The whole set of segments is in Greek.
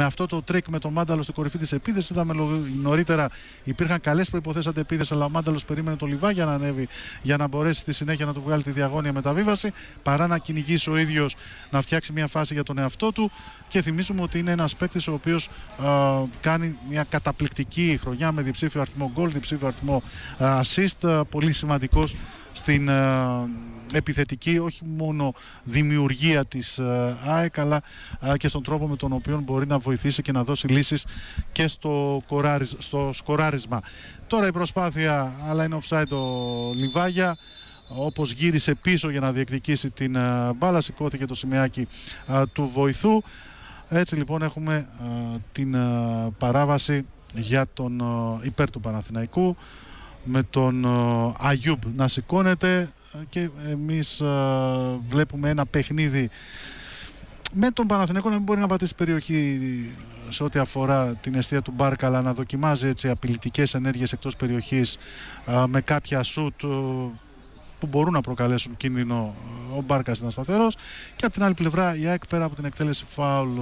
με αυτό το τρίκ με τον Μάνταλο στην κορυφή της επίθεσης. Είδαμε νωρίτερα υπήρχαν καλές προϋποθέσεις αντεπίθεση, αλλά ο Μάνταλος περίμενε το Λιβά για να ανέβει για να μπορέσει στη συνέχεια να του βγάλει τη διαγώνια μεταβίβαση παρά να κυνηγήσει ο ίδιος να φτιάξει μια φάση για τον εαυτό του. Και θυμίζουμε ότι είναι ένας παίκτης ο οποίος κάνει μια καταπληκτική χρονιά με διψήφιο αριθμό γκολ, διψήφιο αριθμό assist, πολύ σημαντικός στην ε, επιθετική όχι μόνο δημιουργία της ε, ΑΕΚ αλλά ε, και στον τρόπο με τον οποίο μπορεί να βοηθήσει και να δώσει λύσεις και στο, στο σκοράρισμα. Τώρα η προσπάθεια αλλά είναι offside ο Λιβάγια. Όπως γύρισε πίσω για να διεκδικήσει την μπάλα σηκώθηκε το σημαίακι του βοηθού. Έτσι λοιπόν έχουμε την παράβαση για τον υπέρ του Παναθηναϊκού με τον ε, Αγιούμπ να σηκώνεται και εμείς ε, βλέπουμε ένα παιχνίδι με τον Παναθηναϊκό να μην μπορεί να πατήσει περιοχή σε ό,τι αφορά την αιστεία του Μπάρκα αλλά να δοκιμάζει έτσι απειλητικές ενέργειες εκτός περιοχής ε, με κάποια σουτ που μπορούν να προκαλέσουν κίνδυνο ο Μπάρκας ήταν σταθερός. Και από την άλλη πλευρά η ΑΕΚ πέρα από την εκτέλεση φάουλ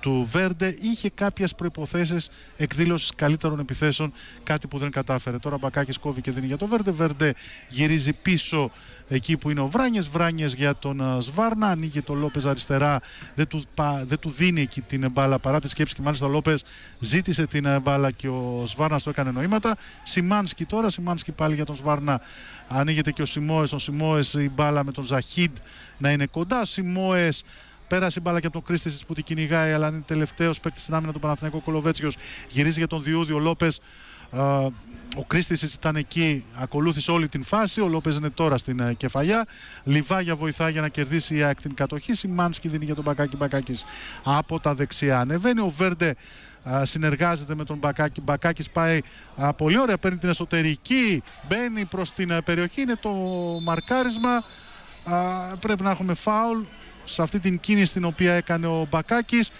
του Βέρντε είχε κάποιες προποθέσει εκδήλωσης καλύτερων επιθέσεων, κάτι που δεν κατάφερε. Τώρα Μπακάκης κόβει και δίνει για το Βέρντε. Βέρντε γυρίζει πίσω εκεί που είναι ο Βράνιες. Βράνιες για τον Σβάρνα. Ανοίγει το Λόπες αριστερά. Δεν του, δεν του δίνει εκεί την μπάλα παρά τη σκέψη και μάλιστα ο Λόπες ζήτησε την μπάλα και ο Σβάρνας το έκανε νοήματα. Σιμάνσκι τώρα. Σιμάνσκι πάλι για τον Σβάρνα. Ανοίγεται και ο Σιμόε. Ο Σιμόε η μπάλα με τον Ζαχίντ να είναι κοντά. Σιμόε Πέρασε η μπάλα και από τον Κρίστησης που την κυνηγάει, αλλά είναι τελευταίος παίκτης στην άμυνα του Παναθηναϊκού Κολοβέτσιος. Γυρίζει για τον Διούδη ο Λόπες. Ο Κρίστηση ήταν εκεί, ακολούθησε όλη την φάση. Ο Λόπες είναι τώρα στην uh, κεφαλιά. Λιβάγια βοηθά για να κερδίσει η ΑΕΚ την κατοχή. Σιμάνσκι δίνει για τον Μπακάκι Μπακάκης από τα δεξιά. Ανεβαίνει ο Βέρντε συνεργάζεται με τον Μπακάκη. Μπακάκης πάει πολύ ωραία, παίρνει την εσωτερική, μπαίνει προς την ε, περιοχή, είναι το μαρκάρισμα. πρέπει να έχουμε φάουλ σε αυτή την κίνηση την οποία έκανε ο Μπακάκης α,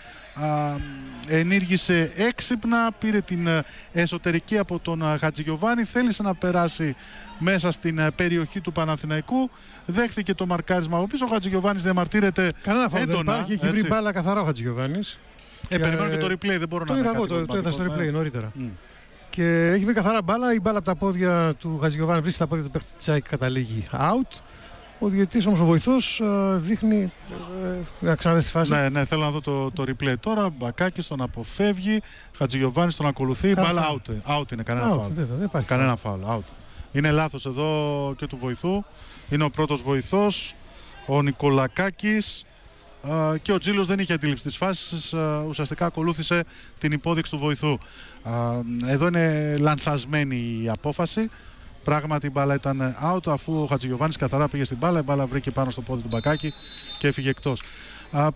ενήργησε έξυπνα, πήρε την ε, εσωτερική από τον ε, Χατζηγιοβάνη, θέλησε να περάσει μέσα στην ε, περιοχή του Παναθηναϊκού, δέχθηκε το μαρκάρισμα από πίσω, ο Χατζηγιοβάνης διαμαρτύρεται Κανένα φάουλ δεν υπάρχει, έχει βρει μπάλα καθαρά ο Χατζηγιοβάνης. Ε, περιμένω και το replay, δεν μπορώ το να είδα εγώ, το, το είδα στο replay νωρίτερα. Mm. Και έχει βρει καθαρά μπάλα, η μπάλα από τα πόδια του Χατζηγιοβάνη βρίσκεται στα πόδια του παίχτη Τσάικ καταλήγει out. Ο διαιτητής όμως ο βοηθός ε, δείχνει ε, να ξαναδείς τη φάση. Ναι, ναι, θέλω να δω το, το replay τώρα. Μπακάκης τον αποφεύγει, Χατζηγιοβάνης τον ακολουθεί. Μπάλα out, out είναι, κανένα out, φάουλ. Κανένα φάουλ, out. Είναι λάθος εδώ και του βοηθού. Είναι ο πρώτος βοηθός, ο Νικολακάκης ε, και ο Τζίλος δεν είχε αντίληψη της φάσης, ουσιαστικά ακολούθησε την υπόδειξη του βοηθού. Εδώ είναι λανθασμένη η απόφαση. Πράγματι η μπάλα ήταν out αφού ο Χατζηγιοβάνης καθαρά πήγε στην μπάλα, η μπάλα βρήκε πάνω στο πόδι του Μπακάκη και έφυγε εκτός.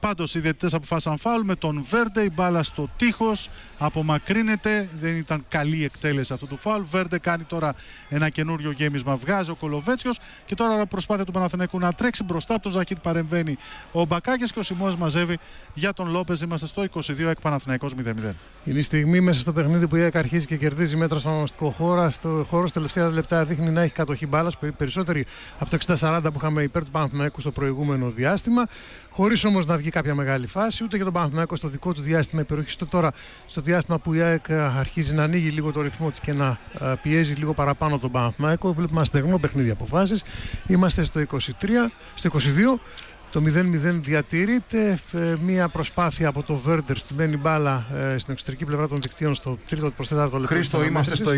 Πάντως οι διαιτητές αποφάσισαν φάουλ με τον Βέρντε. Η μπάλα στο τείχος απομακρύνεται. Δεν ήταν καλή η εκτέλεση αυτού του φάουλ. Βέρντε κάνει τώρα ένα καινούριο γέμισμα. Βγάζει ο Κολοβέτσιος και τώρα προσπάθεια του Παναθηναϊκού να τρέξει μπροστά. Το Ζαχίτ παρεμβαίνει ο Μπακάκης και ο Σιμό μαζεύει για τον Λόπες. Είμαστε στο 22 εκ Παναθηναϊκός 0-0. Είναι η στιγμή μέσα στο παιχνίδι που η ΑΕΚ αρχίζει και κερδίζει μέτρα στον αγωνιστικό χώρο. Στο χώρο τελευταία λεπτά δείχνει να έχει κατοχή μπάλας. Περισσότεροι από το 60-40 που είχαμε υπέρ του Παναθηναϊκού στο προηγούμενο διάστημα. Χωρίς όμως να βγει κάποια μεγάλη φάση, ούτε για τον Παναθηναϊκό στο δικό του διάστημα υπεροχή. Στο τώρα, στο διάστημα που η ΑΕΚ αρχίζει να ανοίγει λίγο το ρυθμό της και να πιέζει λίγο παραπάνω τον Παναθηναϊκό. Βλέπουμε ένα στεγνό παιχνίδι αποφάσεις. Είμαστε στο 23, στο 22. Το 0-0 διατηρείται. Ε, μία προσπάθεια από το Βέρντερ στη μένη μπάλα ε, στην εξωτερική πλευρά των δικτύων στο τρίτο προς τέταρτο λεπτό. Χρήστο, είμαστε στο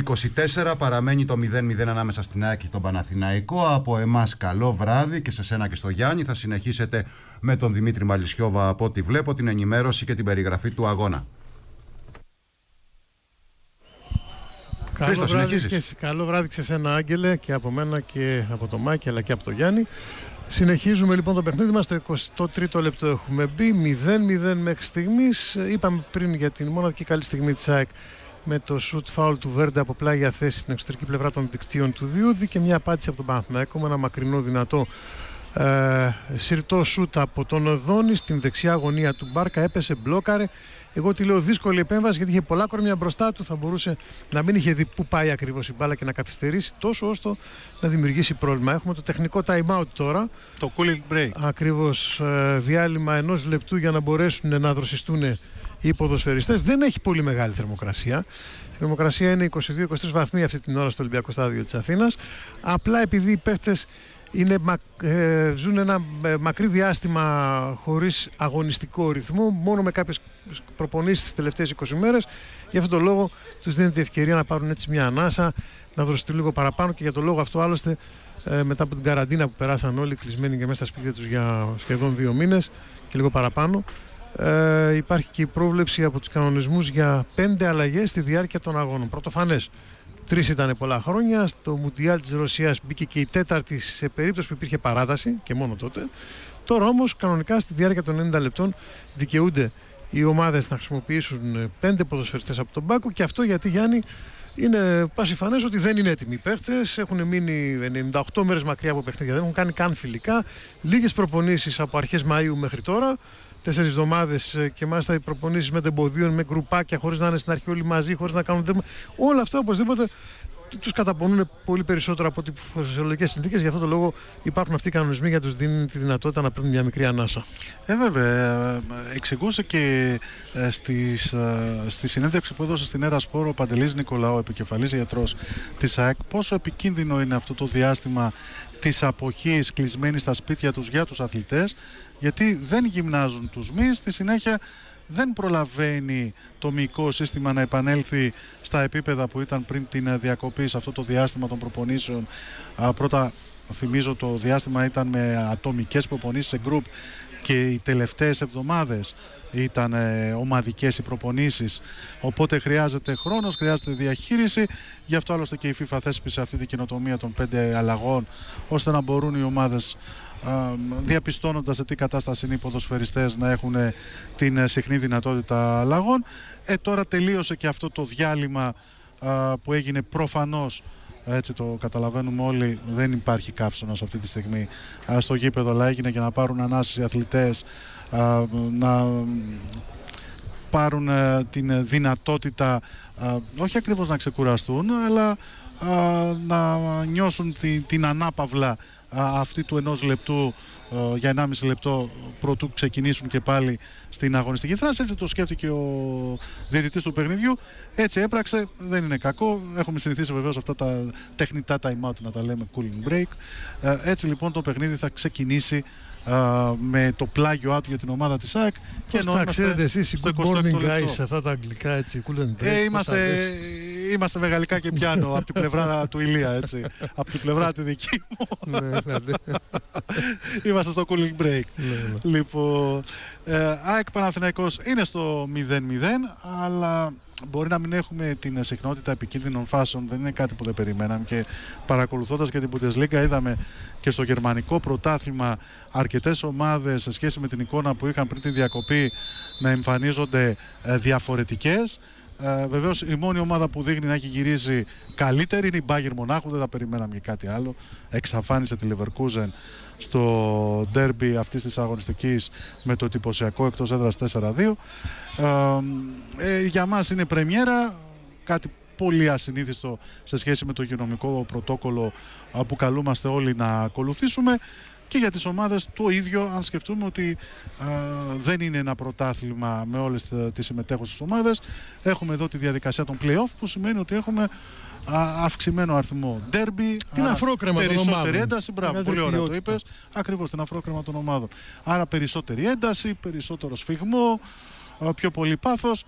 24. Παραμένει το 0-0 ανάμεσα στην ΑΕΚ και τον Παναθηναϊκό. Από εμάς, καλό βράδυ και σε σένα και στο Γιάννη. Θα συνεχίσετε με τον Δημήτρη Μαλισιώβα από ό,τι βλέπω την ενημέρωση και την περιγραφή του αγώνα. Καλό Χρήστο, βράδυ, και, καλό βράδυ σε σένα Άγγελε και από μένα και από τον Μάκη αλλά και από τον Γιάννη. Συνεχίζουμε λοιπόν το παιχνίδι μας, το 23ο λεπτό έχουμε μπει, 0-0 μέχρι στιγμής. Είπαμε πριν για την μοναδική καλή στιγμή της ΑΕΚ με το shoot foul του Βέρντε από πλάγια θέση στην εξωτερική πλευρά των δικτύων του Διούδη και μια απάντηση από τον Παναθηναϊκό με ένα μακρινό δυνατό Ε, συρτό σούτ από τον Οδόνη στην δεξιά γωνία του Μπάρκα, έπεσε, μπλόκαρε. Εγώ τη λέω δύσκολη επέμβαση γιατί είχε πολλά κορμιά μπροστά του. Θα μπορούσε να μην είχε δει πού πάει ακριβώς η μπάλα και να καθυστερήσει τόσο ώστε να δημιουργήσει πρόβλημα. Έχουμε το τεχνικό time out τώρα. Το cooling break. Ακριβώς ε, διάλειμμα ενός λεπτού για να μπορέσουν να δροσιστούν οι ποδοσφαιριστές. Δεν έχει πολύ μεγάλη θερμοκρασία. Η θερμοκρασία είναι 22-23 βαθμοί αυτή την ώρα στο Ολυμπιακό Στάδιο της Αθήνας. Απλά επειδή οι παίχτε είναι, ε, ζουν ένα ε, μακρύ διάστημα χωρίς αγωνιστικό ρυθμό, μόνο με κάποιες προπονήσεις τις τελευταίες 20 μέρες. Γι' αυτόν τον λόγο τους δίνεται η ευκαιρία να πάρουν έτσι μια ανάσα, να δροσιστούν λίγο παραπάνω και για τον λόγο αυτό άλλωστε ε, μετά από την καραντίνα που περάσαν όλοι κλεισμένοι και μέσα στα σπίτια τους για σχεδόν δύο μήνες και λίγο παραπάνω, ε, υπάρχει και η πρόβλεψη από τους κανονισμούς για πέντε αλλαγές στη διάρκεια των αγώνων. Πρωτοφανές. Τρεις ήταν πολλά χρόνια. Στο Μουντιάλ της Ρωσίας μπήκε και η τέταρτη σε περίπτωση που υπήρχε παράταση και μόνο τότε. Τώρα όμως κανονικά στη διάρκεια των 90 λεπτών δικαιούνται οι ομάδες να χρησιμοποιήσουν πέντε ποδοσφαιριστές από τον Πάκο και αυτό γιατί Γιάννη είναι πασιφανέ ότι δεν είναι έτοιμοι οι παίχτες. Έχουν μείνει 98 μέρες μακριά από παιχνίδια, δεν έχουν κάνει καν φιλικά. Λίγες προπονήσεις από αρχές Μαου μέχρι τώρα τέσσερις εβδομάδες ε, και μάλιστα οι προπονήσεις με τεμποδίων, με γκρουπάκια, χωρίς να είναι στην αρχή όλοι μαζί, χωρίς να κάνουν δέμα. Όλα αυτά οπωσδήποτε τους καταπονούν πολύ περισσότερο από τι φυσιολογικές συνθήκες. Γι' αυτό το λόγο υπάρχουν αυτοί οι κανονισμοί για τους δίνουν τη δυνατότητα να παίρνουν μια μικρή ανάσα. Ε, βέβαια. Ε, εξηγούσε και ε, στις, ε, στη συνέντευξη που έδωσε στην Έρα Σπόρο ο Παντελής Νικολάου, επικεφαλής γιατρός της ΑΕΚ, πόσο επικίνδυνο είναι αυτό το διάστημα της αποχής κλεισμένη στα σπίτια τους για τους αθλητές, γιατί δεν γυμνάζουν τους μυς, στη συνέχεια δεν προλαβαίνει το μυϊκό σύστημα να επανέλθει στα επίπεδα που ήταν πριν την διακοπή σε αυτό το διάστημα των προπονήσεων. Πρώτα θυμίζω το διάστημα ήταν με ατομικές προπονήσεις σε γκρουπ και οι τελευταίες εβδομάδες ήταν ε, ομαδικές οι προπονήσεις. Οπότε χρειάζεται χρόνος, χρειάζεται διαχείριση. Γι' αυτό άλλωστε και η FIFA θέσπισε αυτή την κοινοτομία των πέντε αλλαγών ώστε να μπορούν οι ομάδες διαπιστώνοντας σε τι κατάσταση είναι οι ποδοσφαιριστές να έχουν την ε, συχνή δυνατότητα αλλαγών. Ε, τώρα τελείωσε και αυτό το διάλειμμα που έγινε προφανώς έτσι το καταλαβαίνουμε όλοι δεν υπάρχει καύσωνας αυτή τη στιγμή στο γήπεδο αλλά έγινε για να πάρουν ανάσες οι αθλητές να πάρουν ε, την δυνατότητα όχι ακριβώς να ξεκουραστούν αλλά να νιώσουν την ανάπαυλα αυτή του ενός λεπτού για 1,5 λεπτό πρωτού ξεκινήσουν και πάλι στην αγωνιστική δράση. Έτσι το σκέφτηκε ο διαιτητής του παιχνιδιού. Έτσι έπραξε. Δεν είναι κακό. Έχουμε συνηθίσει βεβαίως αυτά τα τεχνητά time out να τα λέμε cooling break. Ε, έτσι λοιπόν το παιχνίδι θα ξεκινήσει με το πλάγιο άτου για την ομάδα της ΑΕΚ. Και Πώς τα ξέρετε εσείς οι good morning guys σε αυτά τα αγγλικά έτσι, cool and break. Ε, είμαστε, είμαστε με γαλλικά και πιάνο από την πλευρά του Ηλία έτσι. από την πλευρά τη δική μου. Ναι, ναι, ναι. είμαστε στο cooling break. Λοιπόν, ε, ΑΕΚ Παναθηναϊκός είναι στο 0-0 αλλά μπορεί να μην έχουμε την συχνότητα επικίνδυνων φάσεων, δεν είναι κάτι που δεν περιμέναμε και παρακολουθώντας και την Bundesliga είδαμε και στο γερμανικό πρωτάθλημα αρκετές ομάδες σε σχέση με την εικόνα που είχαν πριν τη διακοπή να εμφανίζονται ε, διαφορετικές. Ε, Βεβαίως η μόνη ομάδα που δείχνει να έχει γυρίσει καλύτερη είναι η Bayern Μονάχου. Δεν θα περιμέναμε και κάτι άλλο. Εξαφάνισε τη Leverkusen στο ντέρμπι αυτής της αγωνιστικής με το εντυπωσιακό εκτός έδρας 4-2. Ε, ε, για μας είναι πρεμιέρα, κάτι πολύ ασυνήθιστο σε σχέση με το υγειονομικό πρωτόκολλο που καλούμαστε όλοι να ακολουθήσουμε και για τις ομάδες το ίδιο αν σκεφτούμε ότι δεν είναι ένα πρωτάθλημα με όλες τις συμμετέχουσες ομάδες έχουμε εδώ τη διαδικασία των play-off που σημαίνει ότι έχουμε αυξημένο αριθμό ντέρμπι. Την αφρόκρεμα των ομάδων. Περισσότερη ένταση. Μπράβο, πολύ ωραία το είπες. Ακριβώς την αφρόκρεμα των ομάδων. Άρα περισσότερη ένταση, περισσότερο σφιγμό, πιο πολύ πάθος.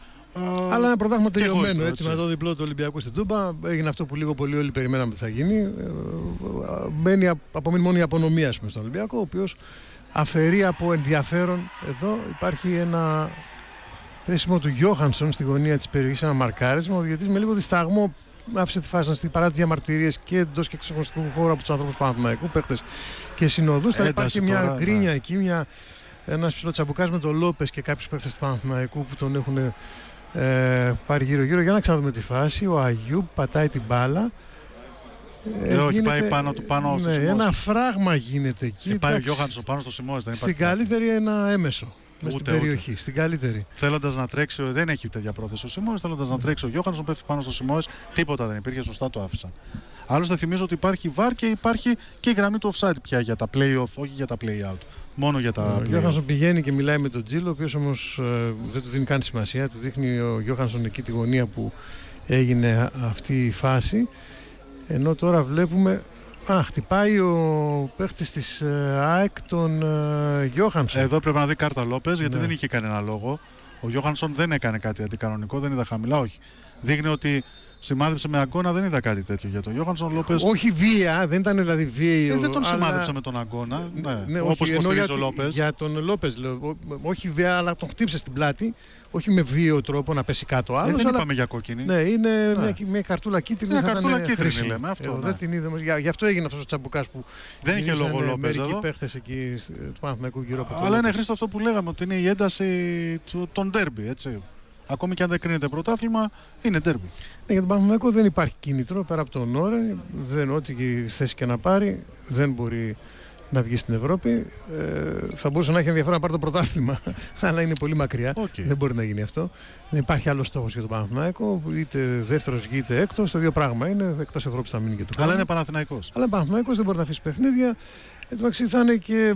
Αλλά ένα πρωτάθλημα τελειωμένο. Έτσι, με το διπλό του Ολυμπιακού στην Τούμπα έγινε αυτό που λίγο πολύ όλοι περιμέναμε ότι θα γίνει. Ε, μένει, απομείνει μόνο η απονομία πούμε, στον Ολυμπιακό, ο οποίος αφαιρεί από ενδιαφέρον. Εδώ υπάρχει ένα πέσιμο του Γιώχανσον στη γωνία της περιοχής, ένα μαρκάρισμα. Ο διαιτητής με λίγο δισταγμό άφησε τη φάση να στείλει παρά τις διαμαρτυρίες και εντός και ξεχωριστικού χώρου από τους ανθρώπου Παναθηναϊκού, παίχτε και συνοδούς. Θα υπάρχει μια τώρα, γκρίνια ναι. εκεί, μια, ένας ψηλοτσαμπουκά με τον Λόπες και κάποιους παίχτε του Παναθηναϊκού που τον έχουν ε, πάρει γύρω-γύρω. Για να ξαναδούμε τη φάση. Ο Αγιού πατάει την μπάλα. Ε, όχι, πάει πάνω του πάνω ναι, στο Ένα φράγμα γίνεται εκεί. Και πάει ο Γιώχανσον πάνω στο Σιμώες, δεν Στην καλύτερη ένα έμεσο. Ούτε, στην περιοχή, ούτε. στην καλύτερη. Θέλοντας να τρέξει, δεν έχει τέτοια πρόθεση ο Σιμώε. Θέλοντας να τρέξει ο Γιώχανσον, πέφτει πάνω στο Σιμώε. Τίποτα δεν υπήρχε, σωστά το άφησαν. Άλλωστε, θυμίζω ότι υπάρχει βάρ και υπάρχει και η γραμμή του offside πια για τα play-off, όχι για τα play-out. Μόνο για τα. Ο Γιώχανσον πηγαίνει και μιλάει με τον Τζίλο, ο οποίος όμως ε, δεν του δίνει καν σημασία. Του δείχνει ο Γιώχανσον εκεί τη γωνία που έγινε αυτή η φάση. Ενώ τώρα βλέπουμε Α, χτυπάει ο παίχτης της ε, ΑΕΚ τον ε, Γιώχανσον. Εδώ πρέπει να δει κάρτα Λόπες γιατί ναι. δεν είχε κανένα λόγο. Ο Γιώχανσον δεν έκανε κάτι αντικανονικό, δεν είδα χαμηλά, όχι. Δείχνει ότι σημάδεψε με αγκώνα, δεν είδα κάτι τέτοιο για τον Γιώχανσον Λόπες. Όχι βία, δεν ήταν δηλαδή βίαιο. Ε, δεν τον σημάδεψε με τον αγκώνα. Ναι, ναι όπως υποστηρίζει ο Λόπες. Για τον Λόπες, όχι βία, αλλά τον χτύπησε στην πλάτη. Όχι με βίαιο τρόπο να πέσει κάτω άλλος. Ε, δεν αλλά... είπαμε για κόκκινη. Ναι, είναι ναι. Μια, μια, καρτούλα κίτρινη. Μια καρτούλα κίτρινη λέμε. Αυτό, ε, ναι. δεν την είδαμε. Για, γι' αυτό έγινε αυτός ο τσαμπουκάς που. Δεν είχε λόγο Λόπες. Μερικοί παίχτες εκεί του Παναθηναϊκού γύρω από Αλλά είναι χρήστο αυτό που λέγαμε ότι είναι η ένταση των ντέρμπι. Ακόμη και αν δεν κρίνεται πρωτάθλημα, είναι τέρμι. Ναι, για τον Παναθηναϊκό δεν υπάρχει κίνητρο πέρα από τον Ωρε. Δεν ό,τι θέση και να πάρει, δεν μπορεί να βγει στην Ευρώπη. Ε, θα μπορούσε να έχει ενδιαφέρον να πάρει το πρωτάθλημα, αλλά είναι πολύ μακριά. Okay. Δεν μπορεί να γίνει αυτό. Δεν υπάρχει άλλο στόχος για τον Παναθηναϊκό, είτε δεύτερος είτε έκτος. Το ίδιο πράγμα είναι. Εκτός Ευρώπης θα μείνει και το Αλλά είναι Παναθηναϊκός. Αλλά Παναθηναϊκός δεν μπορεί να αφήσει παιχνίδια. Εντάξει, θα είναι και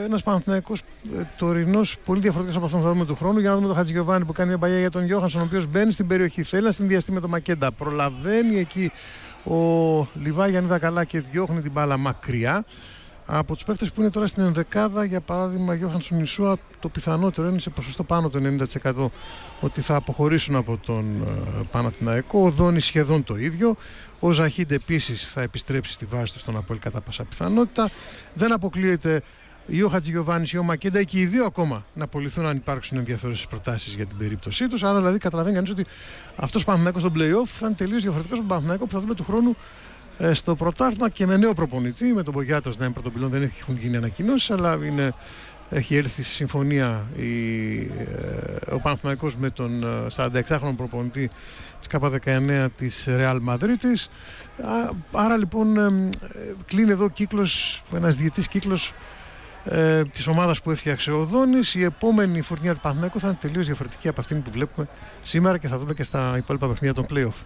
ε, ένας Παναθυναϊκό ε, τωρινός πολύ διαφορετικός από αυτόν που θα δούμε του χρόνου. Για να δούμε τον Χατζηγιοβάνη που κάνει μια παλιά για τον Γιώχανσον, ο οποίος μπαίνει στην περιοχή, θέλει να συνδυαστεί με τον Μακέντα. Προλαβαίνει εκεί ο Λιβάη Γιάννη καλά και διώχνει την μπάλα μακριά. Από τους παίχτε που είναι τώρα στην ενδεκάδα, για παράδειγμα, Γιώχανσον Ισούα, το πιθανότερο είναι σε ποσοστό πάνω το 90% ότι θα αποχωρήσουν από τον ε, Παναθηναϊκό. Ο Δόνης σχεδόν το ίδιο. Ο Ζαχίντ επίσης θα επιστρέψει στη βάση του στον Απόλυ κατά πάσα πιθανότητα. Δεν αποκλείεται ή ο Χατζηγιοβάνη ή ο Μακέντα και οι δύο ακόμα να απολυθούν αν υπάρξουν ενδιαφέρουσες προτάσεις για την περίπτωσή τους. Άρα δηλαδή καταλαβαίνει κανείς ότι αυτός ο Παναθηναϊκός στον playoff θα είναι τελείως διαφορετικός από τον Παναθηναϊκό που θα δούμε του χρόνου ε, στο πρωτάθλημα και με νέο προπονητή. Με τον Μπογιάτο να είναι πρωτοπυλών δεν έχουν γίνει ανακοινώσεις, αλλά είναι, έχει έρθει σε συμφωνία η, ε, ο Παναθηναϊκός με τον 46χρονο ε, προπονητή της K19 της Real Madrid. Άρα λοιπόν ε, κλείνει εδώ κύκλος, ένας διετής κύκλος ε, της ομάδας που έφτιαξε ο Δόνη. Η επόμενη φουρνιά του Παναθηναϊκού θα είναι τελείως διαφορετική από αυτήν που βλέπουμε σήμερα και θα δούμε και στα υπόλοιπα παιχνίδια των playoff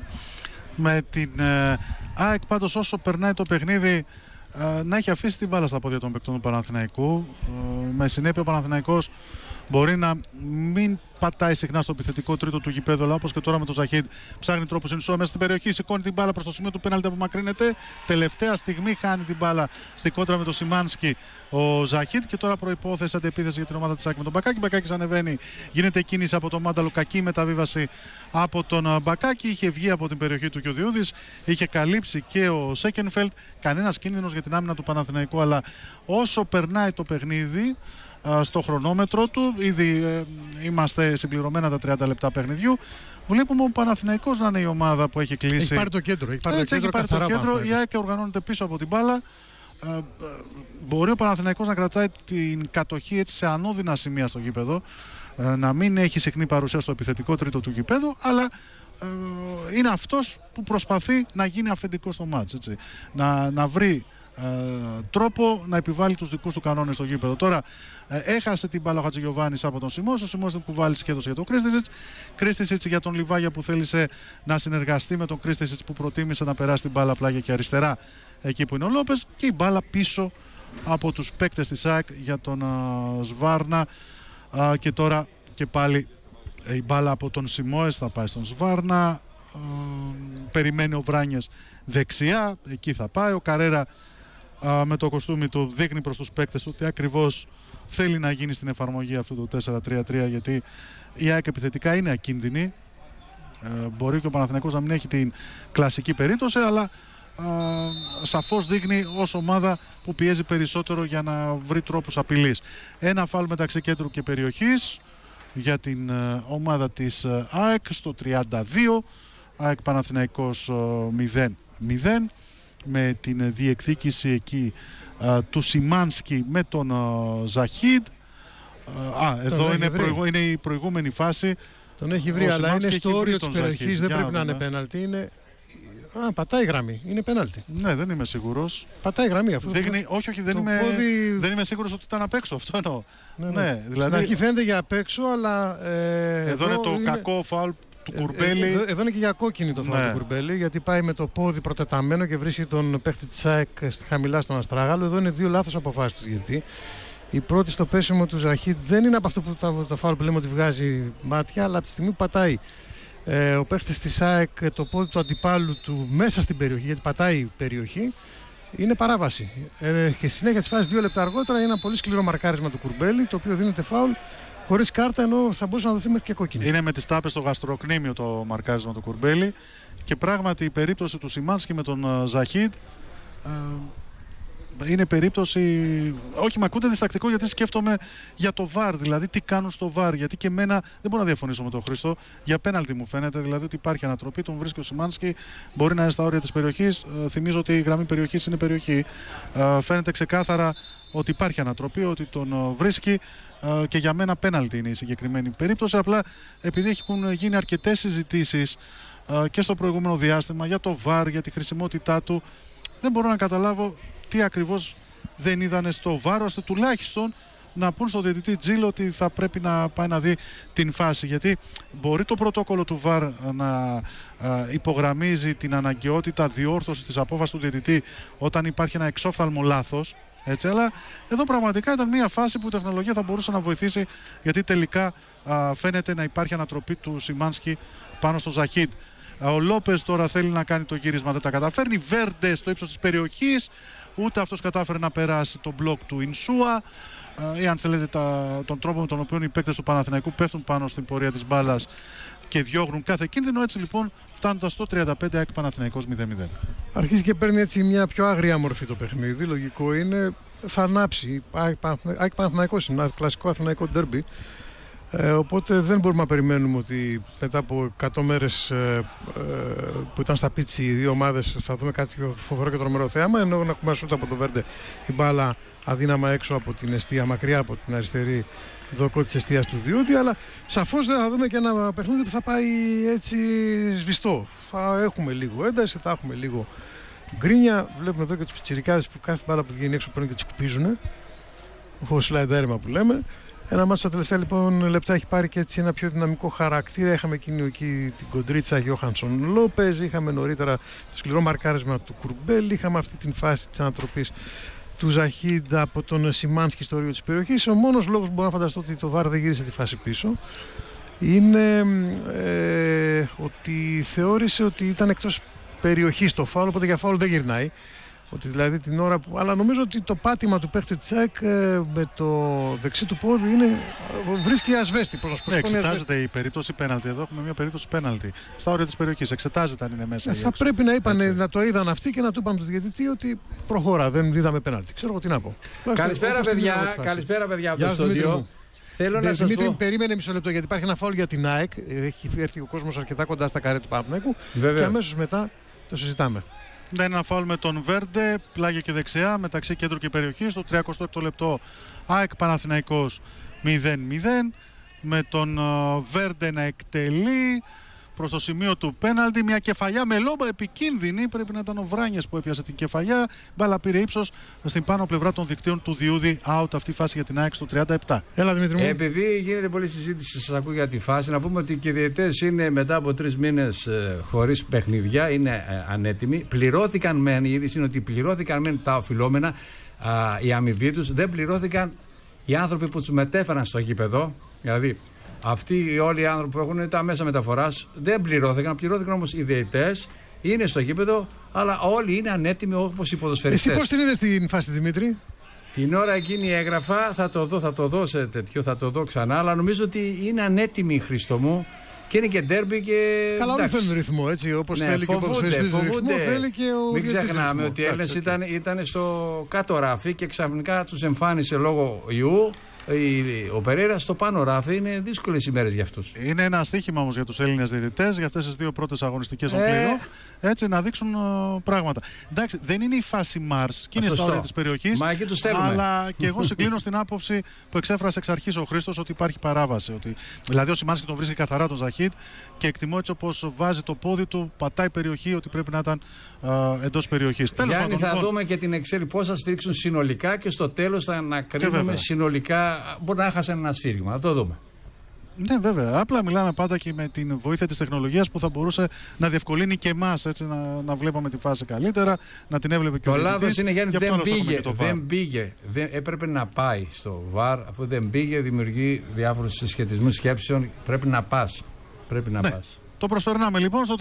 με την ε, ΑΕΚ πάντως όσο περνάει το παιχνίδι ε, να έχει αφήσει την μπάλα στα πόδια των παικτών του Παναθηναϊκού. Ε, με συνέπεια ο Παναθηναϊκός μπορεί να μην πατάει συχνά στο επιθετικό τρίτο του γηπέδου, αλλά όπως και τώρα με τον Ζαχίδ ψάχνει τρόπο ενισό μέσα στην περιοχή, σηκώνει την μπάλα προς το σημείο του πέναλτι, απομακρύνεται. Τελευταία στιγμή χάνει την μπάλα στην κόντρα με τον Σιμάνσκι ο Ζαχίδ και τώρα προπόθεση αντεπίθεση για την ομάδα της Άκη με τον Μπακάκη. Μπακάκης ανεβαίνει, γίνεται κίνηση από τον Μάνταλο, κακή μεταβίβαση από τον Μπακάκη. Είχε βγει από την περιοχή του Κιουδιούδη, είχε καλύψει και ο Σέκενφελτ. Κανένας κίνδυνος για την άμυνα του Παναθηναϊκού, αλλά όσο περνάει το παιχνίδι, στο χρονόμετρο του. Ήδη ε, είμαστε συμπληρωμένα τα 30 λεπτά παιχνιδιού. Βλέπουμε ο Παναθηναϊκός να είναι η ομάδα που έχει κλείσει. Έχει πάρει το κέντρο. Έχει πάρει Έτσι, το κέντρο, έχει πάρει το κέντρο. Η ΑΕΚ οργανώνεται πίσω από την μπάλα. Ε, ε, μπορεί ο Παναθηναϊκός να κρατάει την κατοχή έτσι σε ανώδυνα σημεία στο γήπεδο. να μην έχει συχνή παρουσία στο επιθετικό τρίτο του γήπεδου, αλλά είναι αυτός που προσπαθεί να γίνει αφεντικός στο μάτς. Έτσι. Να, να βρει ε, τρόπο να επιβάλλει τους δικούς του κανόνες στο γήπεδο. Τώρα ε, έχασε την μπάλα ο Χατζηγιοβάνης από τον Σιμό. Ο Σιμό δεν κουβάλει και έδωσε για τον Κρίστησιτ. Κρίστησιτ για τον Λιβάγια που θέλησε να συνεργαστεί με τον Κρίστησιτ που προτίμησε να περάσει την μπάλα πλάγια και αριστερά εκεί που είναι ο Λόπες. Και η μπάλα πίσω από τους παίκτες της ΣΑΚ για τον uh, Σβάρνα. Uh, και τώρα και πάλι ε, η μπάλα από τον Σιμόες θα πάει στον Σβάρνα. περιμένει ο Βράνιες δεξιά, εκεί θα πάει. Ο Καρέρα α, με το κοστούμι του δείχνει προς τους παίκτες ότι ακριβώς θέλει να γίνει στην εφαρμογή αυτού του 4-3-3 γιατί η ΑΕΚ επιθετικά είναι ακίνδυνη. Ε, μπορεί και ο Παναθηναϊκός να μην έχει την κλασική περίπτωση αλλά α, σαφώς δείχνει ως ομάδα που πιέζει περισσότερο για να βρει τρόπους απειλής. Ένα φάλ μεταξύ κέντρου και περιοχής για την ε, ομάδα της ε, ΑΕΚ στο 32. ΑΕΚ Παναθηναϊκός 0-0 με την διεκδίκηση εκεί του Σιμάνσκι με τον Ζαχίδ. Α, εδώ είναι, είναι η προηγούμενη φάση. Τον έχει βρει, αλλά είναι στο όριο της περιοχής, δεν πρέπει να είναι πέναλτι. Είναι Α, πατάει γραμμή. Είναι πέναλτι. Ναι, δεν είμαι σίγουρος. Πατάει γραμμή αυτό. Δείχνει... Όχι, όχι, δεν το είμαι, πόδι- δεν είμαι σίγουρος ότι ήταν απ' έξω. Αυτό εννοώ. Ναι, ναι. Ναι, Στην δηλαδή. αρχή φαίνεται για απ' έξω, αλλά. Ε, Εδώ είναι το κακό φάουλ του ε, Κουρμπέλη. ε, Εδώ, εδώ είναι και για κόκκινη το φάουλ Ναι. του Κουρμπέλη, γιατί πάει με το πόδι προτεταμένο και βρίσκει τον παίχτη τη ΑΕΚ στη- χαμηλά στον Αστράγαλο. Εδώ είναι δύο λάθος αποφάσεις του γιατί. Η πρώτη στο πέσιμο του Ζαχίτ δεν είναι από αυτό που το, το φάουλ που λέμε ότι βγάζει μάτια, αλλά από τη στιγμή που πατάει ε, ο παίχτης της ΑΕΚ το πόδι του αντιπάλου του μέσα στην περιοχή, γιατί πατάει η περιοχή, είναι παράβαση. Ε, και στη συνέχεια της φάσης δύο λεπτά αργότερα είναι ένα πολύ σκληρό μαρκάρισμα του Κουρμπέλη, το οποίο δίνεται φάουλ χωρίς κάρτα, ενώ θα μπορούσε να δοθεί μέχρι και κόκκινη. Είναι με τις τάπες στο γαστροκνήμιο το μαρκάρισμα του Κουρμπέλη. Και πράγματι η περίπτωση του Σιμάνσκι με τον ε, Ζαχίτ ε, είναι περίπτωση. Όχι, με ακούτε διστακτικό γιατί σκέφτομαι για το βαρ. Δηλαδή, τι κάνουν στο βαρ. Γιατί και εμένα δεν μπορώ να διαφωνήσω με τον Χρήστο. Για πέναλτι μου φαίνεται. Δηλαδή, ότι υπάρχει ανατροπή. Τον βρίσκει ο Σιμάνσκι. Μπορεί να είναι στα όρια της περιοχής. θυμίζω ότι η γραμμή περιοχής είναι περιοχή. Ε, φαίνεται ξεκάθαρα ότι υπάρχει ανατροπή, ότι τον ε, βρίσκει. Ε, και για μένα πέναλτι είναι η συγκεκριμένη περίπτωση. Απλά επειδή έχουν γίνει αρκετές συζητήσεις και στο προηγούμενο διάστημα για το βαρ, για τη χρησιμότητά του, δεν μπορώ να καταλάβω τι ακριβώς δεν είδανε στο βάρο, ώστε τουλάχιστον να πούν στο διαιτητή Τζίλο ότι θα πρέπει να πάει να δει την φάση. Γιατί μπορεί το πρωτόκολλο του ΒΑΡ να α, υπογραμμίζει την αναγκαιότητα διόρθωσης της απόφασης του διαιτητή όταν υπάρχει ένα εξόφθαλμο λάθος. Έτσι, αλλά εδώ πραγματικά ήταν μια φάση που η τεχνολογία θα μπορούσε να βοηθήσει γιατί τελικά α, φαίνεται να υπάρχει ανατροπή του Σιμάνσκι πάνω στο Ζαχίντ. Ο Λόπες τώρα θέλει να κάνει το γύρισμα, δεν τα καταφέρνει. Βέρντε στο ύψος της περιοχής. Ούτε αυτός κατάφερε να περάσει το μπλοκ του Ινσούα. Ή αν θέλετε τα, τον τρόπο με τον οποίο οι παίκτες του Παναθηναϊκού πέφτουν πάνω στην πορεία της μπάλας και διώγνουν κάθε κίνδυνο. Έτσι λοιπόν φτάνοντας στο 35 ΑΕΚ Παναθηναϊκός 0-0. Αρχίζει και παίρνει έτσι μια πιο άγρια μορφή το παιχνίδι. Λογικό είναι, θα ανάψει. ΑΕΚ Παναθηναϊκός είναι ένα κλασικό αθηναϊκό ντερμπι. Ε, οπότε δεν μπορούμε να περιμένουμε ότι μετά από 100 μέρες ε, ε, που ήταν στα πίτσι οι δύο ομάδες θα δούμε κάτι φοβερό και τρομερό θέαμα ενώ να έχουμε σούτα από το Βέρντε η μπάλα αδύναμα έξω από την αιστεία, μακριά από την αριστερή δοκό της αιστείας του Διούδη αλλά σαφώς δεν θα δούμε και ένα παιχνίδι που θα πάει έτσι σβηστό. Θα έχουμε λίγο ένταση, θα έχουμε λίγο γκρίνια. Βλέπουμε εδώ και τους πιτσιρικάδες που κάθε μπάλα που βγαίνει έξω παίρνουν και τις σκουπίζουν φωσιλάει τέρμα που λέμε ένα μάτσο τα τελευταία λοιπόν λεπτά έχει πάρει και έτσι ένα πιο δυναμικό χαρακτήρα. Είχαμε εκείνη εκεί την κοντρίτσα Γιώχανσον Λόπε, είχαμε νωρίτερα το σκληρό μαρκάρισμα του Κουρμπέλ, είχαμε αυτή την φάση της ανατροπής του Ζαχίντα από τον Σιμάνσκι στο όριο της περιοχής. Ο μόνος λόγος που μπορώ να φανταστώ ότι το Βάρ δεν γύρισε τη φάση πίσω είναι ε, ότι θεώρησε ότι ήταν εκτός περιοχής το φάουλ, οπότε για φάουλ δεν γυρνάει. Ότι δηλαδή την ώρα που... Αλλά νομίζω ότι το πάτημα του παίχτη Τσεκ ε, με το δεξί του πόδι είναι... βρίσκει ασβέστη. Πώς να σου πω, Ναι, σηκώνει εξετάζεται η περίπτωση πέναλτη. Εδώ έχουμε μια περίπτωση πέναλτη. Στα όρια της περιοχής. Εξετάζεται αν είναι μέσα. Ε, ή θα έξω. πρέπει να, είπανε, Έτσι. να το είδαν αυτοί και να του είπαν τους διαιτητή ότι προχώρα, δεν είδαμε πέναλτη. Ξέρω εγώ τι να πω. Καλησπέρα, Όπως την είδαμε παιδιά. τη φάση. Καλησπέρα, παιδιά από Γεια το σου, Δημήτρη στούντιο. μου. Θέλω να Ναι, σας Δημήτρη, πω. περίμενε μισό λεπτό γιατί υπάρχει ένα φάουλ για την ΑΕΚ. Έχει έρθει ο κόσμος αρκετά κοντά στα καρέ του Παναθηναϊκού και Βέβαια. αμέσως μετά το συζητάμε. Ναι, ένα φάουλ με τον Βέρντε, πλάγια και δεξιά, μεταξύ κέντρου και περιοχής. Στο 36ο λεπτό, ΑΕΚ Παναθηναϊκός 0-0. Με τον ε, Βέρντε να εκτελεί προς το σημείο του πέναλτι. Μια κεφαλιά με λόμπα επικίνδυνη. Πρέπει να ήταν ο Βράνιε που έπιασε την κεφαλιά. Μπάλα πήρε ύψος στην πάνω πλευρά των δικτύων του Διούδη. Out αυτή η φάση για την ΑΕΚ στο 37. Έλα Δημήτρη μου. Ε, Επειδή γίνεται πολλή συζήτηση, σας ακούω για τη φάση, να πούμε ότι και οι διαιτητές είναι μετά από τρεις μήνες ε, χωρίς παιχνιδιά, είναι ε, ανέτοιμοι. Πληρώθηκαν μεν, η είδηση είναι ότι πληρώθηκαν μεν τα οφειλόμενα, α, οι αμοιβοί τους, δεν πληρώθηκαν οι άνθρωποι που τους μετέφεραν στο γήπεδο. Δηλαδή, αυτοί όλοι οι άνθρωποι που έχουν τα μέσα μεταφοράς δεν πληρώθηκαν, πληρώθηκαν όμως οι διαιτητές. Είναι στο γήπεδο, αλλά όλοι είναι ανέτοιμοι όπως οι Εσύ ποδοσφαιριστές. πώς την είδες την φάση Δημήτρη; Την ώρα εκείνη έγραφα, θα το δω, θα το δω σε τέτοιο, θα το δω ξανά, αλλά νομίζω ότι είναι ανέτοιμη η Χρήστο μου και είναι και ντέρμπι και. Καλά, όλοι εντάξει. θέλουν ρυθμό έτσι. Όπως Ναι, θέλει και ο φοβούνται, ποδοσφαιριστής ρυθμό, φοβούνται. θέλει και ο Μην διαιτητής ξεχνάμε ρυθμό. ότι οι Έλληνες Εντάξει, ήταν, ήταν στο κάτω ράφι και ξαφνικά τους εμφάνισε λόγω ιού ο Περέρα στο πάνω ράφι είναι δύσκολες ημέρες για αυτούς. Είναι ένα στίχημα όμως για τους Έλληνες διαιτητές για αυτές τις δύο πρώτες αγωνιστικές των ε... Έτσι να δείξουν uh, πράγματα. Εντάξει, δεν είναι η φάση Μάρ και είναι στα όρια της περιοχής. Αλλά και εγώ συγκλίνω στην άποψη που εξέφρασε εξ αρχής ο Χρήστος ότι υπάρχει παράβαση. Ότι, δηλαδή ο Σιμάνσκι τον βρίσκει καθαρά τον Ζαχίτ και εκτιμώ έτσι όπως βάζει το πόδι του, πατάει περιοχή ότι πρέπει να ήταν uh, εντός περιοχής. Γιάννη, θα λοιπόν... δούμε και την εξέλιξη πώς θα σφίξουν συνολικά και στο τέλος θα ανακρίνουμε συνολικά. Μπορεί να έχασαν ένα σφύριγμα. Θα το δούμε. Ναι, βέβαια. Απλά μιλάμε πάντα και με την βοήθεια της τεχνολογίας που θα μπορούσε να διευκολύνει και εμάς να, να βλέπουμε τη φάση καλύτερα, να την έβλεπε και ο Το λάθος είναι γιατί δεν πήγε. Δεν πήγε. Δεν, έπρεπε να πάει στο βαρ. Αφού δεν πήγε, δημιουργεί διάφορους συσχετισμούς σκέψεων. Πρέπει να πας. Πρέπει να ναι. πας. Το προσπερνάμε λοιπόν. Στο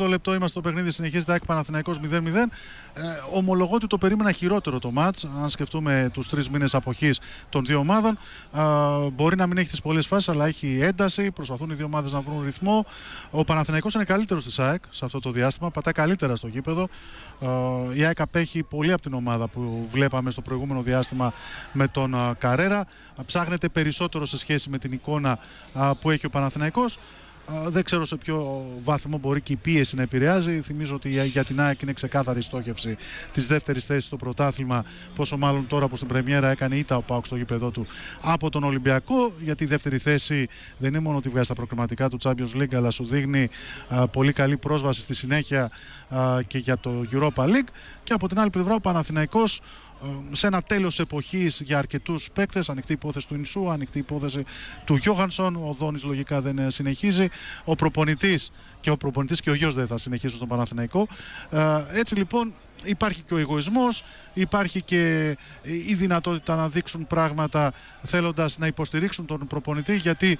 38 λεπτό είμαστε στο παιχνίδι. Συνεχίζεται ΑΕΚ Παναθηναϊκός 0-0. Ε, ομολογώ ότι το περίμενα χειρότερο το μάτς. Αν σκεφτούμε τους τρεις μήνες αποχής των δύο ομάδων. Ε, μπορεί να μην έχει τις πολλές φάσεις αλλά έχει ένταση. Προσπαθούν οι δύο ομάδες να βρουν ρυθμό. Ο Παναθηναϊκός είναι καλύτερος της ΑΕΚ σε αυτό το διάστημα. Πατάει καλύτερα στο γήπεδο. Ε, η ΑΕΚ απέχει πολύ από την ομάδα που βλέπαμε στο προηγούμενο διάστημα με τον ε, Καρέρα. Ψάχνεται περισσότερο σε σχέση με την εικόνα ε, που έχει ο Παναθηναϊκός δεν ξέρω σε ποιο βάθμο μπορεί και η πίεση να επηρεάζει. Θυμίζω ότι για την ΑΕΚ είναι ξεκάθαρη η στόχευση της δεύτερης θέσης στο πρωτάθλημα. Πόσο μάλλον τώρα που στην Πρεμιέρα έκανε ήττα ο Πάουκ στο γήπεδο του από τον Ολυμπιακό. Γιατί η δεύτερη θέση δεν είναι μόνο ότι βγάζει τα προκριματικά του Champions League, αλλά σου δείχνει πολύ καλή πρόσβαση στη συνέχεια και για το Europa League. Και από την άλλη πλευρά ο Παναθηναϊκός ε, σε ένα τέλος εποχής για αρκετούς παίκτες, ανοιχτή υπόθεση του Ινσού, ανοιχτή υπόθεση του Γιώχανσον, ο Δόνης λογικά δεν ε, συνεχίζει, ο προπονητής και ο προπονητής και ο γιος δεν θα συνεχίσουν στον Παναθηναϊκό. Ε, έτσι λοιπόν υπάρχει και ο εγωισμός, υπάρχει και η δυνατότητα να δείξουν πράγματα θέλοντας να υποστηρίξουν τον προπονητή γιατί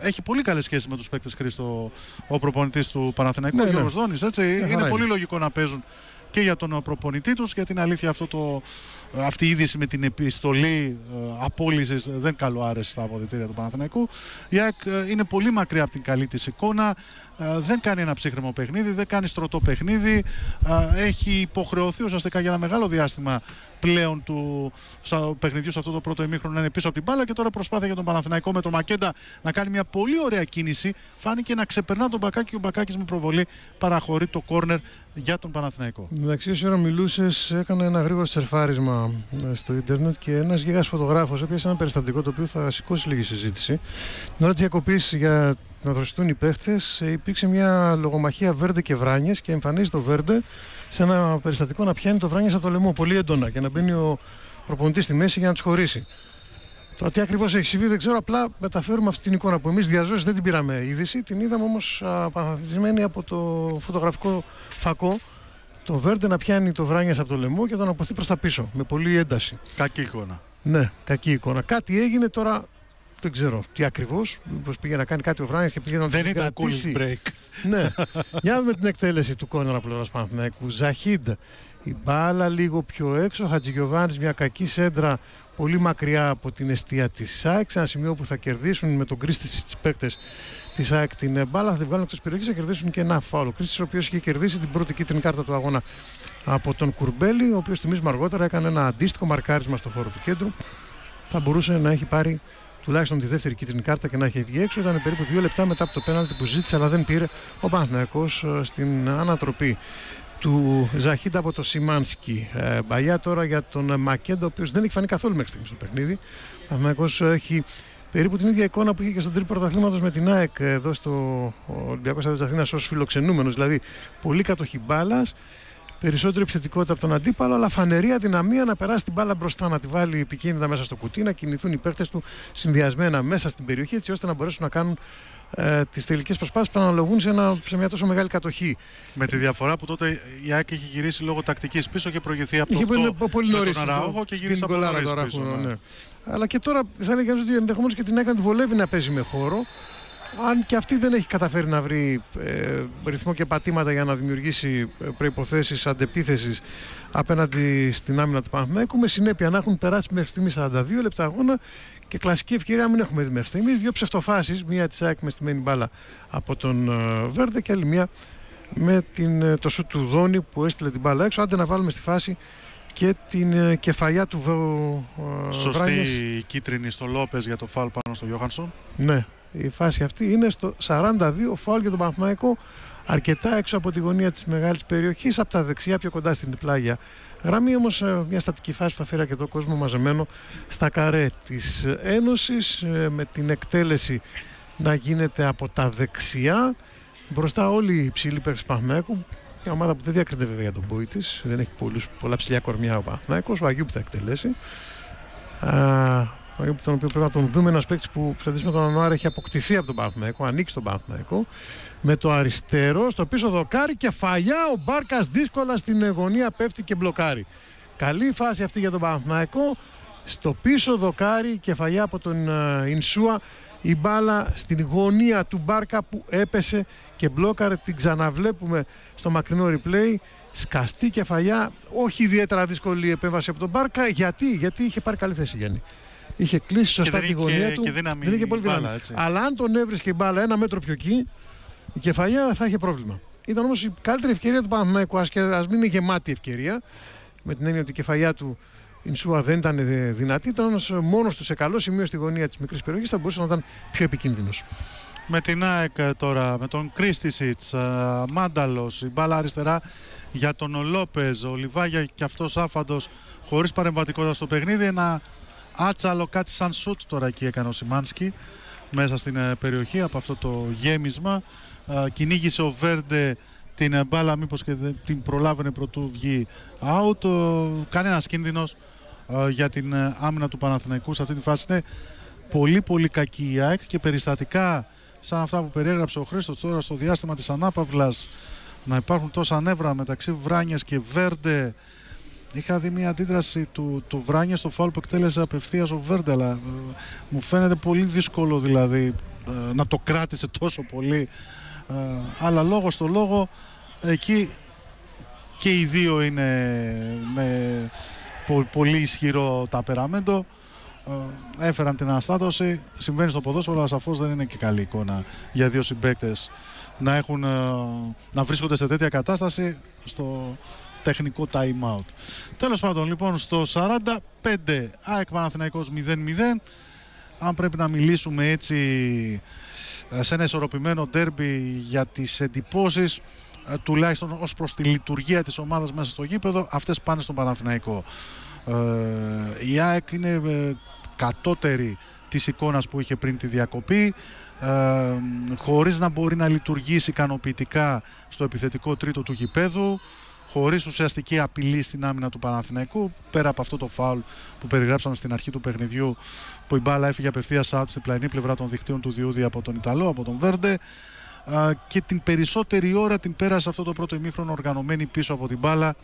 έχει πολύ καλές σχέσεις με τους παίκτες Χρήστο ο προπονητής του Παναθηναϊκού, ναι, ο Γιώργος ναι. Δόνης. Έτσι. είναι πολύ λογικό να παίζουν και για τον προπονητή τους για την αλήθεια αυτό το, αυτή η είδηση με την επιστολή ε, απόλυσης δεν καλοάρεσε στα αποδητήρια του Παναθηναϊκού. Η ΑΕΚ ε, είναι πολύ μακριά από την καλή της εικόνα, ε, δεν κάνει ένα ψύχρεμο παιχνίδι, δεν κάνει στρωτό παιχνίδι, ε, έχει υποχρεωθεί ουσιαστικά για ένα μεγάλο διάστημα πλέον του παιχνιδιού σε αυτό το πρώτο ημίχρονο να είναι πίσω από την μπάλα και τώρα προσπάθεια για τον Παναθηναϊκό με τον Μακέντα να κάνει μια πολύ ωραία κίνηση. Φάνηκε να ξεπερνά τον Μπακάκη και ο Μπακάκης με προβολή παραχωρεί το κόρνερ για τον Παναθηναϊκό. Εντάξει, όσο ώρα μιλούσες, έκανε ένα γρήγορο σερφάρισμα ε, στο Ιντερνετ και ένας γίγας φωτογράφος έπιασε ένα περιστατικό το οποίο θα σηκώσει λίγη συζήτηση. Την ώρα της διακοπής για να δροσιστούν οι παίχτες, ε, υπήρξε μια λογομαχία Βέρντε και Βράνιες και εμφανίζει το Βέρντε σε ένα περιστατικό να πιάνει το Βράνιες από το λαιμό πολύ έντονα και να μπαίνει ο προπονητής στη μέση για να τους χωρίσει. Το τι ακριβώς έχει συμβεί δεν ξέρω, απλά μεταφέρουμε αυτή την εικόνα που εμείς διαζώσεις δεν την πήραμε είδηση. Την είδαμε όμως απαθανατισμένη από το φωτογραφικό φακό. Το Βέρντε να πιάνει το Βράνιες από το λαιμό και τον αποθεί προς τα πίσω με πολύ ένταση. Κακή εικόνα. Ναι, κακή εικόνα. Κάτι έγινε τώρα δεν ξέρω τι ακριβώς. Μήπως πήγε να κάνει κάτι ο Βράνιε και πήγε να Δεν ήταν cool break. ναι. Για να δούμε την εκτέλεση του κόρνερα πλευράς Παναθηναϊκού. Ζαχίντ. Η μπάλα λίγο πιο έξω. Χατζηγιοβάνης μια κακή σέντρα πολύ μακριά από την αιστεία της ΣΑΕΚ. Σε ένα σημείο που θα κερδίσουν με τον Κρίστη στις παίκτες της ΣΑΕΚ την μπάλα. Θα την βγάλουν εκτός περιοχής. Θα κερδίσουν και ένα φάουλο. Ο Κρίστης, ο οποίος είχε κερδίσει την πρώτη κίτρινη κάρτα του αγώνα από τον Κουρμπέλη, ο οποίος θυμίζουμε αργότερα έκανε ένα αντίστοιχο μαρκάρισμα στο χώρο του κέντρου. Θα μπορούσε να έχει πάρει τουλάχιστον τη δεύτερη κίτρινη κάρτα και να έχει βγει έξω. Ήταν περίπου δύο λεπτά μετά από το πέναλτι που ζήτησε, αλλά δεν πήρε ο Παναθηναϊκός ε, στην ανατροπή του Ζαχίντα από το Σιμάνσκι. Ε, παλιά τώρα για τον Μακέντα, ο οποίος δεν έχει φανεί καθόλου μέχρι στιγμής στο παιχνίδι. Ο Παναθηναϊκός έχει περίπου την ίδια εικόνα που είχε και στον τρίτο πρωταθλήματος με την ΑΕΚ εδώ στο Ολυμπιακός Στάδιο Αθήνα ως φιλοξενούμενος. Δηλαδή πολύ κατοχή μπάλας, περισσότερη επιθετικότητα από τον αντίπαλο, αλλά φανερή αδυναμία να περάσει την μπάλα μπροστά, να τη βάλει επικίνδυνα μέσα στο κουτί, να κινηθούν οι παίκτες του συνδυασμένα μέσα στην περιοχή, έτσι ώστε να μπορέσουν να κάνουν ε, τις τελικές προσπάθειες που αναλογούν σε, ένα, σε μια τόσο μεγάλη κατοχή. Με τη διαφορά που τότε η ΑΕΚ έχει γυρίσει λόγω τακτικής πίσω και προηγηθεί από το Είχε πολύ νωρίς και γυρίσει από το πίσω. Ναι. Ναι. Αλλά και τώρα θα έλεγα ότι ενδεχομένως και την ΑΕΚ να τη βολεύει να παίζει με χώρο αν και αυτή δεν έχει καταφέρει να βρει ε, ρυθμό και πατήματα για να δημιουργήσει ε, προϋποθέσεις αντεπίθεσης απέναντι στην άμυνα του Παναθηναϊκού με συνέπεια να έχουν περάσει μέχρι στιγμή 42 λεπτά αγώνα και κλασική ευκαιρία μην έχουμε δει μέχρι στιγμής. Δύο ψευτοφάσεις, μία της ΑΕΚ με στημένη μπάλα από τον ε, Βέρντε και άλλη μία με την, ε, το σου του Δόνη που έστειλε την μπάλα έξω. Άντε να βάλουμε στη φάση και την ε, κεφαλιά του ε, Σωστή Βράνιες. κίτρινη στο Λόπες για το φάουλ πάνω στο Γιώχανσον. Ναι, η φάση αυτή είναι στο 42 φάουλ για τον Παναθηναϊκό αρκετά έξω από τη γωνία της μεγάλης περιοχής από τα δεξιά πιο κοντά στην πλάγια γραμμή όμως ε, μια στατική φάση που θα φέρει και το κόσμο μαζεμένο στα καρέ της Ένωσης με την εκτέλεση να γίνεται από τα δεξιά μπροστά όλοι οι ψηλοί παίκτες Παναθηναϊκού μια ομάδα που δεν διακρίνεται βέβαια για τον πόη της. Δεν έχει πολλούς, πολλά ψηλιά κορμιά ο Παναθηναϊκός. Ο Αγίου που θα εκτελέσει. Α, ο Αγίου τον οποίο πρέπει να τον δούμε ένας παίκτης που σε με τον Ανουάρ έχει αποκτηθεί από τον Παναθηναϊκό, ανοίξει τον Παναθηναϊκό. Με το αριστερό στο πίσω δοκάρι και φαλιά ο Μπάρκας δύσκολα στην γωνία πέφτει και μπλοκάρει. Καλή φάση αυτή για τον Παναθηναϊκό. Στο πίσω δοκάρι κεφαλιά από τον uh, Ινσούα η μπάλα στην γωνία του Μπάρκα που έπεσε και μπλόκαρε. Την ξαναβλέπουμε στο μακρινό replay. Σκαστή κεφαλιά, όχι ιδιαίτερα δύσκολη επέμβαση από τον Μπάρκα. Γιατί, γιατί είχε πάρει καλή θέση Γιάννη. Είχε κλείσει σωστά τη γωνία του. Και δεν είχε πολύ μπάλα, έτσι. Αλλά αν τον έβρισκε η μπάλα ένα μέτρο πιο εκεί, η κεφαλιά θα είχε πρόβλημα. Ήταν όμως η καλύτερη ευκαιρία του Παναθηναϊκού. Α μην είναι γεμάτη ευκαιρία. Με την έννοια ότι η κεφαλιά του η Νσούα δεν ήταν δυνατή, ήταν όμως μόνος του σε καλό σημείο στη γωνία της μικρής περιοχής θα μπορούσε να ήταν πιο επικίνδυνος. Με την ΑΕΚ τώρα, με τον Κρίστισιτ, ε, Μάνταλος, η μπάλα αριστερά για τον Λόπε, ο Λιβάγια και αυτός άφαντος χωρίς παρεμβατικότητα στο παιχνίδι. Ένα άτσαλο κάτι σαν σουτ τώρα εκεί έκανε ο Σιμάνσκι μέσα στην ε, περιοχή από αυτό το γέμισμα. Ε, κυνήγησε ο Βέρντε την μπάλα μήπως και την προλάβαινε πρωτού βγει out. Κανένας κίνδυνος ε, για την ε, άμυνα του Παναθηναϊκού σε αυτή τη φάση είναι πολύ πολύ κακή η ΑΕΚ και περιστατικά σαν αυτά που περιέγραψε ο Χρήστος τώρα στο διάστημα της Ανάπαυλας να υπάρχουν τόσα νεύρα μεταξύ Βράνιες και Βέρντε Είχα δει μια αντίδραση του, του Βράνια στο φάουλ που εκτέλεσε απευθείας ο Βέρντε, αλλά ε, μου φαίνεται πολύ δύσκολο δηλαδή να το κράτησε τόσο πολύ. αλλά λόγος στο λόγο εκεί και οι δύο είναι με πολύ ισχυρό ταπεραμέντο. Ε, έφεραν την αναστάτωση. Συμβαίνει στο ποδόσφαιρο, αλλά σαφώς δεν είναι και καλή εικόνα για δύο συμπαίκτες να, έχουν, ε, να βρίσκονται σε τέτοια κατάσταση στο τεχνικό time out. Τέλος πάντων, λοιπόν, στο 45 ΑΕΚ Παναθηναϊκός 0-0 αν πρέπει να μιλήσουμε έτσι ε, σε ένα ισορροπημένο ντέρμπι για τις εντυπώσεις ε, τουλάχιστον ως προς τη λειτουργία της ομάδας μέσα στο γήπεδο αυτές πάνε στον Παναθηναϊκό. Ε, η ΑΕΚ είναι ε, κατώτερη της εικόνας που είχε πριν τη διακοπή. Ε, χωρίς να μπορεί να λειτουργήσει ικανοποιητικά στο επιθετικό τρίτο του γηπέδου χωρίς ουσιαστική απειλή στην άμυνα του Παναθηναϊκού πέρα από αυτό το φάουλ που περιγράψαμε στην αρχή του παιχνιδιού που η μπάλα έφυγε απευθείας out στην πλαϊνή πλευρά των δικτύων του Διούδη από τον Ιταλό, από τον Βέρντε και την περισσότερη ώρα την πέρασε αυτό το πρώτο ημίχρονο οργανωμένη πίσω από την μπάλα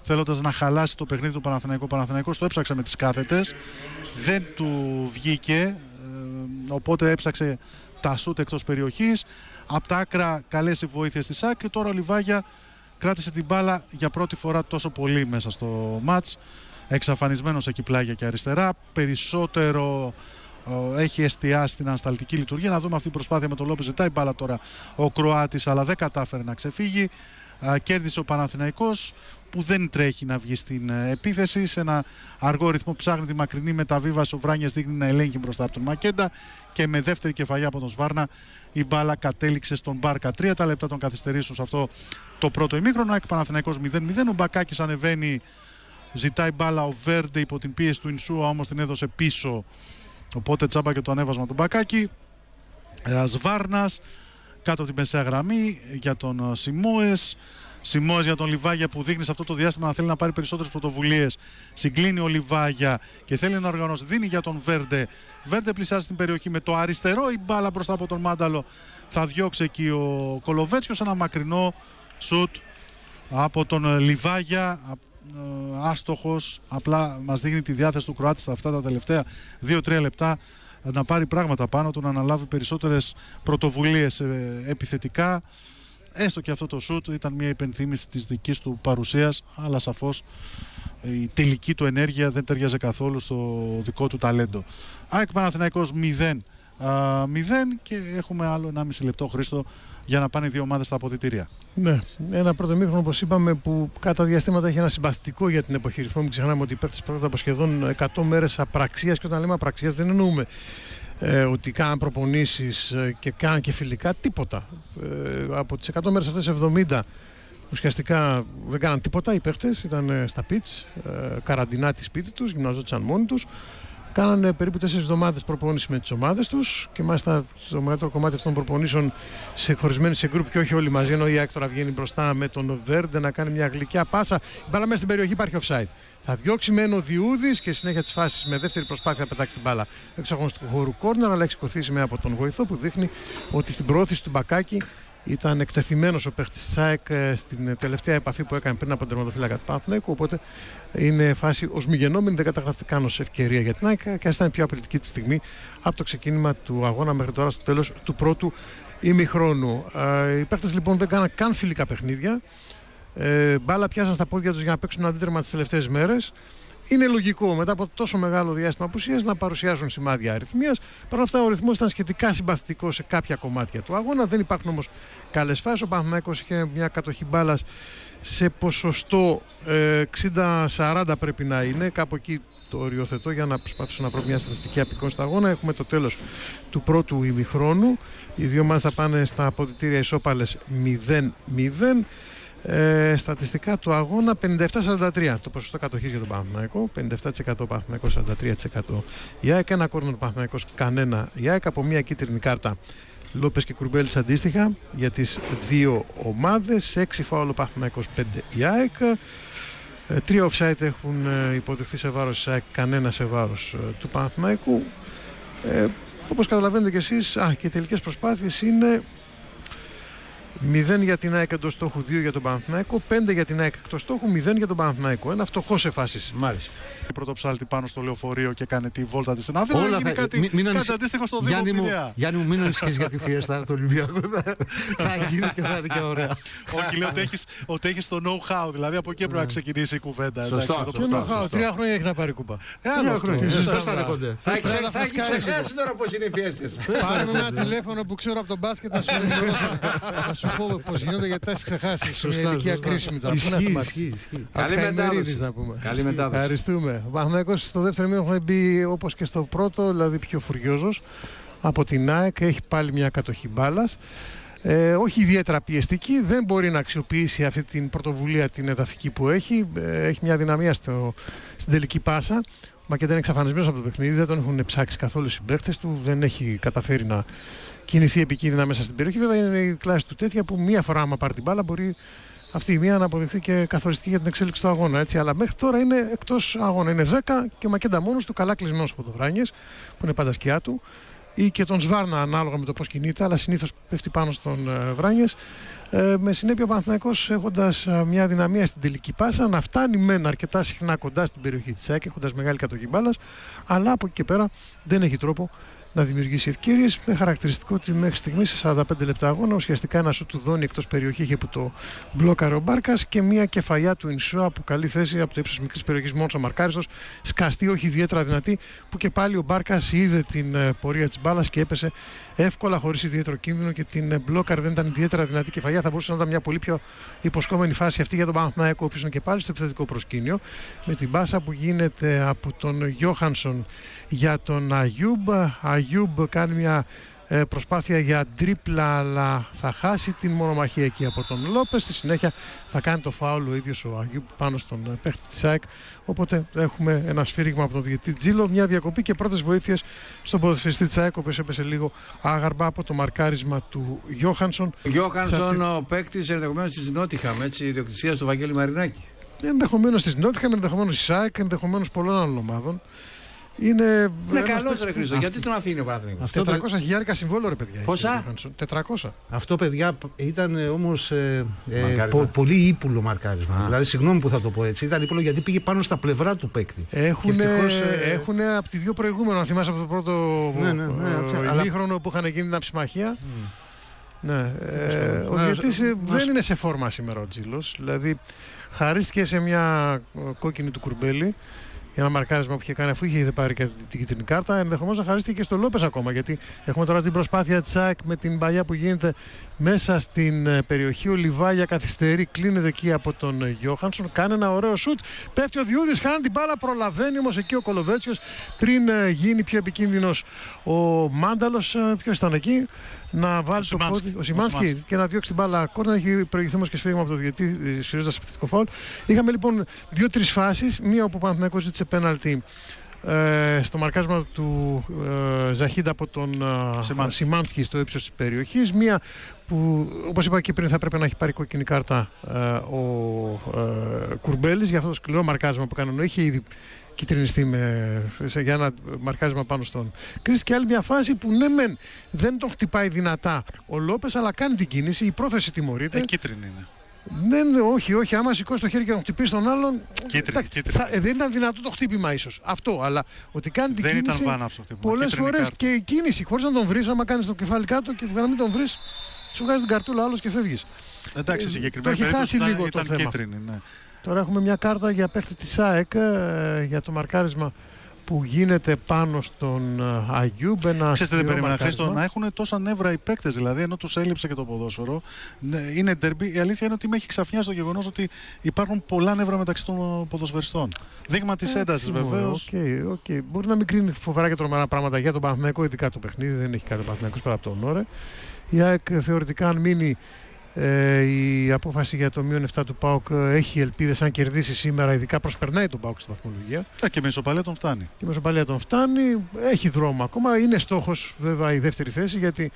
θέλοντας να χαλάσει το παιχνίδι του Παναθηναϊκού. Ο Παναθηναϊκός το έψαξε με τις κάθετες, δεν του βγήκε, ε, οπότε έψαξε τα σούτ εκτός περιοχής. Από τα άκρα καλές οι βοήθειες της ΣΑΚ και τώρα ο Λιβάγια κράτησε την μπάλα για πρώτη φορά τόσο πολύ μέσα στο μάτς. Εξαφανισμένος εκεί πλάγια και αριστερά. Περισσότερο έχει εστιάσει στην ανασταλτική λειτουργία. Να δούμε αυτή την προσπάθεια με τον Λόπες. Ζητάει μπάλα τώρα ο Κροάτης, αλλά δεν κατάφερε να ξεφύγει. Κέρδισε ο Παναθηναϊκός που δεν τρέχει να βγει στην ε, επίθεση. Σε ένα αργό ρυθμό ψάχνει τη μακρινή μεταβίβαση. Ο Βράνιας δείχνει να ελέγχει μπροστά από τον Μακέντα. Και με δεύτερη κεφαλιά από τον Σβάρνα η μπάλα κατέληξε στον Μπάρκα. Τρία τα λεπτά των καθυστερήσεων σε αυτό το πρώτο ημίχρονο. Εκ Παναθηναϊκός 0-0. Ο Μπακάκης ανεβαίνει. Ζητάει μπάλα ο Βέρντε υπό την πίεση του Ινσούα, όμως την έδωσε πίσω Οπότε τσάμπα και το ανέβασμα του Μπακάκη. Ε, Σβάρνας κάτω από την μεσαία γραμμή για τον ε, Σιμόε. Σιμόε για τον Λιβάγια που δείχνει σε αυτό το διάστημα να θέλει να πάρει περισσότερες πρωτοβουλίες. Συγκλίνει ο Λιβάγια και θέλει να οργανώσει. Δίνει για τον Βέρντε. Βέρντε πλησιάζει στην περιοχή με το αριστερό. Η μπάλα μπροστά από τον Μάνταλο θα διώξει εκεί ο Κολοβέτσιος. Ένα μακρινό σουτ από τον ε, Λιβάγια ε, άστοχος, απλά μας δείχνει τη διάθεση του Κροάτης στα αυτά τα τελευταία 2-3 λεπτά να πάρει πράγματα πάνω του, να αναλάβει περισσότερες πρωτοβουλίες ε, επιθετικά. Έστω και αυτό το σουτ ήταν μια υπενθύμηση της δικής του παρουσίας, αλλά σαφώς η τελική του ενέργεια δεν ταιριάζε καθόλου στο δικό του ταλέντο. ΑΕΚ Παναθηναϊκός 0, 0 και έχουμε άλλο 1,5 λεπτό Χρήστο για να πάνε οι δύο ομάδες στα αποδητήρια. Ναι, ένα πρώτο μήχρονο όπως είπαμε που κατά διαστήματα έχει ένα συμπαστικό για την εποχή ρυθμό. Μην ξεχνάμε ότι οι παίκτες πρόκειται από σχεδόν 100 μέρες απραξίας και όταν λέμε απραξίας δεν εννοούμε ε, ότι κάναν προπονήσεις ε, και κάναν και φιλικά τίποτα. Ε, από τις 100 μέρες αυτές 70 ουσιαστικά δεν κάναν τίποτα οι παίχτες, ήταν ε, στα πιτς, ε, καραντινάτι σπίτι τους, γυμναζόντουσαν μόνοι τους. Κάνανε περίπου 4 εβδομάδες προπόνηση με τις ομάδες τους και μάλιστα το μεγαλύτερο κομμάτι αυτών των προπονήσεων σε χωρισμένοι σε γκρουπ και όχι όλοι μαζί. Ενώ η Άκτορα βγαίνει μπροστά με τον Βέρντε να κάνει μια γλυκιά πάσα. Η μπάλα μέσα στην περιοχή υπάρχει offside. Θα διώξει με ο Διούδης και συνέχεια τη φάση με δεύτερη προσπάθεια να πετάξει την μπάλα έξω αγωνιστικού χώρου κόρνερ. Αλλά έχει σκοθήσει με από τον βοηθό που δείχνει ότι στην προώθηση του Μπακάκη ήταν εκτεθειμένος ο παίχτης της ΑΕΚ ε, στην τελευταία επαφή που έκανε πριν από τον τερματοφύλακα του Παναθηναϊκού οπότε είναι φάση ως μη γενόμενη δεν καταγράφεται καν ως ευκαιρία για την ΑΕΚ και ας ήταν πιο απαιτητική τη στιγμή από το ξεκίνημα του αγώνα μέχρι τώρα στο τέλος του πρώτου ημιχρόνου. Ε, οι παίχτες λοιπόν δεν κάναν καν φιλικά παιχνίδια ε, μπάλα πιάσαν στα πόδια τους για να παίξουν αντίτρεμα τις τελευταίες μέρες είναι λογικό μετά από τόσο μεγάλο διάστημα απουσίας να παρουσιάζουν σημάδια αριθμίας. Παρ' όλα αυτά, ο ρυθμός ήταν σχετικά συμπαθητικός σε κάποια κομμάτια του αγώνα. Δεν υπάρχουν όμως καλές φάσεις. Ο Παναθυνάκο είχε μια κατοχή μπάλας σε ποσοστό ε, 60-40 πρέπει να είναι. Κάπου εκεί το οριοθετώ για να προσπαθήσω να βρω μια στατιστική απεικόνηση του αγώνα. Έχουμε το τέλος του πρώτου ημιχρόνου. Οι δύο ομάδες θα πάνε στα αποδητήρια ισόπαλες 0-0. Ε, στατιστικά του αγώνα 57-43 το ποσοστό κατοχής για τον Παναθηναϊκό 57% Παναθηναϊκός 43% η ΑΕΚ. Ένα κόρνο του Παναθηναϊκός κανένα. Η ΑΕΚ από μια κίτρινη κάρτα. Λόπες και Κουρμπέλης αντίστοιχα για τις δύο ομάδες. 6 φάουλο Παναθηναϊκός 5 η ΑΕΚ. Ε, τρία offside έχουν ε, υποδεχθεί σε βάρος της ΑΕΚ κανένα σε βάρος ε, του Παναθηναϊκού. Ε, όπως καταλαβαίνετε και εσείς α, και οι τελικές προσπάθειες είναι 0 για την ΑΕΚ εντός στόχου, 2 για τον Παναθηναϊκό, 5 για την ΑΕΚ εκτός στόχου, 0 για τον Παναθηναϊκό. Ένα φτωχό σε φάσεις. Μάλιστα. Πρώτο ψάλτη πάνω στο λεωφορείο και κάνει τη βόλτα της στην Αθήνα. Όλα θα... κάτι, μην, μην κάτι αντίστοιχο στο Δήμο Γιάννη μου, Γιάννη μου, μην ανησυχείς για τη φιέστα του Ολυμπιακού. θα γίνει και θα είναι και ωραία. Όχι, λέω ότι έχει το know-how, δηλαδή από εκεί πρέπει να ξεκινήσει η κουβέντα. Σωστό. Τρία χρόνια έχει να πάρει κούπα. Τρία χρόνια. Δεν θα ρεκοντέ. Θα έχει ξεχάσει τώρα πώς είναι οι πιέστε. Πάρε ένα τηλέφωνο που ξέρω από τον μπάσκετ να σου πω πώ γίνονται γιατί τα έχεις ξεχάσει. Είναι ηλικία κρίσιμη τώρα. Ισχύει. Καλή μετάδοση. Καλή μετάδοση. Ευχαριστούμε. Ο Παναγιώ στο δεύτερο μήνυμα έχουν μπει όπως και στο πρώτο, δηλαδή πιο φουριόζος από την ΑΕΚ. Έχει πάλι μια κατοχή μπάλας. Ε, όχι ιδιαίτερα πιεστική, δεν μπορεί να αξιοποιήσει αυτή την πρωτοβουλία την εδαφική που έχει. Ε, έχει μια δυναμία στο, στην τελική πάσα. Ο Μακεντέ είναι εξαφανισμένος από το παιχνίδι, δεν τον έχουν ψάξει καθόλου οι συμπαίχτε του, δεν έχει καταφέρει να κινηθεί επικίνδυνα μέσα στην περιοχή. Βέβαια είναι η κλάση του τέτοια που μία φορά άμα πάρει την μπάλα μπορεί αυτή η μία να αποδειχθεί και καθοριστική για την εξέλιξη του αγώνα. Έτσι. Αλλά μέχρι τώρα είναι εκτός αγώνα. Είναι 10 και ο Μακέντα μόνος του, καλά κλεισμένο από το Βράνιες, που είναι πάντα σκιά του, ή και τον Σβάρνα ανάλογα με το πώς κινείται, αλλά συνήθως πέφτει πάνω στον ε, Βράνιες. Ε, με συνέπεια ο Παναθηναϊκός έχοντας ε, μια δυναμία στην τελική πάσα να φτάνει μεν αρκετά συχνά κοντά στην περιοχή της ΑΕΚ, έχοντας μεγάλη κατοχή μπάλας, αλλά από εκεί και πέρα δεν έχει τρόπο να δημιουργήσει ευκαιρίες. Με χαρακτηριστικό ότι μέχρι στιγμής σε 45 λεπτά αγώνα ουσιαστικά ένα σου του δόνει εκτός περιοχή είχε που το μπλόκαρε ο Μπάρκας και μια κεφαλιά του Ινσουά από καλή θέση από το ύψος μικρής περιοχής μόνο ο Μαρκάριστο. Σκαστή, όχι ιδιαίτερα δυνατή, που και πάλι ο Μπάρκας είδε την ε, πορεία της μπάλας και έπεσε εύκολα χωρίς ιδιαίτερο κίνδυνο και την ε, μπλόκαρ δεν ήταν ιδιαίτερα δυνατή κεφαλιά. Θα μπορούσε να ήταν μια πολύ πιο υποσχόμενη φάση αυτή για τον Παναθναϊκό, ο οποίος είναι και πάλι στο επιθετικό προσκήνιο. Με την μπάσα που γίνεται από τον Γιώχανσον για τον Αγιούμπ. Αγιούμπ κάνει μια ε, προσπάθεια για τρίπλα αλλά θα χάσει την μονομαχία εκεί από τον Λόπες. Στη συνέχεια θα κάνει το φάουλ ο ίδιος ο Αγιούμπ πάνω στον ε, παίχτη της ΑΕΚ. Οπότε έχουμε ένα σφύριγμα από τον διαιτή Τζίλο, μια διακοπή και πρώτες βοήθειες στον ποδοσφαιριστή της ΑΕΚ, ο οποίος έπεσε λίγο άγαρμα από το μαρκάρισμα του Γιώχανσον. Γιώχανσον, αυτή... ο παίκτης ενδεχομένως της Νότιχαμ, έτσι, ιδιοκτησίας του Βαγγέλη Μαρινάκη. Ενδεχομένως της Νότιχαμ, ενδεχομένως της ΑΕΚ, ενδεχομένως πολλών άλλων ομάδων. Είναι, είναι καλός ρε Χρήστο. Γιατί τον αφήνει ο Παναθηναϊκός; Αυτό 400 χιλιάρικα συμβόλαιο ρε παιδιά. Πόσα; 400. Αυτό παιδιά ήταν ε, όμως ε, ε, πο, πολύ ύπουλο μαρκάρισμα. Α. Δηλαδή, συγγνώμη που θα το πω έτσι. Ήταν ύπουλο γιατί πήγε πάνω στα πλευρά του παίκτη. Έχουν, ε... έχουν από τη δύο προηγούμενα. Αν θυμάσαι από το πρώτο ναι, ναι, ναι, ημίχρονο που είχαν γίνει την ψημαχία. Mm. Ναι, ε, ο διαιτής δεν είναι σε φόρμα σήμερα ο Τζίλος. Δηλαδή χαρίστηκε σε μια κόκκινη του κουρμπέλη για ένα μαρκάρισμα που είχε κάνει αφού είχε πάρει και την κίτρινη κάρτα. Ενδεχομένως να χαρίστηκε και στο Λόπες ακόμα. Γιατί έχουμε τώρα την προσπάθεια τη ΑΕΚ με την παλιά που γίνεται μέσα στην ε, περιοχή. Ο Λιβάγια καθυστερεί, κλείνεται εκεί από τον Γιώχανσον. Κάνει ένα ωραίο σουτ. Πέφτει ο Διούδης, χάνει την μπάλα. Προλαβαίνει όμως εκεί ο Κολοβέτσιος πριν ε, γίνει πιο επικίνδυνος ο Μάνταλος. Ε, Ποιος ήταν εκεί να βάλει το πόδι, ο Σιμάνσκι, και να διώξει την μπάλα κόρνα. Έχει προηγηθεί όμως και σφίγμα από το διαιτή, σφυρίζοντα επιθετικό φάουλ. Είχαμε λοιπόν δύο-τρεις φάσεις. Μία όπου ο Παναθυνακό ζήτησε πέναλτι ε, στο μαρκάσμα του ε, Ζαχίδα από τον ε, Σιμάνσκι στο ύψος της περιοχής. Μία που, όπως είπα και πριν, θα πρέπει να έχει πάρει κόκκινη κάρτα ε, ο ε, Κουρμπέλης για αυτό το σκληρό μαρκάσμα που έκανε. Είχε ήδη κυτρινιστεί με, για ένα μαρκάρισμα πάνω στον Κρίστη και άλλη μια φάση που ναι μεν δεν τον χτυπάει δυνατά ο Λόπες αλλά κάνει την κίνηση, η πρόθεση τιμωρείται. Ε, κίτρινη είναι. Ναι, ναι, όχι, όχι. Άμα σηκώσει το χέρι και να χτυπήσει τον άλλον. Κίτρινη, κίτρινη. Θα, ε, δεν ήταν δυνατό το χτύπημα, ίσως. Αυτό. Αλλά ότι κάνει την δεν κίνηση. Ήταν Πολλές φορές και η κίνηση, χωρίς να τον βρεις, άμα κάνεις το κεφάλι κάτω και να μην τον βρεις, σου βγάζει την καρτούλα άλλος και φεύγεις. Εντάξει, ε, συγκεκριμένα. Το έχει χάσει λίγο το θέμα. Κίτρινη, ναι. Τώρα έχουμε μια κάρτα για παίχτη της ΑΕΚ ε, για το μαρκάρισμα που γίνεται πάνω στον ε, Αγιούμπ. Ένα Ξέρετε, δεν περίμενα Χρήστο, να έχουν τόσα νεύρα οι παίκτες. Δηλαδή, ενώ τους έλειψε και το ποδόσφαιρο. Ναι, είναι ντερμπι. Η αλήθεια είναι ότι με έχει ξαφνιάσει το γεγονός ότι υπάρχουν πολλά νεύρα μεταξύ των ποδοσφαιριστών. Δείγμα της έντασης βεβαίως. Okay, okay. Μπορεί να μην κρίνει φοβερά και τρομερά πράγματα για τον Παναθηναϊκό, ειδικά το παιχνίδι. Δεν έχει κάτι ο Παναθηναϊκός πέρα από τον Ωρε. Η ΑΕΚ θεωρητικά, αν μείνει ε, η απόφαση για το μείον 7 του ΠΑΟΚ έχει ελπίδες αν κερδίσει σήμερα, ειδικά προσπερνάει τον ΠΑΟΚ στη βαθμολογία. Ε, και με ισοπαλία τον φτάνει. Και με ισοπαλία τον φτάνει. Έχει δρόμο ακόμα. Είναι στόχος βέβαια η δεύτερη θέση γιατί ε,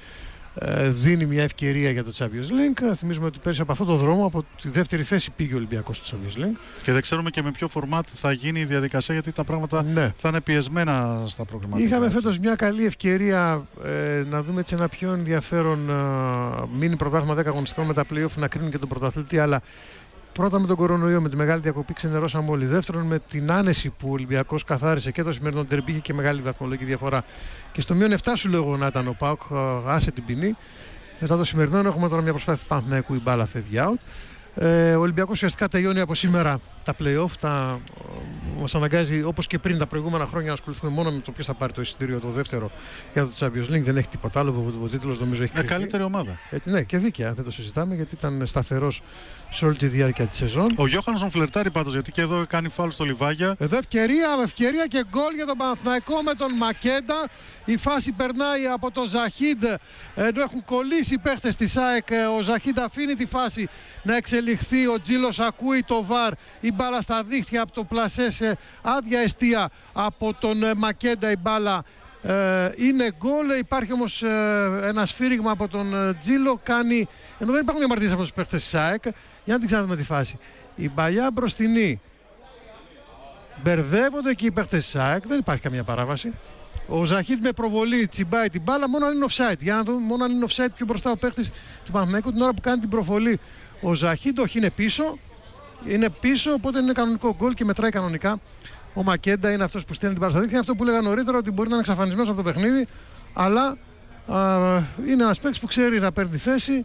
δίνει μια ευκαιρία για το Champions League. Θυμίζουμε ότι πέρυσι από αυτό το δρόμο, από τη δεύτερη θέση πήγε ο Ολυμπιακός στο Champions League. Και δεν ξέρουμε και με ποιο φορμάτ θα γίνει η διαδικασία, γιατί τα πράγματα ναι. θα είναι πιεσμένα στα προγραμματικά. Είχαμε φέτος μια καλή ευκαιρία ε, να δούμε έτσι ένα πιο ενδιαφέρον ε, μήνυ πρωτάθλημα 10 αγωνιστικών με τα playoff να κρίνουν και τον πρωταθλητή, αλλά Πρώτα με τον κορονοϊό, με τη μεγάλη διακοπή ξενερώσαμε όλοι. Δεύτερον, με την άνεση που ο Ολυμπιακός καθάρισε και το σημερινό τερμπή είχε και μεγάλη βαθμολογική διαφορά. Και στο μείον 7 σου λέγω να ήταν ο Πάουκ, άσε την ποινή. Μετά το σημερινό έχουμε τώρα μια προσπάθεια Παναθηναϊκού, η μπάλα φεύγει out. Ε, ο Ολυμπιακός ουσιαστικά τελειώνει από σήμερα τα playoff. Τα, μας αναγκάζει όπως και πριν τα προηγούμενα χρόνια να ασχοληθούμε μόνο με το ποιος θα πάρει το εισιτήριο το δεύτερο για το Champions League. Δεν έχει τίποτα άλλο. Ο τίτλο νομίζω έχει κρυφτεί. καλύτερη ομάδα. Ε, ναι, και δίκαια δεν το συζητάμε γιατί ήταν σταθερός σε όλη τη διάρκεια της σεζόν. Ο Γιώχανσον φλερτάρει πάντως γιατί και εδώ κάνει φάουλ στο Λιβάγια. Εδώ ευκαιρία, ευκαιρία και γκολ για τον Παναθηναϊκό με τον Μακέντα. Η φάση περνάει από τον Ζαχίντ ενώ έχουν κολλήσει οι παίχτες της ΑΕΚ. Ο Ζαχίντ αφήνει τη φάση να εξελιχθεί. Ο Τζίλος ακούει το βαρ. Η μπάλα στα δίχτυα από το πλασέ σε άδεια αιστεία από τον ε, Μακέντα η μπάλα ε, είναι γκολ. Υπάρχει όμως ε, ένα σφύριγμα από τον ε, Τζίλο. Κάνει, ενώ δεν υπάρχουν διαμαρτυρίες από τους παίχτε της ΑΕΚ. Για να την ξαναδούμε τη φάση. Η παλιά μπροστινή. Μπερδεύονται εκεί οι παίχτε της ΑΕΚ. Δεν υπάρχει καμία παράβαση. Ο Ζαχίτ με προβολή τσιμπάει την μπάλα μόνο αν είναι offside. Για να δούμε μόνο αν είναι offside πιο μπροστά ο παίχτη του Παναθηναϊκού την ώρα που κάνει την προβολή. Ο Ζαχίτ όχι είναι πίσω. Είναι πίσω οπότε είναι κανονικό γκολ και μετράει κανονικά. Ο Μακέντα είναι αυτός που στέλνει την μπάλα Είναι αυτό που έλεγα νωρίτερα ότι μπορεί να είναι εξαφανισμένος από το παιχνίδι. Αλλά α, είναι ένας παίκτης που ξέρει να παίρνει θέση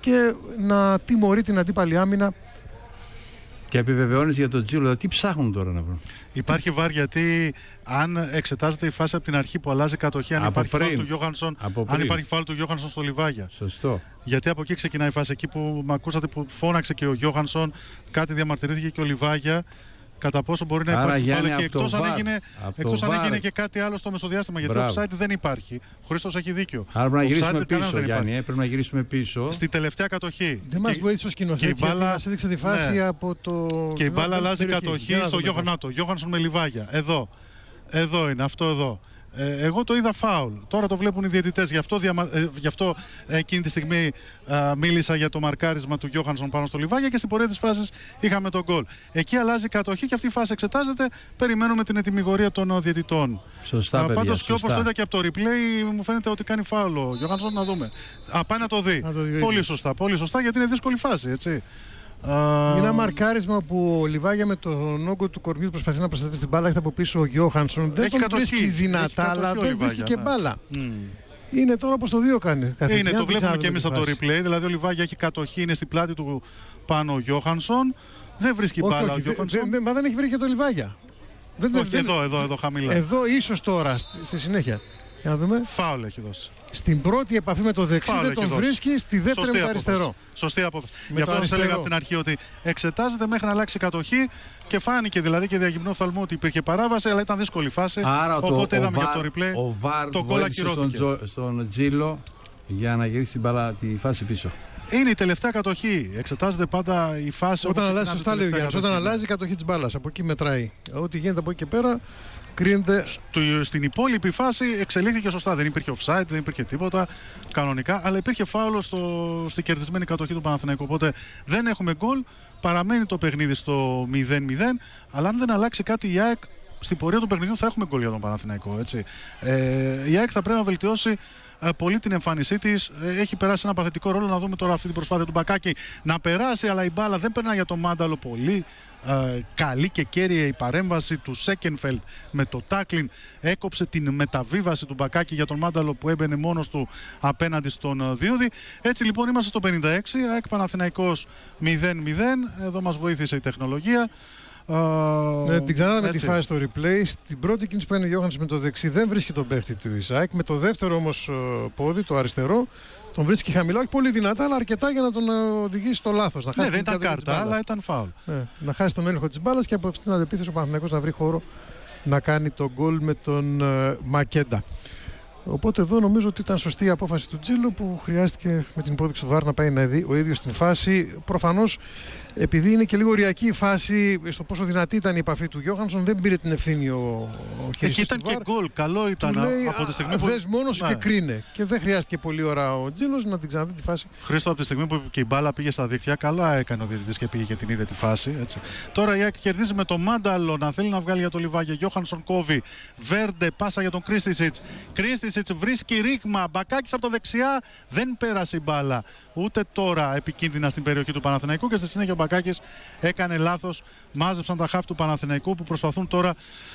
και να τιμωρεί την αντίπαλη άμυνα και επιβεβαιώνεις για τον Τζίλο, τι ψάχνουν τώρα να βρουν; Υπάρχει βάρ γιατί αν εξετάζεται η φάση από την αρχή που αλλάζει κατοχή, αν υπάρχει φάλ του Γιώχανσον, αν υπάρχει φάλ του Γιώχανσον στο Λιβάγια. Σωστό. Γιατί από εκεί ξεκινάει η φάση. Εκεί που με ακούσατε που φώναξε και ο Γιώχανσον, κάτι διαμαρτυρήθηκε και ο Λιβάγια κατά πόσο μπορεί να Άρα, υπάρχει και εκτός αν, έγινε, εκτός αν έγινε και κάτι άλλο στο μεσοδιάστημα. Γιατί το site δεν υπάρχει. Χρήστος έχει δίκιο. Άρα πρέπει να γυρίσουμε πίσω, Γιάννη. Ε, πρέπει να γυρίσουμε πίσω. Στη τελευταία κατοχή. Δεν μας βοήθησε ο σκηνοθέτη. Η μπάλα έδειξε τη φάση ναι. από το. Και η μπάλα αλλάζει κατοχή στο Γιώργο Γιώργανσον με λιβάγια. Εδώ. Εδώ είναι, αυτό εδώ. Ε, εγώ το είδα φάουλ. Τώρα το βλέπουν οι διαιτητές. Γι' αυτό, διαμα... ε, γι αυτό εκείνη τη στιγμή ε, μίλησα για το μαρκάρισμα του Γιώχανσον πάνω στο Λιβάγια και στην πορεία της φάσης είχαμε τον γκολ. Εκεί αλλάζει κατοχή και αυτή η φάση εξετάζεται. Περιμένουμε την ετοιμιγορία των ε, διαιτητών. Σωστά, παιδιά. Πάντως και όπως το είδα και από το replay, μου φαίνεται ότι κάνει φάουλ ο Γιώχανσον να δούμε. Α, πάει να το δει. Να το δει πολύ σωστά, πολύ σωστά γιατί είναι δύσκολη φάση. Έτσι. Είναι ένα μαρκάρισμα που ο Λιβάγια με τον όγκο του κορμιού προσπαθεί να προστατεύσει την μπάλα. Έχετε από πίσω ο Γιώχανσον. Δεν τον βρίσκει δυνατά, αλλά δεν βρίσκει και ναι. μπάλα. Είναι τώρα όπως το δύο κάνει. Είναι, το βλέπουμε και εμείς από το replay. Δηλαδή ο Λιβάγια έχει κατοχή, είναι στην πλάτη του πάνω ο Γιώχανσον. Δεν βρίσκει μπάλα ο Γιώχανσον. Μα δεν έχει βρει και το Λιβάγια. Δεν, Όχι, δεν, εδώ, εδώ, εδώ χαμηλά. Εδώ ίσως τώρα, στη συνέχεια. Για να δούμε. Φάουλ έχει δώσει. Στην πρώτη επαφή με το δεξί δεν τον βρίσκει, στη δεύτερη με το αριστερό. Σωστή απόφαση. Γι' αυτό σας έλεγα από την αρχή ότι εξετάζεται μέχρι να αλλάξει κατοχή και φάνηκε δηλαδή και διαγυμνό φθαλμό ότι υπήρχε παράβαση, αλλά ήταν δύσκολη φάση. Άρα οπότε το, είδαμε ο και το replay. Ο Βάρ το γκολ Στον, στον Τζίλο για να γυρίσει την μπαλά, τη φάση πίσω. Είναι η τελευταία κατοχή. Εξετάζεται πάντα η φάση. Όταν αλλάζει, σωστά λέει ο Όταν αλλάζει η κατοχή της μπάλας. Από εκεί μετράει. Ό,τι γίνεται από εκεί και πέρα κρίνεται. στην υπόλοιπη φάση εξελίχθηκε σωστά. Δεν υπήρχε offside, δεν υπήρχε τίποτα κανονικά. Αλλά υπήρχε φάουλος στο, στην κερδισμένη κατοχή του Παναθηναϊκού. Οπότε δεν έχουμε γκολ. Παραμένει το παιχνίδι στο 0-0. Αλλά αν δεν αλλάξει κάτι η ΑΕΚ στην πορεία του παιχνιδιού θα έχουμε γκολ για τον Παναθηναϊκό. Έτσι. Ε, η ΑΕΚ θα πρέπει να βελτιώσει ε, πολύ την εμφάνισή της. Ε, έχει περάσει ένα παθητικό ρόλο. Να δούμε τώρα αυτή την προσπάθεια του Μπακάκη να περάσει, αλλά η μπάλα δεν περνάει για τον Μάνταλο πολύ. Ε, καλή και κέρια η παρέμβαση του Σέκενφελτ με το τάκλιν έκοψε την μεταβίβαση του Μπακάκη για τον Μάνταλο που έμπαινε μόνος του απέναντι στον Διούδη. Έτσι λοιπόν είμαστε στο 56, ΑΕΚ Παναθηναϊκός 0-0, εδώ μας βοήθησε η τεχνολογία. Ναι, την ξανά τη φάση στο replay. Στην πρώτη κίνηση που είναι ο Γιώχανς με το δεξί δεν βρίσκει τον παίχτη του Ισάκ. Με το δεύτερο όμως ε, πόδι, το αριστερό, τον βρίσκει χαμηλά. Όχι πολύ δυνατά, αλλά αρκετά για να τον ε, οδηγήσει στο λάθος. Ναι, δεν ήταν κάρτα, αλλά ήταν φάουλ. Ναι, να χάσει τον έλεγχο της μπάλας και από αυτήν την αντεπίθεση ο Παναθηναϊκός να βρει χώρο να κάνει τον γκολ με τον uh, Μακέντα. Οπότε εδώ νομίζω ότι ήταν σωστή η απόφαση του Τζίλου που χρειάστηκε με την υπόδειξη του Βάρ να πάει να δει ο ίδιος στην φάση. Προφανώς επειδή είναι και λίγο ωριακή η φάση στο πόσο δυνατή ήταν η επαφή του Γιώχανσον, δεν πήρε την ευθύνη ο, ο Εκεί ήταν και γκολ. Καλό ήταν λέει, από τη στιγμή που. Δες μόνος ναι. και κρίνε. Και δεν χρειάστηκε πολύ ώρα ο Τζίλος να την ξαναδεί τη φάση. Χρήστο από τη στιγμή που και η μπάλα πήγε στα δίχτυα, καλά έκανε ο διαιτητής και πήγε και την είδε τη φάση. Έτσι. Τώρα η Άκη κερδίζει με το Μάνταλο να θέλει να βγάλει για το λιβάγιο. Γιώχανσον κόβει. Βέρντε πάσα για τον Κρίστισιτς. Κρίστισιτς βρίσκει ρήγμα. Μπακάκι από το δεξιά δεν πέρασε η μπάλα. Ούτε τώρα επικίνδυνα στην περιοχή του Παναθηναϊκού και στη συνέχεια ο Μπακάκη έκανε λάθος. Μάζεψαν τα χάφη του Παναθηναϊκού που προσπαθούν τώρα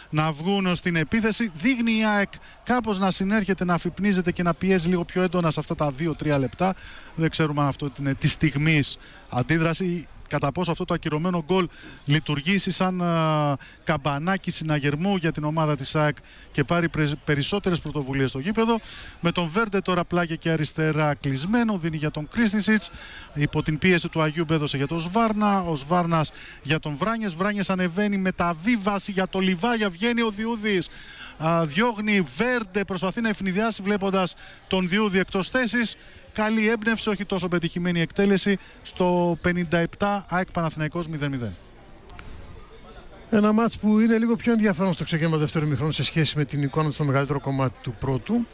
να βγουν στην επίθεση. Δείχνει η ΑΕΚ κάπως να συνέρχεται, να αφυπνίζεται και να πιέζει λίγο πιο έντονα σε αυτά τα 2-3 λεπτά. Δεν ξέρουμε αν αυτό είναι της στιγμής αντίδραση κατά πόσο αυτό το ακυρωμένο γκολ λειτουργήσει σαν α, καμπανάκι συναγερμού για την ομάδα της ΑΕΚ και πάρει περισσότερες πρωτοβουλίες στο γήπεδο. Με τον Βέρντε τώρα πλάγια και αριστερά κλεισμένο, δίνει για τον Κρίστισιτς. Υπό την πίεση του Αγίου έδωσε για τον Σβάρνα. Ο Σβάρνας για τον Βράνιες. Βράνιες ανεβαίνει μεταβίβαση για το Λιβάγια. Βγαίνει ο Διούδης. διώγνει Βέρντε, προσπαθεί να ευνηδιάσει βλέποντας τον Διούδη εκτός θέσης καλή έμπνευση, όχι τόσο πετυχημένη εκτέλεση στο 57 ΑΕΚ Παναθηναϊκός 0-0. Ένα μάτς που είναι λίγο πιο ενδιαφέρον στο ξεκίνημα δεύτερου μηχρόνου σε σχέση με την εικόνα στο μεγαλύτερο κομμάτι του πρώτου.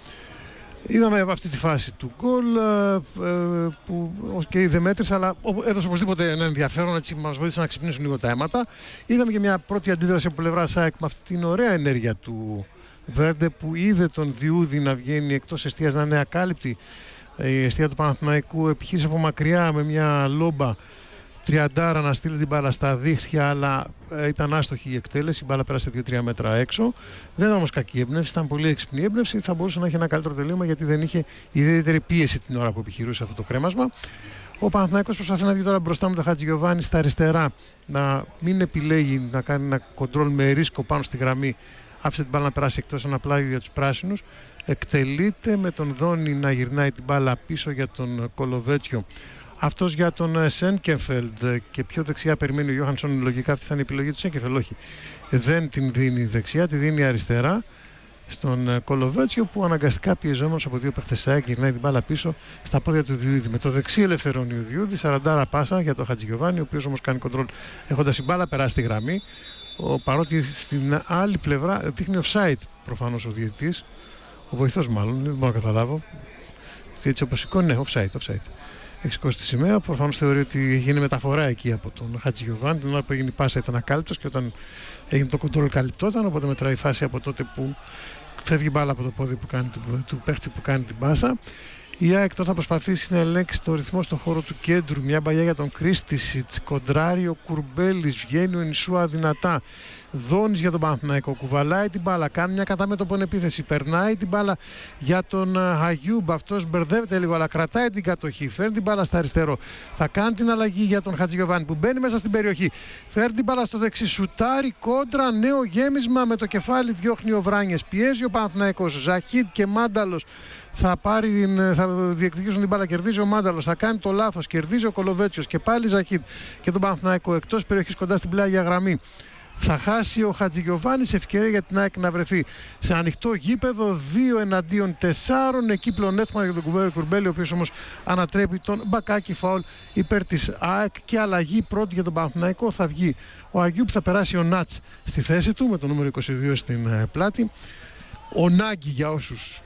Είδαμε αυτή τη φάση του γκολ ε, ε, που και δεν μέτρησε, αλλά έδωσε οπωσδήποτε ένα ενδιαφέρον, έτσι μας βοήθησε να ξυπνήσουν λίγο τα αίματα. Είδαμε και μια πρώτη αντίδραση από πλευρά ΣΑΕΚ με αυτή την ωραία ενέργεια του Βέρντε που είδε τον Διούδη να βγαίνει εκτός εστίας, να είναι ακάλυπτη η αιστεία του Παναθηναϊκού επιχείρησε από μακριά με μια λόμπα τριαντάρα να στείλει την μπάλα στα δίχτυα, αλλά ε, ήταν άστοχη η εκτέλεση. Η μπάλα πέρασε 2-3 μέτρα έξω. Δεν ήταν όμως κακή έμπνευση, ήταν πολύ έξυπνη έμπνευση. Θα μπορούσε να έχει ένα καλύτερο τελείωμα γιατί δεν είχε ιδιαίτερη πίεση την ώρα που επιχειρούσε αυτό το κρέμασμα. Ο Παναθηναϊκός προσπαθεί να βγει τώρα μπροστά με τον Χατζηγιοβάνη στα αριστερά, να μην επιλέγει να κάνει ένα κοντρόλ με ρίσκο πάνω στη γραμμή. Άφησε την μπάλα να περάσει εκτός ένα πλάγιο για τους πράσινους εκτελείται με τον Δόνι να γυρνάει την μπάλα πίσω για τον Κολοβέτσιο. Αυτός για τον Σένκεφελντ και πιο δεξιά περιμένει ο Γιώχανσον. Λογικά αυτή θα είναι η επιλογή του Σένκεφελντ. Όχι, δεν την δίνει δεξιά, τη δίνει αριστερά στον Κολοβέτσιο που αναγκαστικά πιεζόμενο από δύο παιχτεσάκια γυρνάει την μπάλα πίσω στα πόδια του Διούδη. Με το δεξί ελευθερώνει ο Διούδη, 40 πάσα για τον Χατζηγιοβάνη, ο οποίος όμως κάνει κοντρόλ έχοντας την μπάλα περάσει τη γραμμή. Ο, παρότι στην άλλη πλευρά δείχνει offside προφανώς ο διαιτητής ο βοηθός μάλλον, δεν μπορώ να καταλάβω. Έτσι όπως σηκώνει, ναι, offside, offside. Έχει σηκώσει τη σημαία. Προφανώς θεωρεί ότι γίνει μεταφορά εκεί από τον Χατζη Γιωβάν. Την ώρα που έγινε η πάσα ήταν ακάλυπτος και όταν έγινε το κοντρόλ καλυπτόταν. Οπότε μετράει η φάση από τότε που φεύγει μπάλα από το πόδι που κάνει, του παίχτη που κάνει την πάσα. Η ΑΕΚ τώρα θα προσπαθήσει να ελέγξει το ρυθμό στον χώρο του κέντρου. Μια παλιά για τον Κρίστισιτ. Κοντράρι ο Κουρμπέλης. Βγαίνει ο Ινσούα δυνατά. Δόνης για τον Παναθηναϊκό. Κουβαλάει την μπάλα, κάνει μια κατάμετωπον επίθεση. Περνάει την μπάλα για τον ε, Αγιούμπ. Αυτός μπερδεύεται λίγο, αλλά κρατάει την κατοχή. Φέρνει την μπάλα στα αριστερό. Θα κάνει την αλλαγή για τον Χατζηγιοβάνη που μπαίνει μέσα στην περιοχή. Φέρνει την μπάλα στο δεξί. Σουτάρι κόντρα. Νέο γέμισμα με το κεφάλι. Διώχνει ο Βράνιες. Πιέζει ο Παναθηναϊκός. Ζαχίτ και Μάνταλος θα, πάρει την, θα διεκδικήσουν την μπάλα. Κερδίζει ο Μάνταλος, θα κάνει το λάθος. Κερδίζει ο Κολοβέτσιος και πάλι Ζαχίτ και τον Παναθηναϊκό εκτός περιοχής κοντά στην πλάγια γραμμή. Θα χάσει ο Χατζηγιοβάνης ευκαιρία για την ΑΕΚ να βρεθεί σε ανοιχτό γήπεδο. 2 εναντίον 4. Εκεί πλεονέκτημα για τον Κουβέρο Κουρμπέλη, ο οποίος όμως ανατρέπει τον μπακάκι φαουλ υπέρ της ΑΕΚ και αλλαγή πρώτη για τον Παναθηναϊκό. Θα βγει ο Αγίου που θα περάσει ο Νάτς στη θέση του με το νούμερο 22 στην ε, πλάτη. Ο Νάγκη για όσους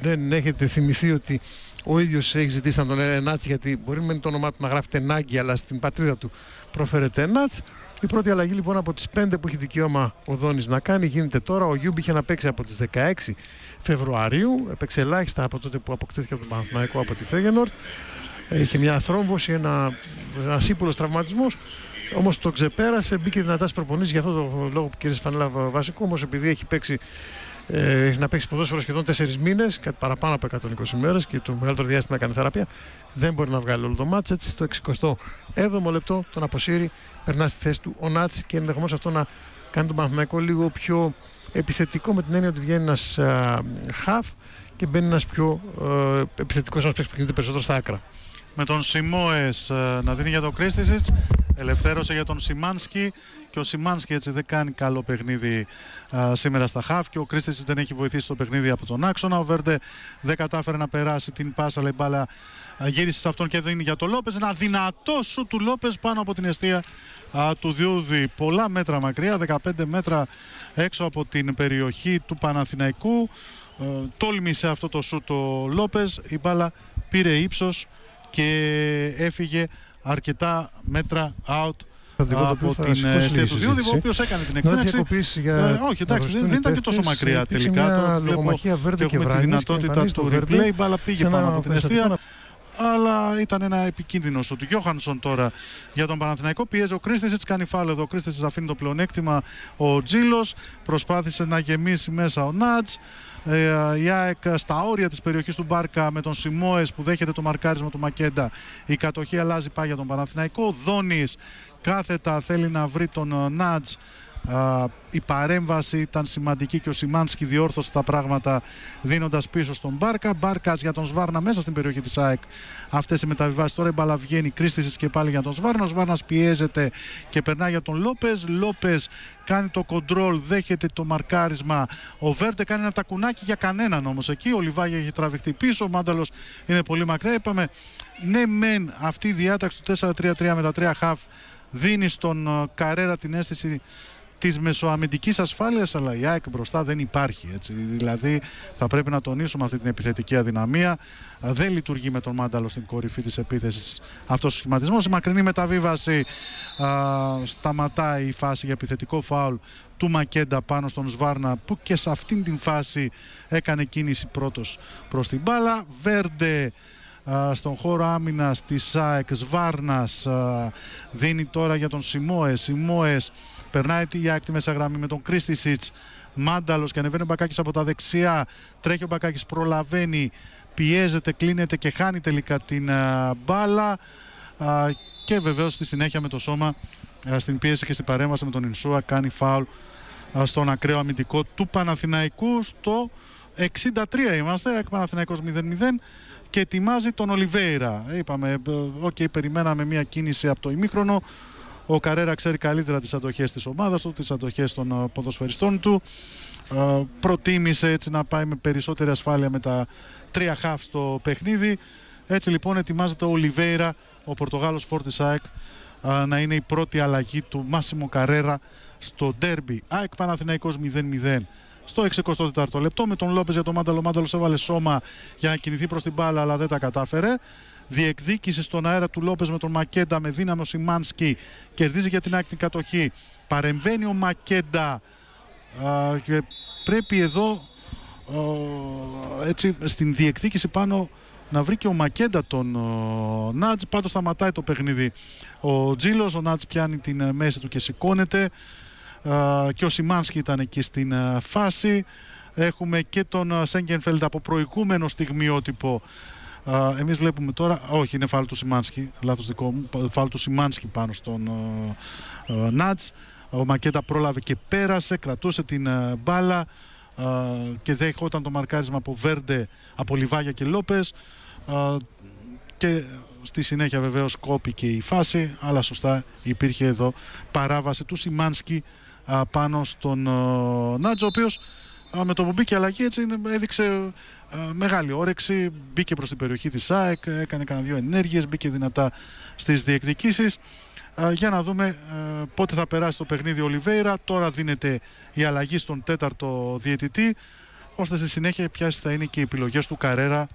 δεν έχετε θυμηθεί ότι ο ίδιος έχει ζητήσει να τον λένε Νάτς γιατί μπορεί με το όνομά του να γράφεται Νάγκη, αλλά στην πατρίδα του προφέρεται Νάτς. Η πρώτη αλλαγή λοιπόν από τις 5 που έχει δικαίωμα ο Δόνης να κάνει γίνεται τώρα. Ο Γιούμπ είχε να παίξει από τις 16 Φεβρουαρίου. Έπαιξε ελάχιστα από τότε που αποκτήθηκε από τον Παναθηναϊκό από τη Φέγενορτ. Είχε μια θρόμβωση, ένας ύπουλος τραυματισμός. Όμως το ξεπέρασε, μπήκε δυνατά προπονήσεις για αυτό το λόγο που πήρε φανέλα βασικού. Όμως επειδή έχει παίξει ε, έχει να παίξει ποδόσφαιρο σχεδόν 4 μήνες, κάτι παραπάνω από 120 μέρες και το μεγαλύτερο διάστημα έκανε θεραπεία. Δεν μπορεί να βγάλει όλο το μάτς. Έτσι, στο 67ο λεπτό τον αποσύρει, περνά στη θέση του ο Νάτς και ενδεχομένως αυτό να κάνει τον Παναθηναϊκό λίγο πιο επιθετικό με την έννοια ότι βγαίνει ένας χαφ και μπαίνει ένας πιο ε, επιθετικός, ένας που κινείται περισσότερο στα άκρα. Με τον Σιμόε ε, να δίνει για τον Κρίστησιτ, ελευθέρωσε για τον Σιμάνσκι και ο Σιμάνσκι έτσι δεν κάνει καλό παιχνίδι α, σήμερα στα χαφ και ο Κρίστης δεν έχει βοηθήσει το παιχνίδι από τον άξονα. Ο Βέρντε δεν κατάφερε να περάσει την πάσα, αλλά η μπάλα γύρισε σε αυτόν και δίνει για τον Λόπες. Ένα δυνατό σου του Λόπες πάνω από την αιστεία α, του Διούδη. Πολλά μέτρα μακριά, 15 μέτρα έξω από την περιοχή του Παναθηναϊκού. Ε, τόλμησε αυτό το σου το Λόπες. Η μπάλα πήρε ύψος και έφυγε αρκετά μέτρα out από την αιστεία του Διούδη, ο οποίος έκανε την εκτέλεση. Για... Ε, όχι, εντάξει, δεν, δεν ήταν και τόσο μακριά τελικά. Το βλέπω και έχουμε τη δυνατότητα του replay. Η μπάλα πήγε πάνω από την αιστεία αλλά ήταν ένα επικίνδυνο σου του Γιώχανσον τώρα για τον Παναθηναϊκό. Πιέζει ο Κρίστησιτ, κάνει φάλο εδώ. Ο Κρίστησιτ αφήνει το πλεονέκτημα. Ο Τζίλος προσπάθησε να γεμίσει μέσα ο Νάτς. Ε, η ΑΕΚ στα όρια της περιοχής του Μπάρκα με τον Σιμόες που δέχεται το μαρκάρισμα του Μακέντα. Η κατοχή αλλάζει πάει για τον Παναθηναϊκό. Δόνης κάθετα θέλει να βρει τον Νάτς η παρέμβαση ήταν σημαντική και ο Σιμάνσκι διόρθωσε τα πράγματα δίνοντας πίσω στον Μπάρκα. Μπάρκας για τον Σβάρνα μέσα στην περιοχή της ΑΕΚ. Αυτές οι μεταβιβάσεις τώρα η μπαλά βγαίνει, κρίστησης και πάλι για τον Σβάρνα. Ο Σβάρνας πιέζεται και περνάει για τον Λόπες. Λόπες κάνει το κοντρόλ, δέχεται το μαρκάρισμα. Ο Βέρτε κάνει ένα τακουνάκι για κανέναν όμως εκεί. Ο Λιβάγια έχει τραβηχτεί πίσω. Ο Μάνταλος είναι πολύ μακριά. Είπαμε, ναι, μεν αυτή η διάταξη του 4-3-3 με τα 3 χαφ δίνει στον ε, Καρέρα την αίσθηση της μεσοαμυντικής ασφάλειας, αλλά η ΑΕΚ μπροστά δεν υπάρχει. Έτσι. Δηλαδή θα πρέπει να τονίσουμε αυτή την επιθετική αδυναμία. Δεν λειτουργεί με τον Μάνταλο στην κορυφή της επίθεσης αυτός ο σχηματισμός. Η μακρινή μεταβίβαση α, σταματάει η φάση για επιθετικό φάουλ του Μακέντα πάνω στον Σβάρνα που και σε αυτήν την φάση έκανε κίνηση πρώτος προς την μπάλα. Βέρντε στον χώρο άμυνας της ΣΑΕΚ Σβάρνας δίνει τώρα για τον Σιμόε. Σιμόε περνάει τη Ιάκ μέσα γραμμή με τον Κρίστισιτς. Μάνταλος και ανεβαίνει ο Μπακάκης από τα δεξιά. Τρέχει ο Μπακάκης, προλαβαίνει, πιέζεται, κλείνεται και χάνει τελικά την μπάλα. και βεβαίως στη συνέχεια με το σώμα στην πίεση και στην παρέμβαση με τον Ινσούα κάνει φάουλ στον ακραίο αμυντικό του Παναθηναϊκού στο 63 είμαστε, ΑΕΚ Παναθηναϊκός 0-0 και ετοιμάζει τον Ολιβέηρα. Είπαμε, ε, OK, okay, περιμέναμε μια κίνηση από το ημίχρονο. Ο Καρέρα ξέρει καλύτερα τις αντοχές της ομάδας του, τις αντοχές των ε, ποδοσφαιριστών του. Ε, προτίμησε έτσι να πάει με περισσότερη ασφάλεια με τα τρία χαφ στο παιχνίδι. Έτσι λοιπόν ετοιμάζεται ο Ολιβέηρα, ο Πορτογάλος φορ της ΑΕΚ, να είναι η πρώτη αλλαγή του Μάσιμο Καρέρα στο ντέρμπι. ΑΕΚ Παναθηναϊκός 0-0 στο 64ο λεπτό με τον Λόπες για τον Μάνταλο. Μάνταλος έβαλε σώμα για να κινηθεί προς την μπάλα, αλλά δεν τα κατάφερε. Διεκδίκηση στον αέρα του Λόπες με τον Μακέντα με δύναμο Σιμάνσκι. Κερδίζει για την άκρη κατοχή. Παρεμβαίνει ο Μακέντα και πρέπει εδώ α, έτσι στην διεκδίκηση πάνω να βρει και ο Μακέντα τον Νάτζ. Πάντως σταματάει το παιχνίδι ο Τζίλος. Ο Νάτζ πιάνει την μέση του και σηκώνεται. Και ο Σιμάνσκι ήταν εκεί στην φάση. Έχουμε και τον Σέγγενφελντ από προηγούμενο στιγμιότυπο. Εμείς βλέπουμε τώρα, όχι είναι φάλ του Σιμάνσκι, λάθος δικό μου, φάλ του Σιμάνσκι πάνω στον Νάτς. Ο Μακέτα πρόλαβε και πέρασε, κρατούσε την μπάλα και δέχονταν το μαρκάρισμα από Βέρντε, από Λιβάγια και Λόπες και στη συνέχεια βεβαίως κόπηκε η φάση αλλά σωστά υπήρχε εδώ παράβαση του Σιμάνσκι πάνω στον Νάτζο ο οποίος με το που μπήκε αλλαγή έτσι έδειξε μεγάλη όρεξη. Μπήκε προς την περιοχή της ΑΕΚ έκανε κανένα δύο ενέργειες μπήκε δυνατά στις διεκδικήσεις. Για να δούμε πότε θα περάσει το παιχνίδι ο Ολιβέηρα. Τώρα δίνεται η αλλαγή στον τέταρτο διαιτητή. Ώστε στη συνέχεια ποιες θα είναι και οι επιλογές του Καρέρα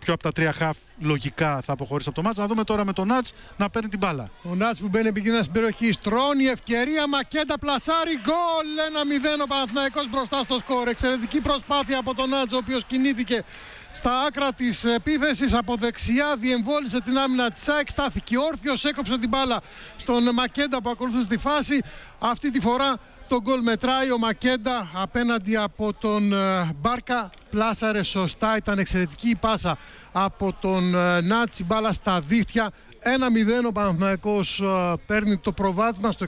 πιο από τα τρία χαφ λογικά θα αποχωρήσει από το μάτς. Να δούμε τώρα με τον Νάτς να παίρνει την μπάλα. Ο Νάτς που μπαίνει επικίνδυνα στην περιοχής. Στρώνει ευκαιρία. Μακέντα πλασάρι. Γκολ. 1-0 ο Παναθηναϊκός μπροστά στο σκορ. Εξαιρετική προσπάθεια από τον Νάτς ο οποίος κινήθηκε στα άκρα της επίθεσης. Από δεξιά διεμβόλησε την άμυνα της ΑΕΚ. Στάθηκε όρθιος, έκοψε την μπάλα στον Μακέντα που ακολουθούσε στη φάση. Αυτή τη φορά το γκολ μετράει ο Μακέντα απέναντι από τον ε, Μπάρκα. Πλάσαρε σωστά, ήταν εξαιρετική η πάσα από τον ε, Νάτσι. Μπάλα στα δίχτυα. 1-0 ο Παναθηναϊκός ε, παίρνει το προβάδισμα στο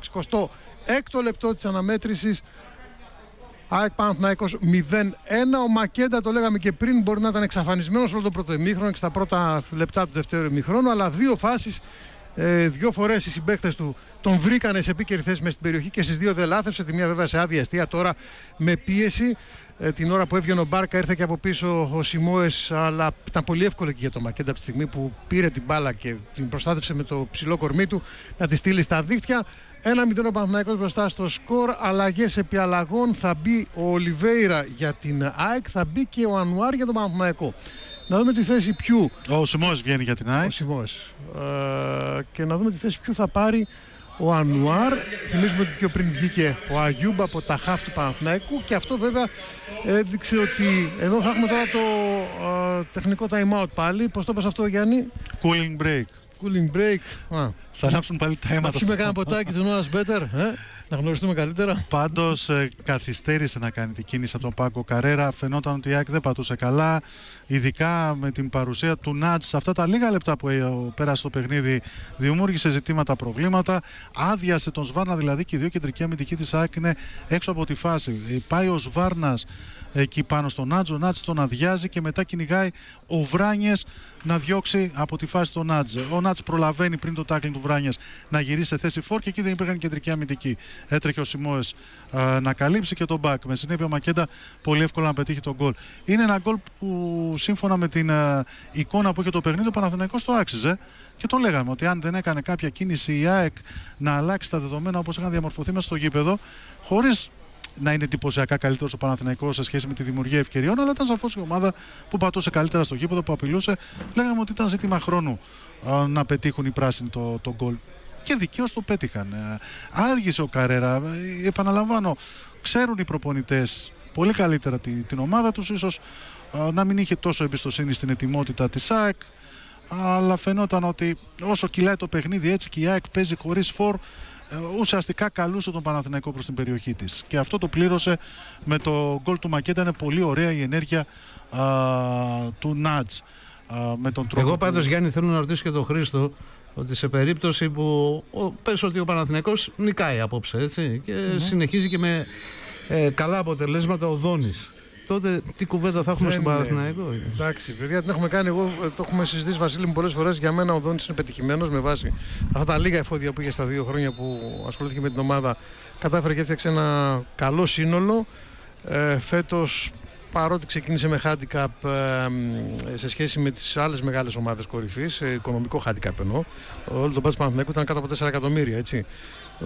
66ο λεπτό της αναμέτρησης. ΑΕΚ Παναθηναϊκός 0-1. Ο Μακέντα το λέγαμε και πριν μπορεί να ήταν εξαφανισμένος όλο το πρώτο ημίχρονο και στα πρώτα λεπτά του δεύτερου ημίχρονου αλλά δύο φάσεις ε, δύο φορές οι συμπαίκτες του τον βρήκανε σε επίκαιρη θέση μες στην περιοχή και στις δύο δεν λάθευσε. Τη μία βέβαια σε άδεια αστεία τώρα με πίεση. Ε, την ώρα που έβγαινε ο Μπάρκα ήρθε και από πίσω ο Σιμόε, αλλά ήταν πολύ εύκολο και για τον Μακέντα από τη στιγμή που πήρε την μπάλα και την προστάτευσε με το ψηλό κορμί του να τη στείλει στα δίχτυα. Ένα 0 ο Παναθηναϊκός μπροστά στο σκορ. Αλλαγές επί αλλαγών. Θα μπει ο Ολιβέηρα για την ΑΕΚ, θα μπει και ο Ανουάρ για τον Παναθηναϊκό. Να δούμε τη θέση ποιου. Ο Σιμόες βγαίνει για την ΑΕΚ. Ο Σιμόες. Ε, και να δούμε τη θέση ποιου θα πάρει ο Ανουάρ. Θυμίζουμε ότι πιο πριν βγήκε ο Αγιούμπ από τα χαφ του Παναθηναϊκού και αυτό βέβαια έδειξε ότι εδώ θα έχουμε τώρα το ε, τεχνικό time out πάλι. Πώς το είπες αυτό Γιάννη; Cooling break. Cooling break. Θα ανάψουν πάλι τα αίματα. Θα κάνα ποτάκι to know us better. Ε; να γνωριστούμε καλύτερα. Πάντως ε, καθυστέρησε να κάνει την κίνηση από τον Πάκο Καρέρα. Φαινόταν ότι η ΑΕΚ δεν πατούσε καλά. Ειδικά με την παρουσία του Νάτς σε αυτά τα λίγα λεπτά που ε, πέρασε το παιχνίδι, δημιούργησε ζητήματα, προβλήματα. Άδειασε τον Σβάρνα, δηλαδή και οι δύο κεντρικοί αμυντικοί της ΑΕΚ είναι έξω από τη φάση. Ε, πάει ο Σβάρνας εκεί πάνω στον Νάτζ. Ο Νάτζ τον αδειάζει και μετά κυνηγάει ο Βράνιες να διώξει από τη φάση τον Νάτζ. Ο Νάτζ προλαβαίνει πριν το τάκλινγκ του Βράνιε να γυρίσει σε θέση φόρ και εκεί δεν υπήρχαν κεντρικοί αμυντικοί. Έτρεχε ο Σιμόε να καλύψει και τον Μπακ. Με συνέπεια ο Μακέντα πολύ εύκολα να πετύχει τον γκολ. Είναι ένα γκολ που σύμφωνα με την εικόνα που είχε το παιχνίδι, ο Παναθηναϊκός το άξιζε και το λέγαμε ότι αν δεν έκανε κάποια κίνηση η ΑΕΚ να αλλάξει τα δεδομένα όπως είχαν διαμορφωθεί μέσα στο γήπεδο, χωρίς να είναι εντυπωσιακά καλύτερος ο Παναθηναϊκός σε σχέση με τη δημιουργία ευκαιριών, αλλά ήταν σαφώς η ομάδα που πατούσε καλύτερα στο γήπεδο, που απειλούσε. Λέγαμε ότι ήταν ζήτημα χρόνου να πετύχουν οι πράσινοι το, το γκολ. Και δικαίως το πέτυχαν. Ε, άργησε ο Καρέρα. Ε, επαναλαμβάνω, ξέρουν οι προπονητές πολύ καλύτερα την, την ομάδα τους. ίσως να μην είχε τόσο εμπιστοσύνη στην ετοιμότητα της ΑΕΚ αλλά φαινόταν ότι όσο κυλάει το παιχνίδι έτσι και η ΑΕΚ παίζει χωρίς φορ ε, ουσιαστικά καλούσε τον Παναθηναϊκό προς την περιοχή της. Και αυτό το πλήρωσε με το γκολ του Μακέτα. Είναι πολύ ωραία η ενέργεια α, του Νάτς. με τον τρόπο Εγώ πάντως Γιάννη θέλω να ρωτήσω και τον Χρήστο ότι σε περίπτωση που ο, πες ότι ο Παναθηναϊκός νικάει απόψε έτσι, και συνεχίζει και με ε, καλά αποτελέσματα ο Δόνης τότε τι κουβέντα θα έχουμε στον Παναθηναϊκό; Εντάξει, παιδιά, την έχουμε κάνει. Εγώ ε, το έχουμε συζητήσει Βασίλη μου πολλές φορές. Για μένα ο Δόνης είναι πετυχημένος με βάση αυτά τα λίγα εφόδια που είχε στα δύο χρόνια που ασχολήθηκε με την ομάδα. Κατάφερε και έφτιαξε ένα καλό σύνολο. Ε, Φέτος παρότι ξεκίνησε με handicap ε, σε σχέση με τις άλλες μεγάλες ομάδες κορυφής, ε, οικονομικό handicap εννοώ, όλο το πάτς Παναθηναϊκού ήταν κάτω από 4 εκατομμύρια, έτσι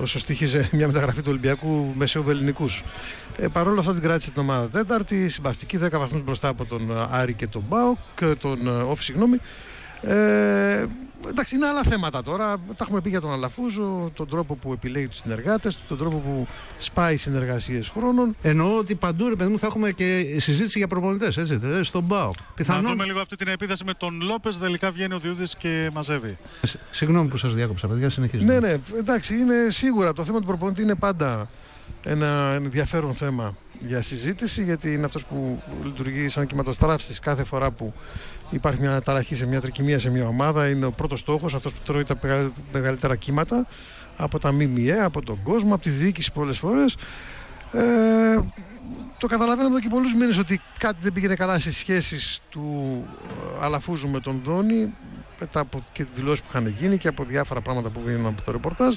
όσο στήχιζε μια μεταγραφή του Ολυμπιακού μεσαίου ελληνικούς. Ε, Παρ' όλα αυτά την κράτησε την ομάδα τέταρτη, συμπαστική 10 βαθμούς μπροστά από τον Άρη και τον Μπάουκ, τον Όφη, συγγνώμη. Ε, εντάξει, είναι άλλα θέματα τώρα. Τα έχουμε πει για τον Αλαφούζο, τον τρόπο που επιλέγει τους συνεργάτες, τον τρόπο που σπάει συνεργασίες χρόνων. Εννοώ ότι παντού, ρε παιδί μου, θα έχουμε και συζήτηση για προπονητές, έτσι, δηλαδή, στον Μπάουκ. Πιθανόν... Να δούμε λίγο αυτή την επίθεση με τον Λόπες. Τελικά βγαίνει ο Διούδης και μαζεύει. Συγγνώμη που σας διάκοψα, παιδιά, συνεχίζουμε. Ναι, ναι, εντάξει, είναι σίγουρα το θέμα του προπονητή είναι πάντα ένα ενδιαφέρον θέμα για συζήτηση γιατί είναι αυτός που λειτουργεί σαν κυματοστράφτης κάθε φορά που υπάρχει μια ταραχή σε μια τρικυμία σε μια ομάδα. Είναι ο πρώτος στόχος αυτός που τρώει τα μεγαλύτερα κύματα από τα ΜΜΕ, από τον κόσμο, από τη διοίκηση πολλές φορές. Ε, το καταλαβαίνω εδώ και πολλούς μήνες ότι κάτι δεν πήγαινε καλά στις σχέσεις του ε, Αλαφούζου με τον Δόνη μετά από και δηλώσεις που είχαν γίνει και από διάφορα πράγματα που βγαίνουν από το ρεπορτάζ.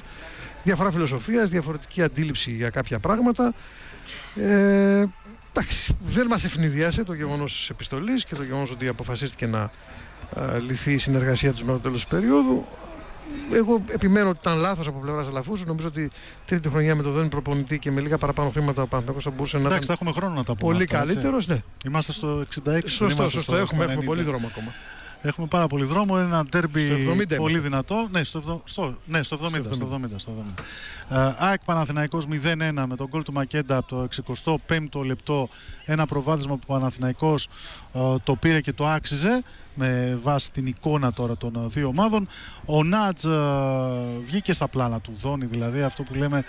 Διαφορά φιλοσοφίας, διαφορετική αντίληψη για κάποια πράγματα. Ε, εντάξει, δεν μας ευνηδιάσε το γεγονός της επιστολής και το γεγονός ότι αποφασίστηκε να ε, λυθεί η συνεργασία τους με το τέλος της περίοδου εγώ επιμένω ότι ήταν λάθος από πλευράς Αλαφούζου. Νομίζω ότι τρίτη χρονιά με το Δόνι προπονητή και με λίγα παραπάνω χρήματα ο Παναθηναϊκός θα μπορούσε να Εντάξει, θα έχουμε χρόνο να τα πούμε. Πολύ καλύτερος, ναι. Είμαστε στο 66. Σωστό, σωστό. Έχουμε, έχουμε πολύ δρόμο ακόμα. Έχουμε πάρα πολύ δρόμο. Είναι ένα τέρμπι πολύ δυνατό. Ναι, στο, στο, ναι, στο 70. Στο 70, στο 70. Uh, ΑΕΚ Παναθηναϊκός 0-1 με τον γκολ του Μακέντα από το 65ο λεπτό. Ένα προβάδισμα που ο Παναθηναϊκός uh, το πήρε και το άξιζε με βάση την εικόνα τώρα των uh, δύο ομάδων. Ο Νάτζ βγήκε στα πλάνα του Δόνη, δηλαδή αυτό που λέμε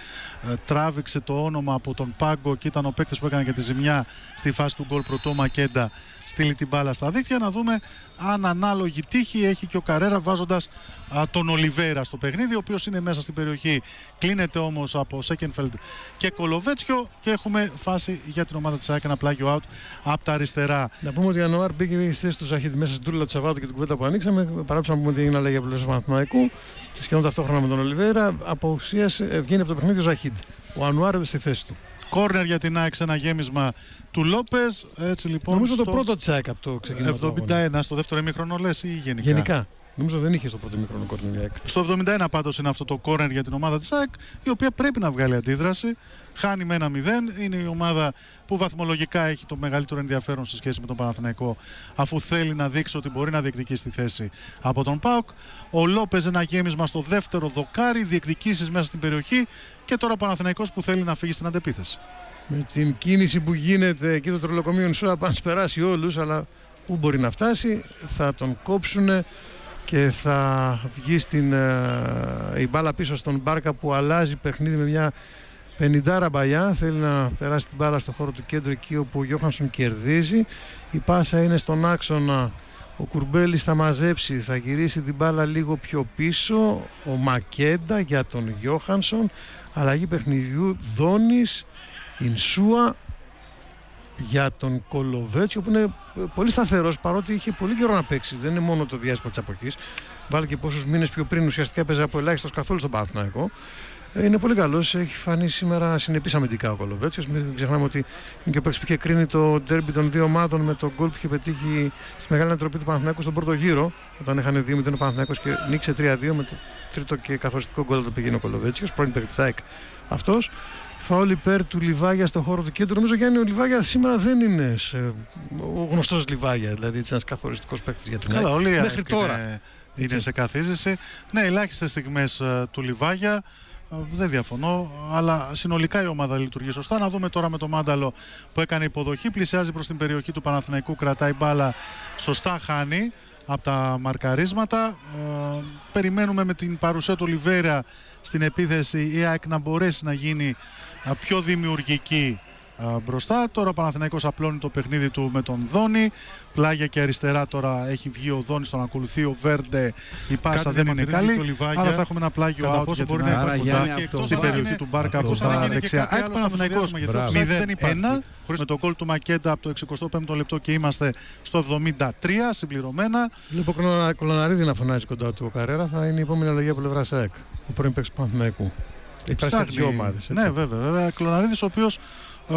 τράβηξε το όνομα από τον Πάγκο και ήταν ο παίκτης που έκανε και τη ζημιά στη φάση του γκολ πρωτό Μακέντα στείλει την μπάλα στα δίκτυα. Να δούμε αν ανάλογη τύχη έχει και ο Καρέρα βάζοντας τον Ολιβέρα στο παιχνίδι, ο οποίος είναι μέσα στην περιοχή. Κλείνεται όμως από Σέκενφελντ και Κολοβέτσιο και έχουμε φάση για την ομάδα της ΑΕΚ ένα πλάγιο out από τα αριστερά. Να πούμε ότι ο Ιανουάρ μπήκε στη θέση του Ζαχίδη μέσα στην τούλα του Σαββάτου και την κουβέντα που ανοίξαμε. Παράψαμε να πούμε ότι έγινε αλλαγή από πλευράς Παναθηναϊκού. Σχεδόν ταυτόχρονα με τον Ολιβέρα. Από ουσία βγαίνει από το παιχνίδι ο Ζαχίδ. Ο Ανουάρ στη θέση του. Κόρνερ για την ΑΕΚ ένα γέμισμα του Λόπες. Έτσι λοιπόν. Νομίζω στο... το πρώτο τσάικ από το ξεκίνημα. 71 στο δεύτερο ημίχρονο λες ή γενικά; Γενικά. Νομίζω δεν είχε στο πρώτο μικρόνο κόρνερ για ΑΕΚ. Στο 71 πάντως είναι αυτό το κόρνερ για την ομάδα της ΑΕΚ, η οποία πρέπει να βγάλει αντίδραση. Χάνει με ένα 0. Είναι η ομάδα που βαθμολογικά έχει το μεγαλύτερο ενδιαφέρον σε σχέση με τον Παναθηναϊκό, αφού θέλει να δείξει ότι μπορεί να διεκδικήσει τη θέση από τον ΠΑΟΚ. Ο Λόπες ένα γέμισμα στο δεύτερο δοκάρι, διεκδικήσεις μέσα στην περιοχή και τώρα ο Παναθηναϊκός που θέλει να φύγει στην αντεπίθεση. Με την κίνηση που γίνεται εκεί το τρολοκομείο Νσούα, πάνε περάσει όλους, αλλά πού μπορεί να φτάσει, θα τον κόψουν και θα βγει στην, ε, η μπάλα πίσω στον Μπάρκα που αλλάζει παιχνίδι με μια 50 μπαλιά. Θέλει να περάσει την μπάλα στο χώρο του κέντρου εκεί όπου ο Γιώχανσον κερδίζει. Η πάσα είναι στον άξονα. Ο Κουρμπέλης θα μαζέψει, θα γυρίσει την μπάλα λίγο πιο πίσω. Ο Μακέντα για τον Γιώχανσον. Αλλαγή παιχνιδιού Δόνης, Ινσούα για τον Κολοβέτσιο που είναι πολύ σταθερός παρότι είχε πολύ καιρό να παίξει. Δεν είναι μόνο το διάστημα της αποχής. Βάλει και πόσους μήνες πιο πριν ουσιαστικά έπαιζε από ελάχιστος καθόλου στον Παναθηναϊκό. Ε, είναι πολύ καλός. Έχει φανεί σήμερα συνεπής αμυντικά ο Κολοβέτσιος. Μην ξεχνάμε ότι είναι και ο παίκτης που είχε κρίνει το ντέρμπι των δύο ομάδων με τον γκολ που είχε πετύχει στη μεγάλη ανατροπή του Παναθηναϊκού στον πρώτο γύρο. Όταν είχαν 2-0 ο Παναθηναϊκός και νίξε 3-2 με το τρίτο και καθοριστικό γκολ που πήγαινε ο Κολοβέτσιος. Πρώην παίκτης αυτός. Φαόλ υπέρ του Λιβάγια στον χώρο του κέντρου. Νομίζω Γιάννη ο Λιβάγια σήμερα δεν είναι σε... ο γνωστός Λιβάγια, δηλαδή ένας καθοριστικός παίκτης για την Καλά, όλοι Μέχρι τώρα. Είναι, είναι σε καθίζηση. Ναι, ελάχιστες στιγμές uh, του Λιβάγια. Uh, δεν διαφωνώ, αλλά συνολικά η ομάδα λειτουργεί σωστά. Να δούμε τώρα με το Μάνταλο που έκανε υποδοχή. Πλησιάζει προς την περιοχή του Παναθηναϊκού, κρατάει μπάλα. Σωστά χάνει από τα μαρκαρίσματα. Uh, περιμένουμε με την παρουσία του Λιβέρα στην επίθεση η ΑΕΚ να μπορέσει να γίνει πιο δημιουργική μπροστά. Τώρα ο Παναθηναϊκός απλώνει το παιχνίδι του με τον Δόνη. Πλάγια και αριστερά τώρα έχει βγει ο Δόνης, τον ακολουθεί ο Βέρντε. Η πάσα δεν είναι καλή. Άρα θα έχουμε ένα πλάγιο out για την Άρα, και στην περιοχή του Μπάρκα από τα δεξιά. ΑΕΚ Παναθηναϊκός 0-1 με το κόλ του Μακέντα από το 65ο λεπτό και είμαστε στο 73 συμπληρωμένα. Λοιπόν, Κολοναρίδη να φωνάζει κοντά του ο Καρέρα θα είναι η επόμενη αλλαγή από πλευρά ΣΑΕΚ. Ο πρώην παίκτης Παναθηναϊκού. Υπάρχει ομάδες. Ναι, βέβαια. βέβαια. Κλωναρίδης, ο οποίος ε,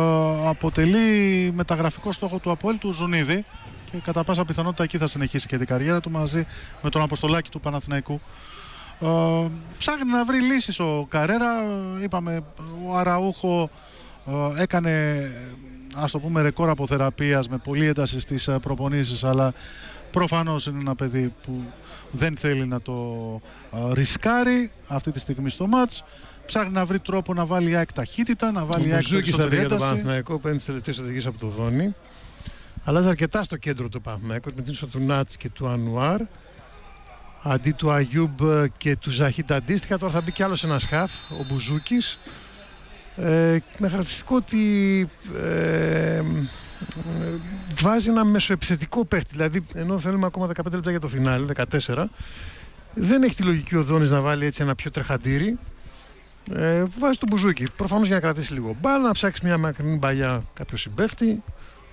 αποτελεί μεταγραφικό στόχο του Αποέλ του Ζουνίδη και κατά πάσα πιθανότητα εκεί θα συνεχίσει και την καριέρα του μαζί με τον Αποστολάκη του Παναθηναϊκού. Ε, ψάχνει να βρει λύσεις ο Καρέρα. Είπαμε, ο Αραούχο ε, έκανε ας το πούμε ρεκόρ αποθεραπείας με πολλή ένταση στις ε, προπονήσεις αλλά προφανώς είναι ένα παιδί που δεν θέλει να το ε, ρισκάρει αυτή τη στιγμή στο μάτς ψάχνει να βρει τρόπο να βάλει ΑΕΚ ταχύτητα, να βάλει ΑΕΚ περισσότερη ένταση. Ο Παναθηναϊκό παίρνει τις τελευταίες οδηγίες από το Δόνι. Αλλάζει αρκετά στο κέντρο του Παναθηναϊκού με την ίσο του Νάτς και του Ανουάρ. Αντί του Αγιούμπ και του Ζαχίτ αντίστοιχα, τώρα θα μπει κι άλλος ένας χαφ, ο Μπουζούκης. Ε, με χαρακτηριστικό ότι ε, βάζει ένα μεσοεπιθετικό παίχτη. Δηλαδή, ενώ θέλουμε ακόμα 15 λεπτά για το φινάλι, 14, δεν έχει τη λογική ο Δόνης να βάλει έτσι ένα πιο τρεχαντήρι. Ε, βάζει τον μπουζούκι. Προφανώς για να κρατήσει λίγο μπάλα, να ψάξει μια μακρινή παλιά κάποιο συμπαίχτη,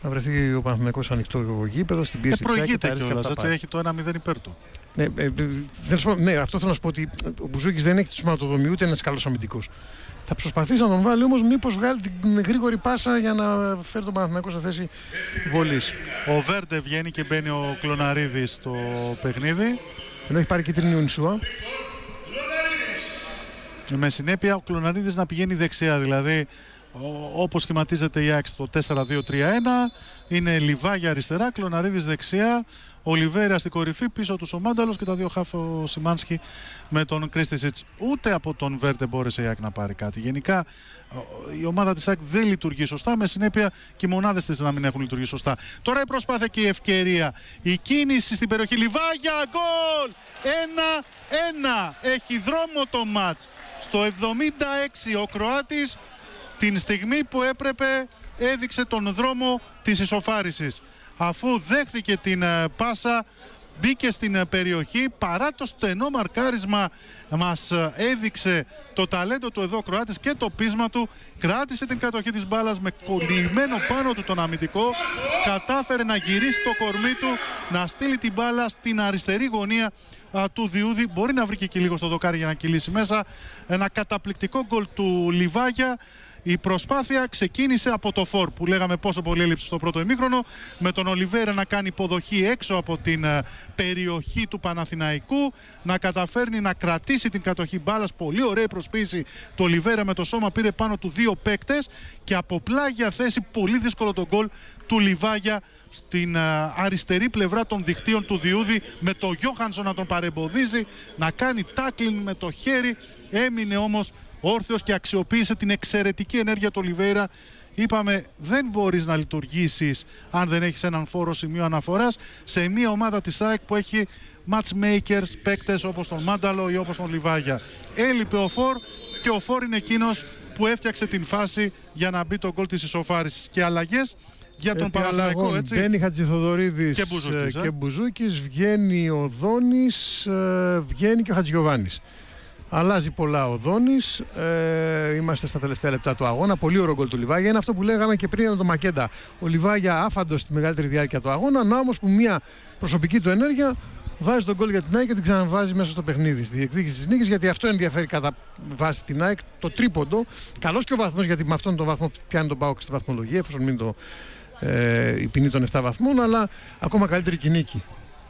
να βρεθεί ο Παναθηναϊκός ανοιχτό γήπεδο στην πίεση ε, της προηγείται και κιόλας, έτσι έχει το 1-0 υπέρ του. Ναι, ε, δεν σου πω- ναι, αυτό θέλω να σου πω ότι ο Μπουζούκης δεν έχει τη σωματοδομή ούτε είναι καλός αμυντικός. Θα προσπαθήσει να τον βάλει όμως, μήπως βγάλει την γρήγορη πάσα για να φέρει τον Παναθηναϊκό σε θέση βολής. Ο Βέρντε βγαίνει και μπαίνει ο Κλωναρίδης στο παιχνίδι. Ενώ έχει πάρει κίτρινη ο Νισούα. Με συνέπεια ο Κλωναρίδης να πηγαίνει δεξιά, δηλαδή ο- όπως σχηματίζεται η ΑΕΚ στο 4-2-3-1 είναι Λιβάγια αριστερά, Κλωναρίδης δεξιά, Ολιβέρα στην κορυφή, πίσω τους ο Μάνταλος και τα δύο χάφ ο Σιμάνσκι με τον Κρίστισιτς. Ούτε από τον Βέρτε μπόρεσε η ΑΕΚ να πάρει κάτι. Γενικά ο- η ομάδα της ΑΕΚ δεν λειτουργεί σωστά, με συνέπεια και οι μονάδες της να μην έχουν λειτουργήσει σωστά. Τώρα η προσπάθεια και η ευκαιρία. Η κίνηση στην περιοχή Λιβάγια, γκολ! 1-1. Έχει δρόμο το μάτς. Στο 76 ο Κροάτης την στιγμή που έπρεπε έδειξε τον δρόμο της ισοφάρισης. Αφού δέχθηκε την ε, πάσα μπήκε στην ε, περιοχή. Παρά το στενό μαρκάρισμα μας ε, έδειξε το ταλέντο του εδώ ο Κροάτης και το πείσμα του. Κράτησε την κατοχή της μπάλας με κολλημένο πάνω του τον αμυντικό. Κατάφερε να γυρίσει το κορμί του να στείλει την μπάλα στην αριστερή γωνία α, του Διούδη. Μπορεί να βρει και λίγο στο δοκάρι για να κυλήσει μέσα. Ένα καταπληκτικό γκολ του Λιβάγια η προσπάθεια ξεκίνησε από το φόρ που λέγαμε πόσο πολύ έλειψε στο πρώτο ημίχρονο με τον Ολιβέρα να κάνει υποδοχή έξω από την ε, περιοχή του Παναθηναϊκού να καταφέρνει να κρατήσει την κατοχή μπάλας. Πολύ ωραία η προσποίηση του Ολιβέρα με το σώμα πήρε πάνω του δύο παίκτες και από πλάγια θέση πολύ δύσκολο το γκολ του Λιβάγια στην α, αριστερή πλευρά των δικτύων του Διούδη με το Γιώχανσον να τον παρεμποδίζει να κάνει τάκλινγκ με το χέρι. Έμεινε όμως όρθιος και αξιοποίησε την εξαιρετική ενέργεια του Ολιβέηρα Είπαμε δεν μπορείς να λειτουργήσεις αν δεν έχεις έναν φόρο σημείο αναφοράς σε μια ομάδα της ΑΕΚ που έχει matchmakers, παίκτες όπως τον Μάνταλο ή όπως τον Λιβάγια. Έλειπε ο Φόρ και ο Φόρ είναι εκείνος που έφτιαξε την φάση για να μπει το γκολ της ισοφάρισης. Και αλλαγές για τον Επί Παναθηναϊκό, αλλαγών έτσι. Μπαίνει Χατζηθοδωρίδης Και Μπουζούκης, ε, ε. και Μπουζούκης, βγαίνει ο Δόνης, ε, βγαίνει και ο Χατζιωβάνης. Αλλάζει πολλά ο Δόνης, ε, είμαστε στα τελευταία λεπτά του αγώνα, πολύ ωραίο γκολ του Λιβάγια, είναι αυτό που λέγαμε και πριν με τον Μακέντα. Ο Λιβάγια άφαντος στη μεγαλύτερη διάρκεια του αγώνα, να όμως που μια προσωπική του ενέργεια βάζει τον γκολ για την ΑΕΚ και την ξαναβάζει μέσα στο παιχνίδι, στη διεκδίκηση της νίκης, γιατί αυτό ενδιαφέρει κατά βάση την ΑΕΚ, το τρίποντο. Καλός και ο βαθμός, γιατί με αυτόν τον βαθμό πιάνει τον ΠΑΟΚ στη βαθμολογία, εφόσον μείνει το, ε, η ποινή των 7 βαθμών, αλλά ακόμα καλύτερη και η νίκη.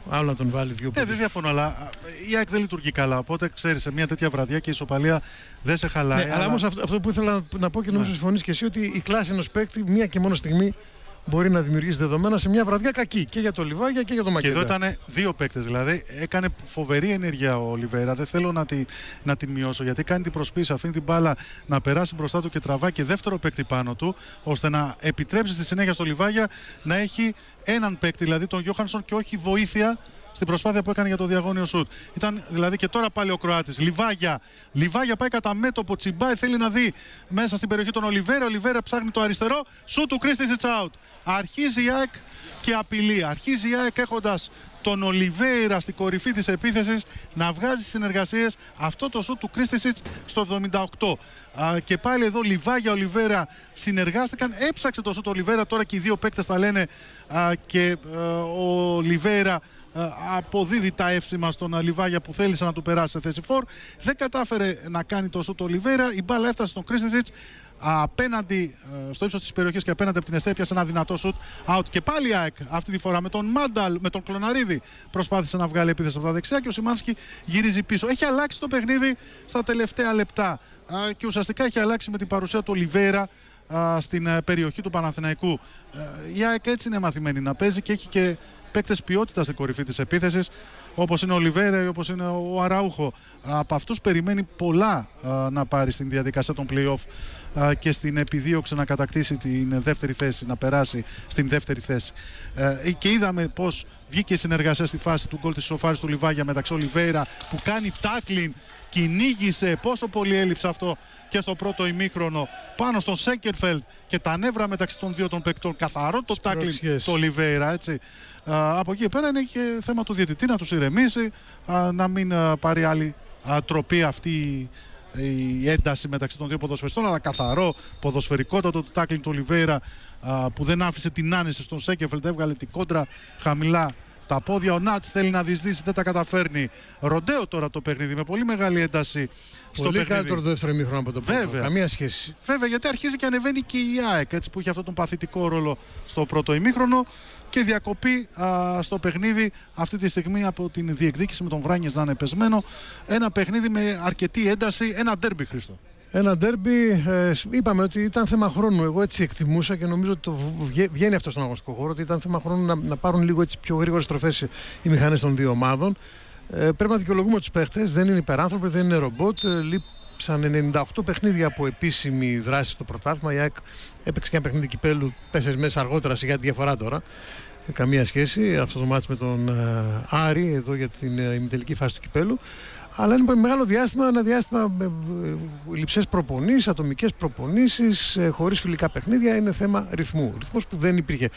Άλλο να τον βάλει δύο Ε, δεν πόντους. διαφωνώ, αλλά α, η ΑΕΚ δεν λειτουργεί καλά. Οπότε ξέρεις, σε μια τέτοια βραδιά και η ισοπαλία δεν σε χαλάει. Ναι, αλλά όμως αυτό, αυτό που ήθελα να- να πω και νομίζω Ναι. συμφωνείς και εσύ ότι η κλάση ενός παίκτη μία και μόνο στιγμή μπορεί να δημιουργήσει δεδομένα σε μια βραδιά κακή και για το Λιβάγια και για το Και Μακέντα. εδώ ήταν δύο παίκτες. Δηλαδή έκανε φοβερή ενέργεια ο Ολιβέρα. Δεν θέλω να, τη, να την μειώσω γιατί κάνει την προσπίση, αφήνει την μπάλα να περάσει μπροστά του και τραβάει και δεύτερο παίκτη πάνω του, ώστε να επιτρέψει στη συνέχεια στο Λιβάγια να έχει έναν παίκτη, δηλαδή τον Γιώχανσον και όχι βοήθεια στην προσπάθεια που έκανε για το διαγώνιο σουτ. Ήταν δηλαδή και τώρα πάλι ο Κροάτης. Λιβάγια. Λιβάγια πάει κατά μέτωπο, τσιμπάει, θέλει να δει μέσα στην περιοχή τον Ολιβέρα. Ολιβέρα ψάχνει το αριστερό. Σουτ του Κρίστη out. Αρχίζει η ΑΕΚ και απειλεί. Αρχίζει η ΑΕΚ έχοντας τον Ολιβέηρα στην κορυφή της επίθεσης να βγάζει συνεργασίες αυτό το σουτ του Κρίστισιτς στο 78 Α, και πάλι εδώ Λιβάγια Ολιβέρα συνεργάστηκαν. Έψαξε το σουτ Ολιβέρα τώρα και οι δύο παίκτες τα λένε. Α, και α, ο Ολιβέρα α, αποδίδει τα εύσημα στον Λιβάγια που θέλησε να του περάσει σε θέση φόρ δεν κατάφερε να κάνει το σουτ Ολιβέρα η μπάλα έφτασε στον Κρίστισιτς απέναντι ε, στο ύψος της περιοχής και απέναντι από την Εστέπια σε ένα δυνατό σουτ out. Και πάλι η ΑΕΚ αυτή τη φορά με τον Μάνταλ, με τον Κλωναρίδη προσπάθησε να βγάλει επίθεση από τα δεξιά και ο Σιμάνσκι γυρίζει πίσω. Έχει αλλάξει το παιχνίδι στα τελευταία λεπτά Α, και ουσιαστικά έχει αλλάξει με την παρουσία του Ολιβέρα α, στην ε, περιοχή του Παναθηναϊκού. Ε, Η ΑΕΚ έτσι είναι μαθημένη να παίζει και έχει και παίκτες ποιότητας στην κορυφή της επίθεσης, όπως είναι ο Λιβέρα ή όπως είναι ο Αραούχο. Από αυτούς περιμένει πολλά α, να πάρει στην διαδικασία των playoff α, και στην επιδίωξη να κατακτήσει την δεύτερη θέση, να περάσει στην δεύτερη θέση. Ε, και είδαμε πώς Βγήκε η συνεργασία στη φάση του γκολ της σοφάρης του Λιβάγια μεταξύ Ολιβέηρα που κάνει τάκλιν, κυνήγησε. Πόσο πολύ έλειψε αυτό και στο πρώτο ημίχρονο πάνω στον Σέκερφελτ και τα νεύρα μεταξύ των δύο των παικτών. Καθαρό το τάκλιν του Ολιβέηρα. Έτσι. Α, από εκεί πέρα είναι και θέμα του διαιτητή να τους ηρεμήσει, α, να μην α, πάρει άλλη τροπή αυτή η ένταση μεταξύ των δύο ποδοσφαιριστών, αλλά καθαρό ποδοσφαιρικότατο το τάκλινγκ του Ολιβέηρα που δεν άφησε την άνεση στον Σέκεφελτ, έβγαλε την κόντρα χαμηλά τα πόδια. Ο Νάτς θέλει να διεισδύσει, δεν τα καταφέρνει. Ροντέο τώρα το παιχνίδι με πολύ μεγάλη ένταση. Στο πολύ παιχνίδι. καλύτερο δεύτερο ημίχρονο από το πρώτο. Βέβαια. Καμία σχέση. Βέβαια, γιατί αρχίζει και ανεβαίνει και η ΑΕΚ έτσι, που έχει αυτόν τον παθητικό ρόλο στο πρώτο ημίχρονο και διακοπή α, στο παιχνίδι αυτή τη στιγμή από την διεκδίκηση με τον Βράνιες να είναι πεσμένο. Ένα παιχνίδι με αρκετή ένταση, ένα ντέρμπι Χρήστο. Ένα ντέρμπι, ε, είπαμε ότι ήταν θέμα χρόνου. Εγώ έτσι εκτιμούσα και νομίζω ότι το βγαίνει αυτό στον αγωνιστικό χώρο. Ότι ήταν θέμα χρόνου να, να πάρουν λίγο έτσι πιο γρήγορες στροφές οι μηχανές των δύο ομάδων. Ε, πρέπει να δικαιολογούμε τους παίχτες. Δεν είναι υπεράνθρωποι, δεν είναι ρομπότ. Ε, λείψαν 98 παιχνίδια από επίσημη δράση στο πρωτάθλημα. Η ΑΕΚ έπαιξε και ένα παιχνίδι κυπέλου τέσσερις μέρες αργότερα, σιγά τη διαφορά τώρα. Ε, καμία σχέση αυτό το μάτι με τον ε, Άρη εδώ για την ε, ημιτελική φάση του κυπέλου. Αλλά είναι μεγάλο διάστημα, ένα διάστημα με λειψέ προπονήσεις, ατομικές προπονήσεις, χωρίς φιλικά παιχνίδια. Είναι θέμα ρυθμού. Ρυθμός που δεν υπήρχε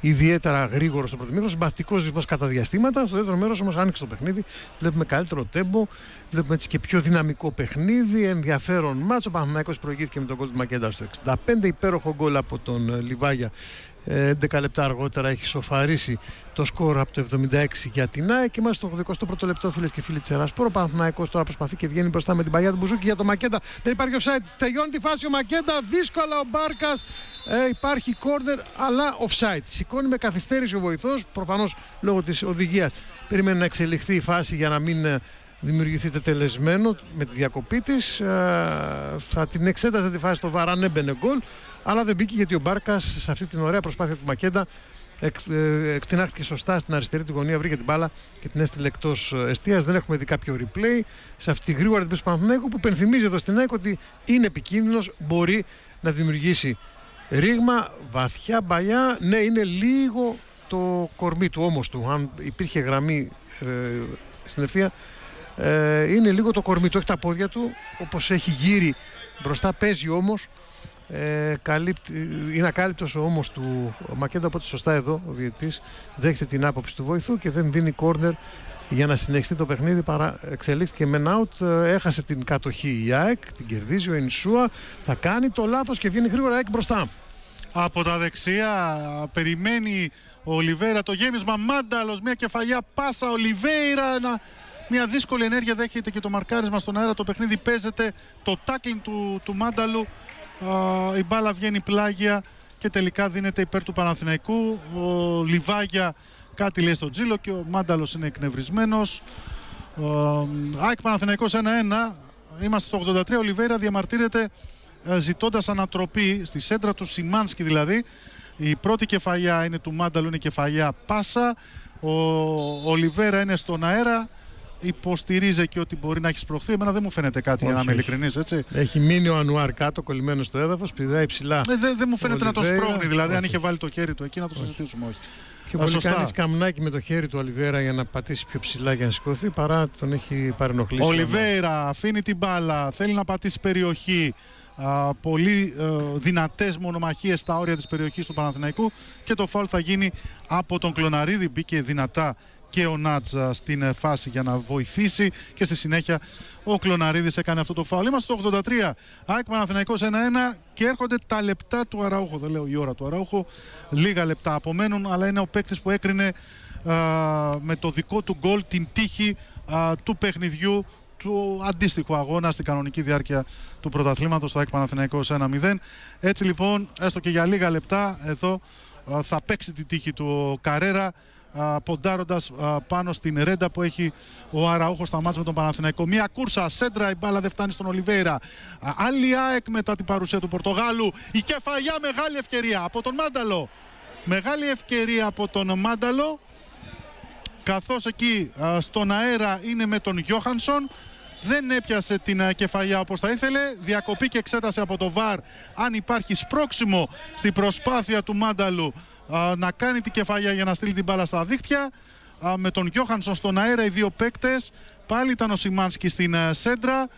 ιδιαίτερα γρήγορο στο πρώτο μέρο, συμπαθητικός ρυθμός κατά διαστήματα. Στο δεύτερο μέρος όμως άνοιξε το παιχνίδι. Βλέπουμε καλύτερο τέμπο, βλέπουμε έτσι και πιο δυναμικό παιχνίδι, ενδιαφέρον μάτσο. Ο Παναθυναϊκό προηγήθηκε με τον γκολ του Μακέντα στο 65. Υπέροχο γκολ από τον Λιβάγια 11 λεπτά αργότερα έχει σοφαρίσει το σκορ από το 76 για την ΑΕΚ και είμαστε στο 21ο λεπτό φίλες και φίλοι της Ερασπόρο. Ο Παναθηναϊκός τώρα προσπαθεί και βγαίνει μπροστά με την παγιά του Μπουζούκη για το Μακέντα. Δεν υπάρχει offside. Τελειώνει τη φάση ο Μακέντα. Δύσκολα ο Μπάρκας. Ε, υπάρχει κόρνερ αλλά offside. Σηκώνει με καθυστέρηση ο βοηθός. Προφανώς λόγω της οδηγίας. Περιμένει να εξελιχθεί η φάση για να μην ε, δημιουργηθεί τελεσμένο με τη διακοπή της. Ε, θα την εξέταζε τη φάση το Βαράν έμπαινε γκολ. Αλλά δεν μπήκε γιατί ο Μπάρκας σε αυτή την ωραία προσπάθεια του Μακέντα εκ, ε, εκτινάχθηκε σωστά στην αριστερή του γωνία, βρήκε την μπάλα και την έστειλε εκτός εστίας. Δεν έχουμε δει κάποιο replay σε αυτή τη γρήγορη την Παναθηναϊκού που πενθυμίζει εδώ στην ΑΕΚ ότι είναι επικίνδυνος, μπορεί να δημιουργήσει ρήγμα, βαθιά μπαλιά. Ναι, είναι λίγο το κορμί του όμως του. Αν υπήρχε γραμμή ε, στην ευθεία, ε, είναι λίγο το κορμί του. Έχει τα πόδια του, όπως έχει γύρει μπροστά, παίζει όμως. Ε, είναι ακάλυπτος όμως του ο Μακέντα οπότε σωστά εδώ ο διαιτητής δέχεται την άποψη του βοηθού και δεν δίνει κόρνερ για να συνεχιστεί το παιχνίδι παρά εξελίχθηκε με out ε, έχασε την κατοχή η ΑΕΚ την κερδίζει ο Ινσούα θα κάνει το λάθος και βγαίνει γρήγορα ΑΕΚ μπροστά από τα δεξιά περιμένει ο Ολιβέρα το γέμισμα Μάνταλος μια κεφαλιά πάσα Ολιβέηρα ένα μια δύσκολη ενέργεια δέχεται και το μαρκάρισμα στον αέρα. Το παιχνίδι παίζεται. Το τάκλινγκ του, του Μάνταλου η μπάλα βγαίνει πλάγια και τελικά δίνεται υπέρ του Παναθηναϊκού. Ο Λιβάγια κάτι λέει στον Τζίλο και ο Μάνταλος είναι εκνευρισμένος. ΑΕΚ Παναθηναϊκός 1-1. Είμαστε στο 83. Ο Λιβέρα διαμαρτύρεται ε, ζητώντας ανατροπή στη σέντρα του Σιμάνσκι δηλαδή. Η πρώτη κεφαλιά είναι του Μάνταλου, είναι κεφαλιά πάσα. Ο Ολιβέρα είναι στον αέρα υποστηρίζει και ότι μπορεί να έχεις σπρωχθεί. Εμένα δεν μου φαίνεται κάτι, για να είμαι ειλικρινής. Έχει μείνει ο Ανουάρ κάτω, κολλημένος στο έδαφος, πηδάει ψηλά. Ε, δεν δε μου φαίνεται να τον σπρώχνει. Δηλαδή, όχι. αν είχε βάλει το χέρι του εκεί, να το συζητήσουμε. Όχι. Πιο πολύ κάνεις καμνάκι με το χέρι του Ολιβέρα για να πατήσει πιο ψηλά για να σηκωθεί παρά τον έχει παρενοχλήσει. Ο Ολιβέρα αφήνει την μπάλα, θέλει να πατήσει περιοχή. Α, πολύ ε, δυνατές μονομαχίες στα όρια της περιοχής του Παναθηναϊκού και το φάουλ θα γίνει από τον Κλωναρίδη μπήκε δυνατά και ο Νάτζα στην ε, φάση για να βοηθήσει και στη συνέχεια ο Κλωναρίδης έκανε αυτό το φάουλ. Είμαστε στο 83. ΑΕΚ Παναθηναϊκός 1-1 και έρχονται τα λεπτά του Αραούχου. Δεν λέω η ώρα του Αραούχου. Λίγα λεπτά απομένουν, αλλά είναι ο παίκτης που έκρινε α, με το δικό του γκολ την τύχη α, του παιχνιδιού του αντίστοιχου αγώνα στην κανονική διάρκεια του πρωταθλήματος στο ΑΕΚ Παναθηναϊκός 1-0. Έτσι λοιπόν, έστω και για λίγα λεπτά εδώ θα παίξει τη τύχη του Καρέρα ποντάροντας πάνω στην ρέντα που έχει ο Αραούχος στα μάτια με τον Παναθηναϊκό. Μία κούρσα, σέντρα, η μπάλα δεν φτάνει στον Ολιβέηρα. Άλλη ΑΕΚ μετά την παρουσία του Πορτογάλου. Η κεφαλιά, μεγάλη ευκαιρία από τον Μάνταλο. Μεγάλη ευκαιρία από τον Μάνταλο. Καθώς εκεί στον αέρα είναι με τον Γιώχανσον. Δεν έπιασε την κεφαλιά όπως θα ήθελε. Διακοπή και εξέτασε από το ΒΑΡ αν υπάρχει σπρώξιμο στην προσπάθεια του Μάνταλου να κάνει την κεφαλιά για να στείλει την μπάλα στα δίχτυα. με τον Γιώχανσον στον αέρα οι δύο παίκτες. Πάλι ήταν ο Σιμάνσκι στην ε, σέντρα.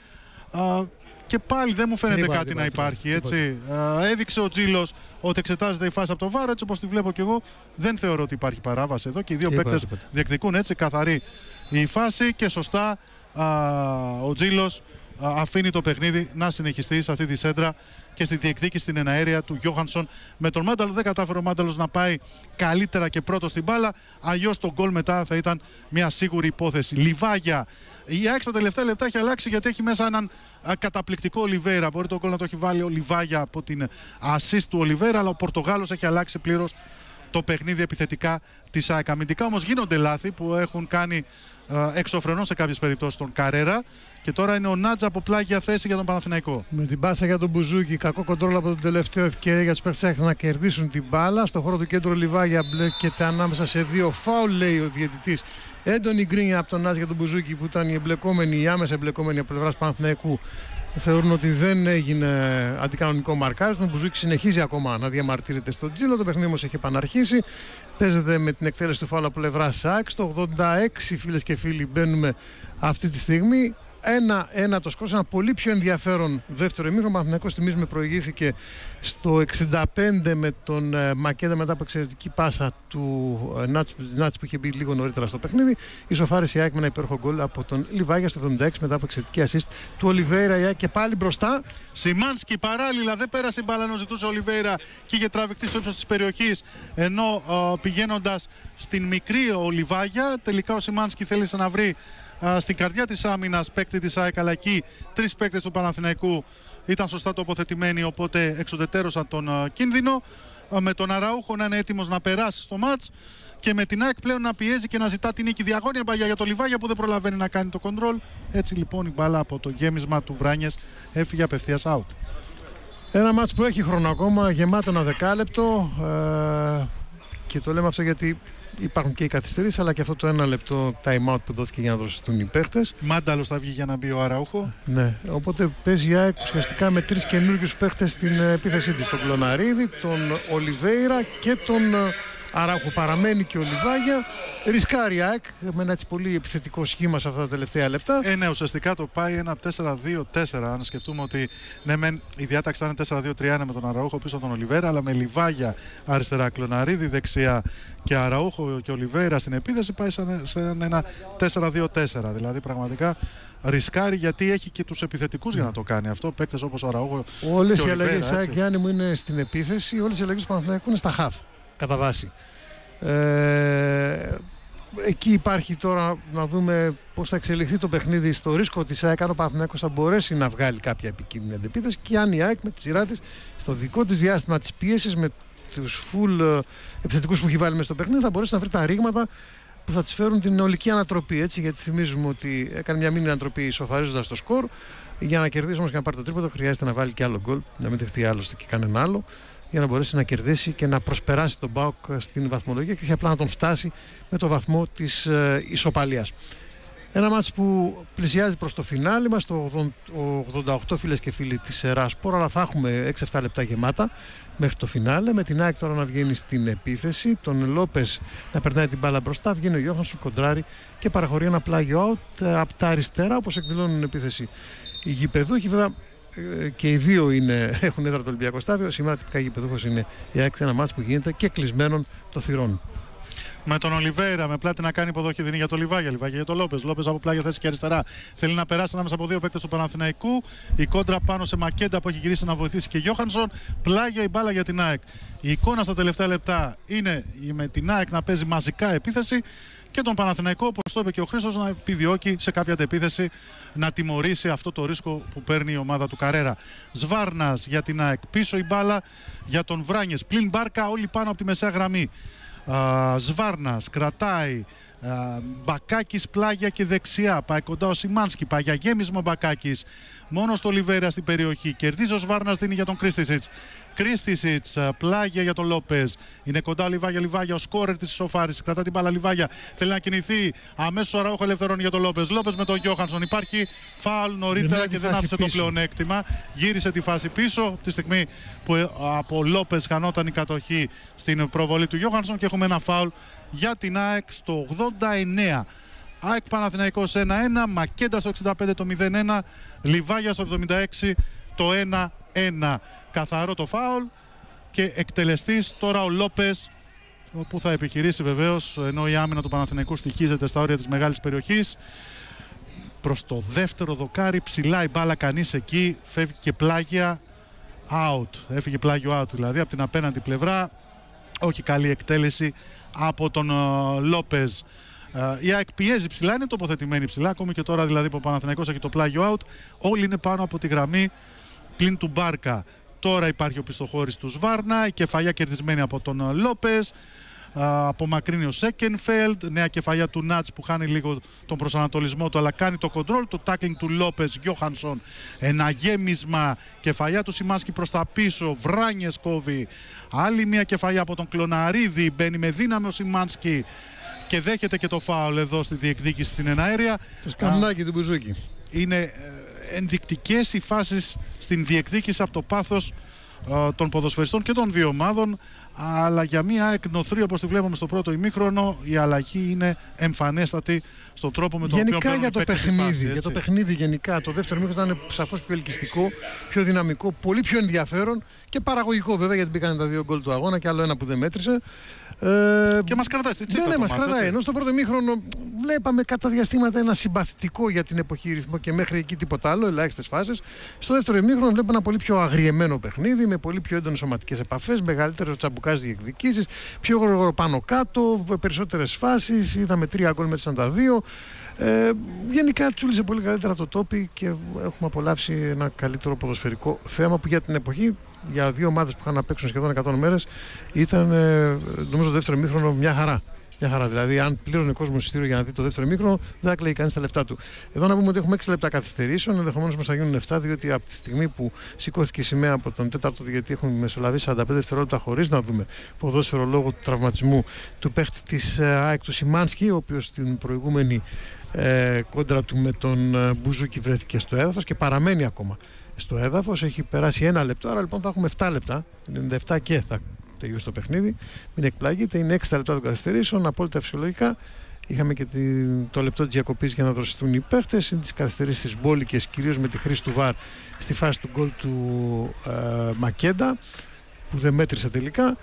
Και πάλι δεν μου φαίνεται κάτι να υπάρχει. Έτσι. έδειξε ο Τζίλος ότι εξετάζεται η φάση από το βάρο. Έτσι όπως τη βλέπω και εγώ, δεν θεωρώ ότι υπάρχει παράβαση εδώ. Και οι δύο παίκτες διεκδικούν έτσι καθαρή η φάση και σωστά ο Τζίλος αφήνει το παιχνίδι να συνεχιστεί σε αυτή τη σέντρα και στη διεκδίκηση στην εναέρεια του Γιώχανσον με τον Μάνταλος. Δεν κατάφερε ο Μάνταλος να πάει καλύτερα και πρώτος στην μπάλα. Αλλιώς το γκολ μετά θα ήταν μια σίγουρη υπόθεση. Λιβάγια. Η ΑΕΚ στα τελευταία λεπτά έχει αλλάξει γιατί έχει μέσα έναν καταπληκτικό Ολιβέρα. Μπορεί το γκολ να το έχει βάλει ο Λιβάγια από την assist του Ολιβέρα, αλλά ο Πορτογάλος έχει αλλάξει πλήρως το παιχνίδι επιθετικά της ΑΕΚ. Αμυντικά όμως γίνονται λάθη που έχουν κάνει εξωφρενών σε κάποιες περιπτώσεις τον Καρέρα. Και τώρα είναι ο Νάτζα από πλάγια θέση για τον Παναθηναϊκό. Με την πάσα για τον Μπουζούκι, κακό κοντρόλ από τον τελευταίο ευκαιρία για τους παίχτε να κερδίσουν την μπάλα. Στο χώρο του κέντρου Λιβάγια μπλέκεται ανάμεσα σε δύο φάουλ, λέει ο διαιτητής. Έντονη γκρίνια από τον Νάτζα για τον Μπουζούκι που ήταν η εμπλεκόμενη, η άμεσα εμπλεκόμενη από πλευράς Παναθηναϊκού θεωρούν ότι δεν έγινε αντικανονικό μαρκάρισμα. Ο Μπουζούκης συνεχίζει ακόμα να διαμαρτύρεται στο τζίλο. Το παιχνίδι όμως έχει επαναρχίσει. Παίζεται με την εκτέλεση του φάλου από πλευρά ΣΑΚ. Στο 86 φίλες και φίλοι μπαίνουμε αυτή τη στιγμή. Ένα-ένα το σκόρ, ένα πολύ πιο ενδιαφέρον δεύτερο ημίχρονο. Ο Παναθηναϊκός θυμίζουμε προηγήθηκε στο 65 με τον ε, Μακέντα μετά από εξαιρετική πάσα του ε, Νάτς, που είχε μπει λίγο νωρίτερα στο παιχνίδι. Ισοφάρισε η ΑΕΚ με ένα υπέροχο γκολ από τον Λιβάγια στο 76 μετά από εξαιρετική assist του Ολιβέηρα. Η και πάλι μπροστά. Σιμάνσκι παράλληλα δεν πέρασε η μπάλα ενώ ζητούσε ο Ολιβέηρα και είχε τραβηχτεί στο ύψος της περιοχής. Ενώ uh, πηγαίνοντας στην μικρή ο Λιβάγια, τελικά ο Σιμάνσκι θέλησε να βρει στην καρδιά της άμυνας παίκτη της ΑΕΚ αλλά εκεί τρεις παίκτες του Παναθηναϊκού ήταν σωστά τοποθετημένοι οπότε εξοδετέρωσαν τον κίνδυνο με τον Αραούχο να είναι έτοιμος να περάσει στο μάτς και με την ΑΕΚ πλέον να πιέζει και να ζητά την νίκη διαγώνια μπαγιά για το Λιβάγια που δεν προλαβαίνει να κάνει το κοντρόλ. Έτσι λοιπόν η μπάλα από το γέμισμα του Βράνιες έφυγε απευθείας out. Ένα μάτς που έχει χρόνο ακόμα, γεμάτο ένα δεκάλεπτο ε, και το λέμε αυτό γιατί υπάρχουν και οι καθυστερήσεις, αλλά και αυτό το ένα λεπτό time out που δόθηκε για να δώσουν οι παίχτες. Μάνταλος θα βγει για να μπει ο Αραούχο. Ναι, οπότε παίζει η ΑΕΚ ουσιαστικά με τρεις καινούργιου παίχτες στην επίθεσή της. Τον Κλωναρίδη, τον Ολιβέηρα και τον ε, Αράουχο παραμένει και ο Λιβάγια. Ρισκάρει ΑΕΚ με ένα έτσι πολύ επιθετικό σχήμα σε αυτά τα τελευταία λεπτά. Ε, ναι, ουσιαστικά το πάει ένα 4-2-4. Αν σκεφτούμε ότι ναι, μεν, η διάταξη θα είναι 4-2-3 με τον Αραούχο πίσω τον Ολιβέρα, αλλά με Λιβάγια αριστερά, Κλωναρίδη δεξιά και Αραούχο και Ολιβέρα στην επίθεση πάει σε ένα 4-2-4. Δηλαδή πραγματικά ρισκάρει γιατί έχει και τους επιθετικούς για να το κάνει αυτό. Παίκτες όπως ο Αραούχο. Όλες οι αλλαγές, Γιάννη μου, είναι στην επίθεση, όλες οι αλλαγές του Παναθηναϊκού είναι στα χαφ κατά βάση. Ε, εκεί υπάρχει τώρα να δούμε πώς θα εξελιχθεί το παιχνίδι στο ρίσκο της ΑΕΚ. Αν ο Παναθηναϊκός θα μπορέσει να βγάλει κάποια επικίνδυνη αντεπίθεση και αν η ΑΕΚ με τη σειρά της στο δικό της διάστημα της πίεσης με τους full ε, επιθετικούς που έχει βάλει μέσα στο παιχνίδι θα μπορέσει να βρει τα ρήγματα που θα της φέρουν την ολική ανατροπή. Έτσι, γιατί θυμίζουμε ότι έκανε μια μήνυ ανατροπή ισοφαρίζοντας το σκορ. Για να κερδίσει όμως και να πάρει το τρίποδο χρειάζεται να βάλει και άλλο γκολ, να μην δεχτεί άλλο και κανένα άλλο για να μπορέσει να κερδίσει και να προσπεράσει τον Μπάουκ στην βαθμολογία και όχι απλά να τον φτάσει με το βαθμό της ε, ισοπαλίας. Ένα μάτς που πλησιάζει προς το φινάλι μας, το 88 φίλες και φίλοι της Ράσπορ, αλλά θα έχουμε 6-7 λεπτά γεμάτα μέχρι το φινάλε. Με την ΑΕΚ τώρα να βγαίνει στην επίθεση, τον Λόπες να περνάει την μπάλα μπροστά, βγαίνει ο Γιώχανσον κοντράρι και παραχωρεί ένα πλάγιο out ε, από τα αριστερά όπως εκδηλώνουν επίθεση οι γηπεδούχοι. Βέβαια ε, και οι δύο είναι, έχουν έδρα το Ολυμπιακό Στάδιο. Σήμερα τυπικά γηπεδούχο είναι η ΑΕΚ ένα μάτς που γίνεται και κλεισμένων των θυρών. Με τον Ολιβέρα, με πλάτη να κάνει υποδοχή δίνει για το Λιβάγια, Λιβάγια για το Λόπες. Λόπες από πλάγια θέση και αριστερά. Θέλει να περάσει ανάμεσα από δύο παίκτες του Παναθηναϊκού. Η κόντρα πάνω σε Μακέντα που έχει γυρίσει να βοηθήσει και Γιώχανσον. Πλάγια η μπάλα για την ΑΕΚ. Η εικόνα στα τελευταία λεπτά είναι με την ΑΕΚ να παίζει μαζικά επίθεση και τον Παναθηναϊκό, όπως το είπε και ο Χρήστος, να επιδιώκει σε κάποια αντεπίθεση να τιμωρήσει αυτό το ρίσκο που παίρνει η ομάδα του Καρέρα. Σβάρνας για την ΑΕΚ. Πίσω η μπάλα για τον Βράνιες. Πλην μπάρκα, όλοι πάνω από τη μεσαία γραμμή. Σβάρνας κρατάει. Μπακάκης πλάγια και δεξιά. Πάει κοντά ο Σιμάνσκι. Πάει για γέμισμα Μπακάκης. Μόνο στο Λιβέρα στην περιοχή. Κερδίζει ο Σβάρνα, δίνει για τον Κρίστισιτ. Κρίστισιτ, πλάγια για τον Λόπες. Είναι κοντά ο Λιβάγια, Λιβάγια, ο σκόρερ της Σοφάρης. Κρατά την μπάλα Λιβάγια. Θέλει να κινηθεί. Αμέσως ο Ραούχο ελευθερώνει για τον Λόπες. Λόπες με τον Γιώχανσον. Υπάρχει φάουλ νωρίτερα και δεν άφησε το πλεονέκτημα. Γύρισε τη φάση πίσω από τη στιγμή που ε, από Λόπες χανόταν η κατοχή στην προβολή του Γιώχανσον και έχουμε ένα φάουλ για την ΑΕΚ στο 89. ΑΕΚ Παναθηναϊκός 1-1, Μακέντας στο 65 το 0-1, Λιβάγια στο 76 το 1-1. Καθαρό το φάουλ και εκτελεστής τώρα ο Λόπες που θα επιχειρήσει βεβαίως ενώ η άμυνα του Παναθηναϊκού στοιχίζεται στα όρια της μεγάλης περιοχής. Προς το δεύτερο δοκάρι ψηλά η μπάλα κανείς εκεί φεύγει και πλάγια out. Έφυγε πλάγιο out δηλαδή από την απέναντι πλευρά. Όχι καλή εκτέλεση από τον uh, Λόπεζ η ΑΕΚ πιέζει ψηλά, είναι τοποθετημένη ψηλά. Ακόμη και τώρα δηλαδή που ο Παναθηναϊκός έχει το πλάγιο out. Όλοι είναι πάνω από τη γραμμή πλην του Μπάρκα. Τώρα υπάρχει ο πιστοχώρης του Σβάρνα, η κεφαλιά κερδισμένη από τον Λόπες απομακρύνει ο Σέκενφελντ, νέα κεφαλιά του Νάτς που χάνει λίγο τον προσανατολισμό του αλλά κάνει το κοντρόλ, το τάκλινγκ του Λόπες Γιώχανσον, ένα γέμισμα, κεφαλιά του Σιμάσκι προς τα πίσω, Βράνιες κόβει, άλλη μια κεφαλιά από τον Κλωναρίδη, μπαίνει με δύναμη ο Σιμάνσκι και δέχεται και το φάουλ εδώ στη διεκδίκηση στην εναέρεια. Στο σκαμνάκι του Μπουζούκι. Είναι ε, ενδεικτικές οι φάσεις στην διεκδίκηση από το πάθος ε, των ποδοσφαιριστών και των δύο ομάδων αλλά για μια εκνοθρή όπως τη βλέπουμε στο πρώτο ημίχρονο η αλλαγή είναι εμφανέστατη στον τρόπο με τον γενικά οποίο για το παιχνίδι, φάση, για το παιχνίδι γενικά το δεύτερο ημίχρονο ήταν σαφώς πιο ελκυστικό πιο δυναμικό, πολύ πιο ενδιαφέρον και παραγωγικό βέβαια γιατί μπήκαν τα δύο γκολ του αγώνα και άλλο ένα που δεν μέτρησε ε, και μας κρατάει. Έτσι, ναι, ναι, μας κρατάει. Ενώ στο πρώτο μήχρονο βλέπαμε κατά διαστήματα ένα συμπαθητικό για την εποχή ρυθμό και μέχρι εκεί τίποτα άλλο, ελάχιστες φάσεις. Στο δεύτερο μήχρονο βλέπουμε ένα πολύ πιο αγριεμένο παιχνίδι, με πολύ πιο έντονες σωματικές επαφές, μεγαλύτερο τσαμπουκάζ διεκδικήσεις, πιο γρήγορο πάνω κάτω, περισσότερες φάσεις. Είδαμε τρία γκολ με τα δύο. Ε, γενικά τσούλησε πολύ καλύτερα το τόπι και έχουμε απολαύσει ένα καλύτερο ποδοσφαιρικό θέμα που για την εποχή για δύο ομάδες που είχαν να παίξουν σχεδόν 100 μέρες ήταν ε, νομίζω το δεύτερο μήχρονο μια χαρά. Μια χαρά. Δηλαδή, αν πλήρωνε ο κόσμος εισιτήριο για να δει το δεύτερο μήχρονο, δεν θα κλαίει κανείς τα λεφτά του. Εδώ να πούμε ότι έχουμε 6 λεπτά καθυστερήσεων, ενδεχομένως μα θα γίνουν 7, διότι από τη στιγμή που σηκώθηκε η σημαία από τον 4ο διετή έχουμε μεσολαβεί 45 δευτερόλεπτα χωρίς να δούμε ποδόσφαιρο λόγω του τραυματισμού του παίχτη της ε, ΑΕΚ του Σιμάνσκι, ο οποίος στην προηγούμενη ε, κόντρα του με τον ε, Μπουζούκι βρέθηκε στο έδαφος και παραμένει ακόμα στο έδαφος. Έχει περάσει ένα λεπτό, άρα λοιπόν θα έχουμε 7 λεπτά. 97 και θα τελειώσει το παιχνίδι. Μην εκπλαγείτε, είναι 6 λεπτά των καθυστερήσεων, απόλυτα φυσιολογικά. Είχαμε και το λεπτό της διακοπής για να δροσιστούν οι παίχτες. Είναι τις καθυστερήσεις της μπόλικες, κυρίως με τη χρήση του βαρ στη φάση του γκολ του ε, Μακέντα, που δεν μέτρησε τελικά.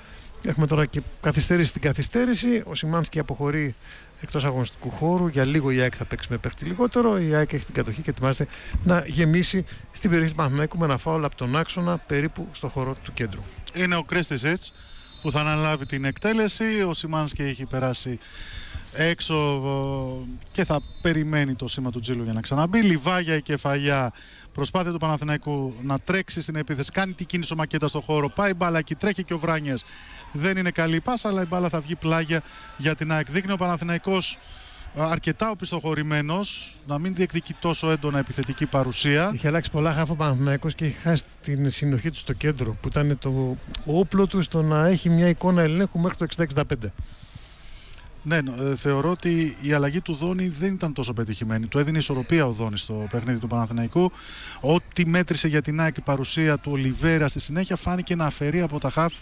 Έχουμε τώρα και καθυστέρηση στην καθυστέρηση. Ο Σιμάνσκι αποχωρεί εκτός αγωνιστικού χώρου. Για λίγο η ΑΕΚ θα παίξει με παίχτη λιγότερο. Η ΑΕΚ έχει την κατοχή και ετοιμάζεται να γεμίσει στην περιοχή του Παναθηναϊκού με ένα φάουλ από τον άξονα περίπου στο χώρο του κέντρου. Είναι ο Κρέστη Έτσι που θα αναλάβει την εκτέλεση. Ο Σιμάνσκι έχει περάσει έξω και θα περιμένει το σήμα του Τζίλου για να ξαναμπεί. Λιβάγια η κεφαλιά. Προσπάθεια του Παναθηναϊκού να τρέξει στην επίθεση. Κάνει την κίνηση ο Μακέτα στο χώρο. Πάει μπάλα εκεί. Τρέχει και ο Βράνιε. Δεν είναι καλή η πάσα, αλλά η μπάλα θα βγει πλάγια για την ΑΕΚ. Δείχνει ο Παναθηναϊκός αρκετά οπισθοχωρημένος, να μην διεκδικεί τόσο έντονα επιθετική παρουσία. Είχε αλλάξει πολλά χάφο Παναθυναϊκό και είχε χάσει την συνοχή του στο κέντρο, που ήταν το όπλο του στο να έχει μια εικόνα ελέγχου μέχρι το 60-65. Ναι, ε, θεωρώ ότι η αλλαγή του Δόνη δεν ήταν τόσο πετυχημένη. Του έδινε ισορροπία ο Δόνης στο παιχνίδι του Παναθηναϊκού. Ό,τι μέτρησε για την ΑΕΚ η παρουσία του Ολιβέρα στη συνέχεια φάνηκε να αφαιρεί από τα χαφ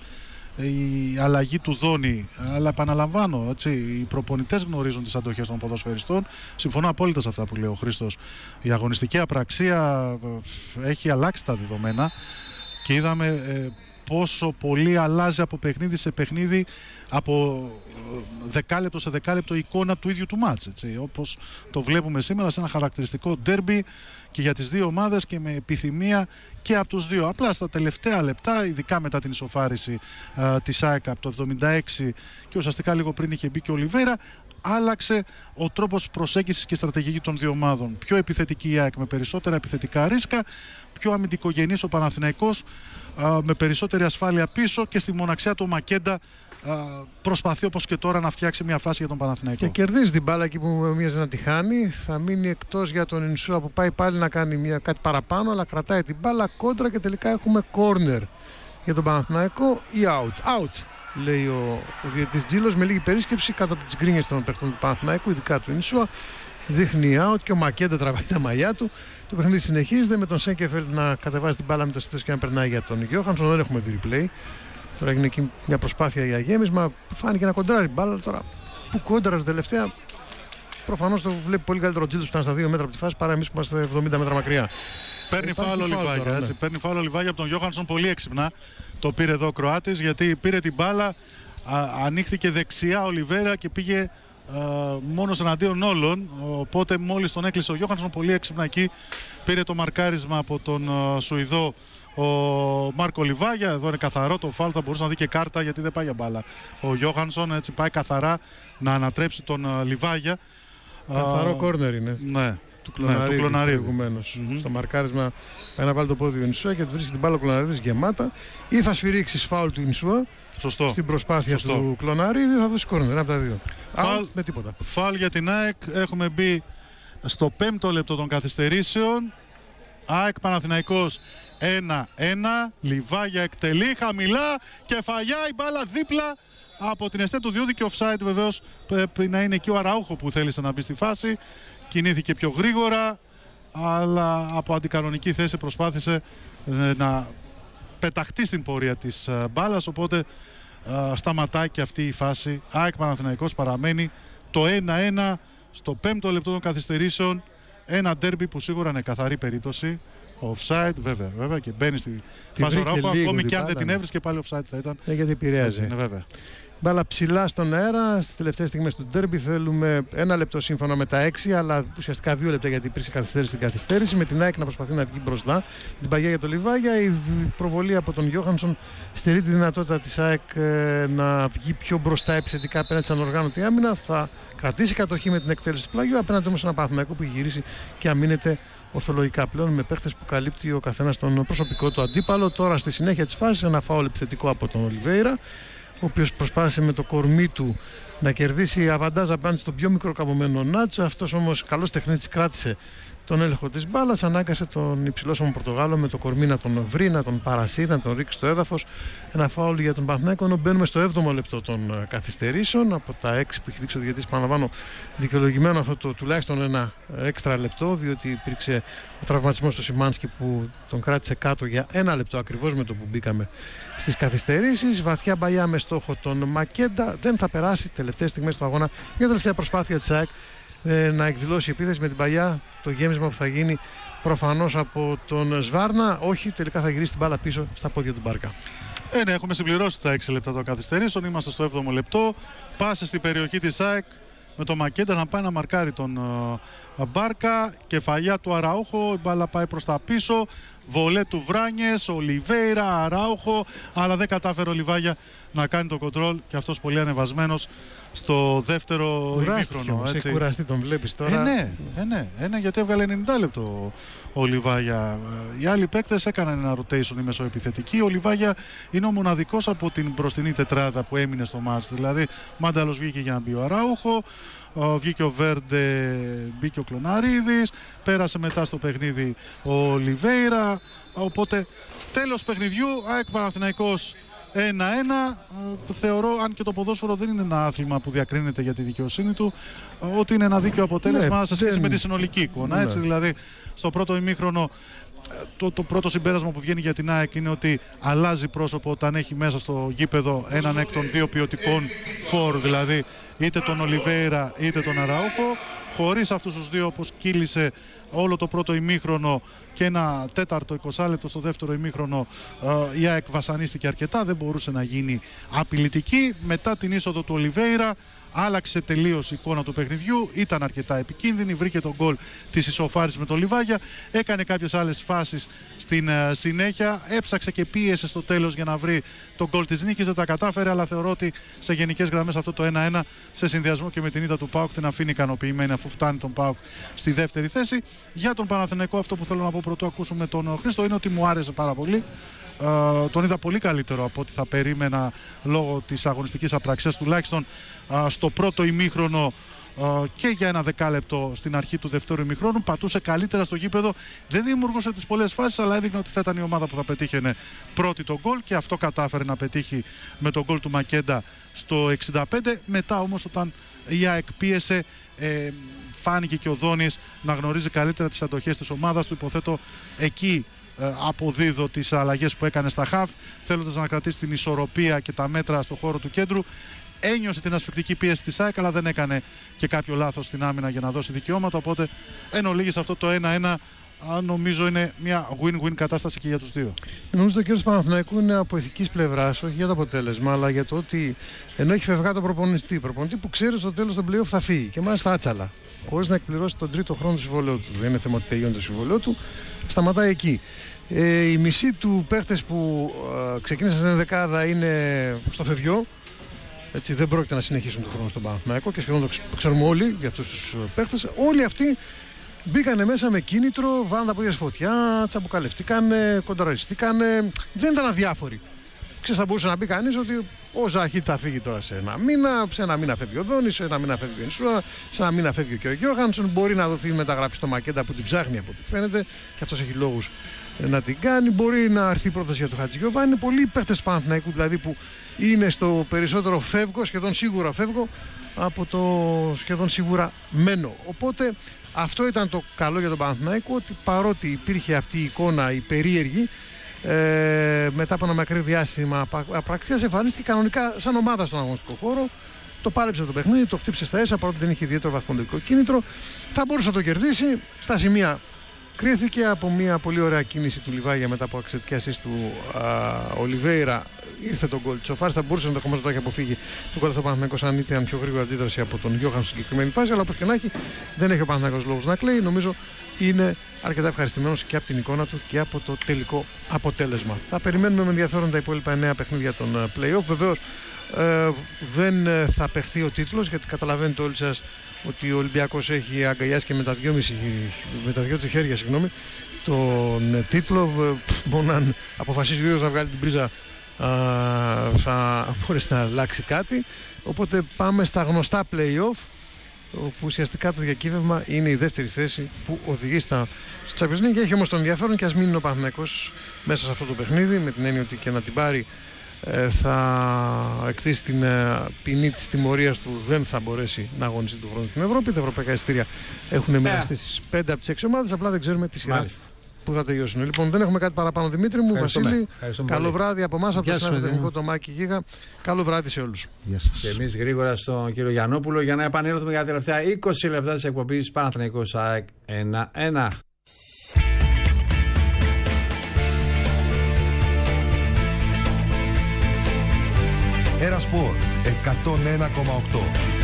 η αλλαγή του Δόνη. Αλλά επαναλαμβάνω, έτσι, οι προπονητές γνωρίζουν τις αντοχές των ποδοσφαιριστών. Συμφωνώ απόλυτα σε αυτά που λέει ο Χρήστος. Η αγωνιστική απραξία ε, έχει αλλάξει τα δεδομένα και είδαμε ε, πόσο πολύ αλλάζει από παιχνίδι σε παιχνίδι, από ε, δεκάλεπτο σε δεκάλεπτο η εικόνα του ίδιου του μάτς. Έτσι, όπως το βλέπουμε σήμερα σε ένα χαρακτηριστικό ντέρμπι και για τις δύο ομάδες και με επιθυμία και από τους δύο. Απλά στα τελευταία λεπτά, ειδικά μετά την ισοφάριση α, της ΑΕΚ από το 76 και ουσιαστικά λίγο πριν είχε μπει και ο Λιβέρα, άλλαξε ο τρόπος προσέγγισης και στρατηγική των δύο ομάδων. Πιο επιθετική η ΑΕΚ με περισσότερα επιθετικά ρίσκα, πιο αμυντικογενής ο Παναθηναϊκός με περισσότερη ασφάλεια πίσω και στη μοναξιά του Μακέντα προσπαθεί όπως και τώρα να φτιάξει μια φάση για τον Παναθηναϊκό. Και κερδίζει την μπάλα εκεί που μοιάζει να τη χάνει. Θα μείνει εκτός για τον Ινσούα που πάει πάλι να κάνει μια, κάτι παραπάνω, αλλά κρατάει την μπάλα κόντρα και τελικά έχουμε corner για τον Παναθηναϊκό ή out. Out λέει ο, ο διαιτητής Τζίλος με λίγη περίσκεψη κάτω από τις γκρίνιες των παιχτών του Παναθηναϊκού, ειδικά του Ινσούα. Δείχνει out και ο Μακέντα τραβάει τα μαλλιά του. Το παιχνίδι συνεχίζεται με τον Σέγκεφελτ να κατεβάζει την μπάλα με το σύνθεσο και να περνάει για τον Γιώχανσον. Δεν έχουμε δει replay. Τώρα έγινε εκεί μια προσπάθεια για γέμισμα. Φάνηκε να κοντράρει μπάλα. Τώρα που κόντρα τελευταία προφανώς το βλέπει πολύ καλύτερο ο Τζίλτο που ήταν στα 2 μέτρα από τη φάση παρά εμείς που είμαστε 70 μέτρα μακριά. Παίρνει Υπάρχει φάουλο φάουλ Λιβάγια. τώρα, έτσι. ναι. Παίρνει φάουλο Λιβάγια από τον Γιώχανσον πολύ έξυπνα. Το πήρε εδώ ο Κροάτης γιατί πήρε την μπάλα, α, ανοίχθηκε δεξιά ο Λιβέρα και πήγε μόνος εναντίον όλων. Οπότε μόλις τον έκλεισε ο Γιώχανσον πολύ έξυπνα εκεί πήρε το μαρκάρισμα από τον α, Σουηδό ο Μάρκο Λιβάγια. Εδώ είναι καθαρό το φάουλ. Θα μπορούσε να δει και κάρτα γιατί δεν πάει για μπάλα. Ο Γιώχανσον έτσι πάει καθαρά να ανατρέψει τον α, Λιβάγια. Καθαρό Α, κόρνερ είναι. Ναι, Του ναι, Κλωναρίδη, του Κλωναρίδη. προηγουμένως. Μμμ. Στο μαρκάρισμα πάει να βάλει το πόδι ο Ινσούα και του βρίσκει την μπάλα ο Κλωναρίδη γεμάτα. Ή θα σφυρίξει φάουλ του Ινσούα Σωστό. στην προσπάθεια Σωστό. του Κλωναρίδη, θα δώσει κόρνερ. Ένα από τα δύο. Φάουλ. Out με τίποτα. Φάλ για την ΑΕΚ. Έχουμε μπει στο πέμπτο λεπτό των καθυστερήσεων. ΑΕΚ Παναθηναϊκός 1-1. Λιβάγια εκτελεί χαμηλά. Κεφαλιά η μπάλα δίπλα από την εστέ του Διούδη και offside βεβαίως πρέπει να είναι εκεί ο Αραούχο που θέλησε να μπει στη φάση. Κινήθηκε πιο γρήγορα αλλά από αντικανονική θέση προσπάθησε ε, να πεταχτεί στην πορεία της ε, μπάλας οπότε ε, σταματάει και αυτή η φάση. ΑΕΚ Παναθηναϊκός παραμένει το 1-1 στο πέμπτο λεπτό των καθυστερήσεων. Ένα ντέρμπι που σίγουρα είναι καθαρή περίπτωση. Offside, βέβαια, βέβαια και μπαίνει στη Τη φάση ο βρήκες Ράουχο. λίγο Ακόμη την και αν δεν μπάλα, την ναι. έβρισκε πάλι offside θα ήταν. Ε, γιατί Έτσι επηρέαζε. είναι βέβαια. Μπάλα ψηλά στον αέρα. Στις τελευταίες στιγμές του ντέρμπι θέλουμε ένα λεπτό σύμφωνα με τα έξι, αλλά ουσιαστικά δύο λεπτά γιατί υπήρξε καθυστέρηση στην καθυστέρηση. Με την ΑΕΚ να προσπαθεί να βγει μπροστά. Την παγιά για το Λιβάγια. Η δ- προβολή από τον Γιώχανσον στερεί τη δυνατότητα της ΑΕΚ ε, να βγει πιο μπροστά επιθετικά απέναντι στην ανοργάνωτη άμυνας. Θα κρατήσει κατοχή με την εκτέλεση του πλάγιου. Απέναντι όμως ένα Παναθηναϊκό που έχει γυρίσει και αμήνεται ορθολογικά πλέον με παίχτες που καλύπτει ο καθένας τον προσωπικό του αντίπαλο. Τώρα στη συνέχεια της φάσης ένα φάουλ επιθετικό από τον Ολιβέηρα ο οποίος προσπάθησε με το κορμί του να κερδίσει αβαντάζ απέναντι στον πιο μικρό καμωμένο Νάτσο. Αυτός όμως καλός τεχνίτης κράτησε τον έλεγχο της μπάλας, ανάγκασε τον υψηλόσωμο Πορτογάλο με το κορμί να τον βρει, να τον παρασύρει, να τον ρίξει στο έδαφος. Ένα φάουλ για τον Παναθηναϊκό, ενώ μπαίνουμε στο 7ο λεπτό των ε, καθυστερήσεων. Από τα 6 που έχει δείξει ο διαιτητής, παραλαμβάνω, δικαιολογημένο αυτό το τουλάχιστον ένα ε, έξτρα λεπτό, διότι υπήρξε ο τραυματισμός του Σιμάνσκι που τον κράτησε κάτω για ένα λεπτό ακριβώς με το που μπήκαμε στις καθυστερήσεις. Βαθιά μπαλιά με στόχο τον Μακέντα. Δεν θα περάσει τελευταίες στιγμές του αγώνα μια τελευταία προσπάθεια της ΑΕΚ ε, να εκδηλώσει επίθεση με την παλιά το γέμισμα που θα γίνει προφανώς από τον Σβάρνα. Όχι, τελικά θα γυρίσει την μπάλα πίσω στα πόδια του Μπάρκα. Ε, ναι, έχουμε συμπληρώσει τα 6 λεπτά των καθυστερήσεων. Είμαστε στο 7ο λεπτό. Πάσε στην περιοχή της ΑΕΚ με το Μακέντα να πάει να μαρκάρει τον ε, Μπάρκα. Κεφαλιά του Αραούχο. Η μπάλα πάει προς τα πίσω. Βολέ του Βράνιες, Ολιβέηρα, Αράουχο. Αλλά δεν κατάφερε ο Λιβάγια να κάνει το κοντρόλ. Και αυτός πολύ ανεβασμένος στο δεύτερο Κουράστηκε ημίχρονο. όμως, έτσι. έχει κουραστεί, τον βλέπεις τώρα. Ε, ναι, ε, ναι, ε, ναι, γιατί έβγαλε 90 λεπτό ο Λιβάγια. Ε, Οι άλλοι παίκτες έκαναν ένα rotation οι μεσοεπιθετικοί. Ο Λιβάγια είναι ο μοναδικός από την μπροστινή τετράδα που έμεινε στο μάτς. Δηλαδή, Μάνταλος βγήκε για να μπει ο Αράουχο, ο- βγήκε ο Βέρντε, μπήκε ο Κλωναρίδης, πέρασε μετά στο παιχνίδι ο Λιβέιρα. Οπότε, τέλος παιχνιδιού, ΑΕΚ Παναθηναϊκός 1-1. Ε, Θεωρώ, αν και το ποδόσφαιρο δεν είναι ένα άθλημα που διακρίνεται για τη δικαιοσύνη του, ε, ότι είναι ένα δίκαιο αποτέλεσμα Ναι, σε σχέση δεν- με τη συνολική εικόνα. Ναι. Έτσι, δηλαδή, στο πρώτο ημίχρονο, ε, το, το πρώτο συμπέρασμα που βγαίνει για την ΑΕΚ είναι ότι αλλάζει πρόσωπο όταν έχει μέσα στο γήπεδο έναν εκ των δύο ποιοτικών φόρ, δηλαδή είτε τον Ολιβέηρα είτε τον Αραούχο. Χωρίς αυτούς τους δύο όπως κύλησε όλο το πρώτο ημίχρονο και ένα τέταρτο 20 λεπτό στο δεύτερο ημίχρονο ε, η ΑΕΚ βασανίστηκε αρκετά, δεν μπορούσε να γίνει απειλητική. Μετά την είσοδο του Ολιβέηρα άλλαξε τελείως η εικόνα του παιχνιδιού, ήταν αρκετά επικίνδυνη, βρήκε τον γκολ της ισοφάρης με τον Λιβάγια, έκανε κάποιες άλλες φάσεις στην ε, συνέχεια, έψαξε και πίεσε στο τέλος για να βρει τον γκολ της νίκης, δεν τα κατάφερε, αλλά θεωρώ ότι σε γενικές γραμμές αυτό το 1-1 σε συνδυασμό και με την ήττα του ΠΑΟΚ την αφήνει ικανοποιημένη αφού φτάνει τον ΠΑΟΚ στη δεύτερη θέση. Για τον Παναθηναϊκό αυτό που θέλω να πω πρωτού ακούσουμε τον Χρήστο είναι ότι μου άρεσε πάρα πολύ. Ε, τον είδα πολύ καλύτερο από ό,τι θα περίμενα λόγω της αγωνιστικής απραξίας τουλάχιστον ε, στο πρώτο ημίχρονο ε, και για ένα δεκάλεπτο στην αρχή του δεύτερου ημιχρόνου. Πατούσε καλύτερα στο γήπεδο. Δεν δημιουργούσε τις πολλές φάσεις, αλλά έδειχνε ότι θα ήταν η ομάδα που θα πετύχαινε πρώτη τον γκολ και αυτό κατάφερε να πετύχει με τον γκολ του Μακέντα στο 65. Μετά όμως, όταν η ΑΕΚ πίεσε, ε, φάνηκε και ο Δόνης να γνωρίζει καλύτερα τις αντοχές της ομάδας του. Υποθέτω εκεί ε, αποδίδω τις αλλαγές που έκανε στα χαφ θέλοντας να κρατήσει την ισορροπία και τα μέτρα στο χώρο του κέντρου ένιωσε την ασφικτική πίεση της ΑΕΚ, αλλά δεν έκανε και κάποιο λάθος στην άμυνα για να δώσει δικαιώματα. Οπότε εν ολίγης αυτό το 1-1 νομίζω είναι μια win-win κατάσταση και για τους δύο. Νομίζω το κύριος Παναθηναϊκού είναι από ηθικής πλευράς, όχι για το αποτέλεσμα, αλλά για το ότι ενώ έχει φευγά τον προπονητή, προπονητή που ξέρει στο τέλος των playoff θα φύγει και μάλιστα άτσαλα, χωρίς να εκπληρώσει τον τρίτο χρόνο του συμβολέου του. Δεν είναι θέμα ότι τελειώνει το συμβολέο του, σταματάει εκεί. Ε, η μισή του παίχτες που ε, ξεκίνησαν στην δεκάδα είναι στο φευγιό. Έτσι, δεν πρόκειται να συνεχίσουν τον χρόνο στον Παναθηναϊκό και σχεδόν το ξέρουμε όλοι για αυτούς τους παίχτες. Όλοι αυτοί Μπήκανε μέσα με κίνητρο, βάλαν τα πόδια φωτιά, τσαμπουκαλευτήκανε, κοντραριστήκανε. Δεν ήταν αδιάφοροι. Ξέρεις, θα μπορούσε να πει κανείς ότι ο Ζαχίτ θα φύγει τώρα σε ένα μήνα, σε ένα μήνα φεύγει ο Δόνης, σε ένα μήνα φεύγει ο Ενσούα, σε ένα μήνα φεύγει και ο Γιώχανσον. Μπορεί να δοθεί μεταγραφή στο Μακέντα που την ψάχνει από ό,τι φαίνεται και αυτός έχει λόγους να την κάνει. Μπορεί να έρθει η πρόταση για το Χατζηγιώβα. Είναι πολλοί παίχτες Παναθηναϊκού δηλαδή που είναι στο περισσότερο φεύγω, σχεδόν σίγουρα φεύγω, από το σχεδόν σίγουρα μένω. Οπότε αυτό ήταν το καλό για τον Παναθηναϊκό ότι παρότι υπήρχε αυτή η εικόνα η περίεργη ε, μετά από ένα μακρύ διάστημα απραξίας εμφανίστηκε κανονικά σαν ομάδα στον αγωνιστικό χώρο. Το πάλεψε το παιχνίδι, το χτύπησε στα έσσα παρότι δεν είχε ιδιαίτερο βαθμολογικό κίνητρο. Θα μπορούσε να το κερδίσει στα σημεία κρίθηκε από μια πολύ ωραία κίνηση του Λιβάγια μετά από εξαιρετική του α, Ολιβέηρα ήρθε τον γκολ τη Οφάρη. Θα μπορούσε ενδεχομένως να το έχει αποφύγει το γκολ στο Παναθηναϊκό αν ήταν πιο γρήγορη αντίδραση από τον Γιώχαν στην συγκεκριμένη φάση. Αλλά όπως και να έχει, δεν έχει ο Παναθηναϊκός λόγο να κλαίει. Νομίζω είναι αρκετά ευχαριστημένος και από την εικόνα του και από το τελικό αποτέλεσμα. Θα περιμένουμε με ενδιαφέρον τα υπόλοιπα 9 παιχνίδια των ε, playoff. Βεβαίως ε, δεν ε, θα παιχθεί ο τίτλος γιατί καταλαβαίνετε όλοι σας ότι ο Ολυμπιακός έχει αγκαλιάσει και με τα δυο, με τα δυο του χέρια συγγνώμη, τον ε, τίτλο. Μπορεί να αποφασίσει ο να βγάλει την πρίζα θα μπορέσει να αλλάξει κάτι. Οπότε πάμε στα γνωστά play-off όπου ουσιαστικά το διακύβευμα είναι η δεύτερη θέση που οδηγεί στα Champions League. Έχει όμως τον ενδιαφέρον και ας μείνει ο Παναθηναϊκός μέσα σε αυτό το παιχνίδι με την έννοια ότι και να την πάρει ε, θα εκτίσει την ε, ποινή της τιμωρίας του δεν θα μπορέσει να αγωνιστεί του χρόνου στην Ευρώπη. Τα ευρωπαϊκά ειστήρια έχουν μοιραστεί στις 5 από τις 6 ομάδες, απλά δεν ξέρουμε τη σειρά που θα τελειώσουν. Λοιπόν, δεν έχουμε κάτι παραπάνω. Δημήτρη μου, Βασίλη, καλό βράδυ από εμάς, από το συνάδελφο τεχνικό το Μάκη Γίγα. Καλό βράδυ σε όλους. Και εμείς γρήγορα στον κύριο Γιαννόπουλο για να επανέλθουμε για τα τελευταία 20 λεπτά της εκπομπής Παναθρανικό ΑΕΚ 1-1. Ένα σπορ 101,8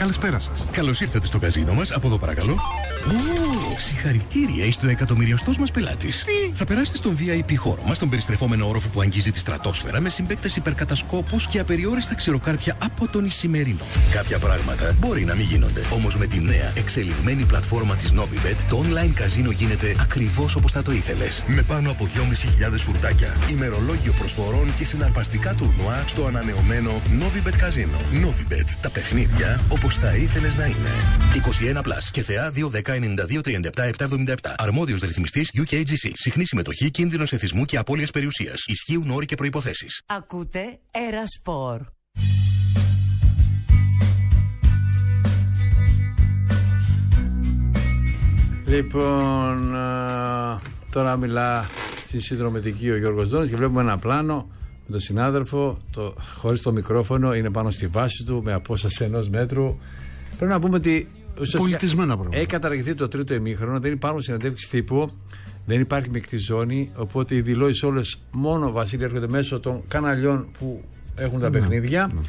Καλησπέρα σας. Καλώς ήρθατε στο καζίνο μας. Από εδώ παρακαλώ. Ω, συγχαρητήρια, είστε ο εκατομμυριωστό μας πελάτης. Τι! Θα περάσετε στον VIP χώρο μας, τον περιστρεφόμενο όροφο που αγγίζει τη στρατόσφαιρα, με συμπαίκτε υπερκατασκόπους και απεριόριστα ξηροκάρπια από τον Ισημερινό. Κάποια πράγματα μπορεί να μην γίνονται. Όμως με τη νέα εξελιγμένη πλατφόρμα της Novibet, το online καζίνο γίνεται ακριβώς όπως θα το ήθελες. Με πάνω από 2.500 φουρτάκια, ημερολόγιο προσφορών και συναρπαστικά τουρνουά στο ανανεωμένο Novibet Καζίνο. Novibet, τα παιχνίδια όπω θα ήθελες να είναι. 21 Plus και θεά 210-92-37-777. Αρμόδιος ρυθμιστής UKGC. Συχνή συμμετοχή, κίνδυνος εθισμού και απώλειας περιουσίας. Ισχύουν όροι και προποθέσει. Ακούτε Ερασπορ. Λοιπόν, τώρα μιλά στη συνδρομητική ο Γιώργος Δόνης και βλέπουμε ένα πλάνο με τον συνάδελφο, το, χωρίς το μικρόφωνο, είναι πάνω στη βάση του με απόσταση ενός μέτρου. Πρέπει να πούμε ότι Πολιτισμένα πράγματα. Έχει καταργηθεί το τρίτο ημίχρονο, δεν υπάρχουν συναντεύξει τύπου, δεν υπάρχει μεικτή ζώνη. Οπότε οι δηλώσεις όλες μόνο Βασίλη έρχονται μέσω των καναλιών που έχουν τα ναι, παιχνίδια. Ναι.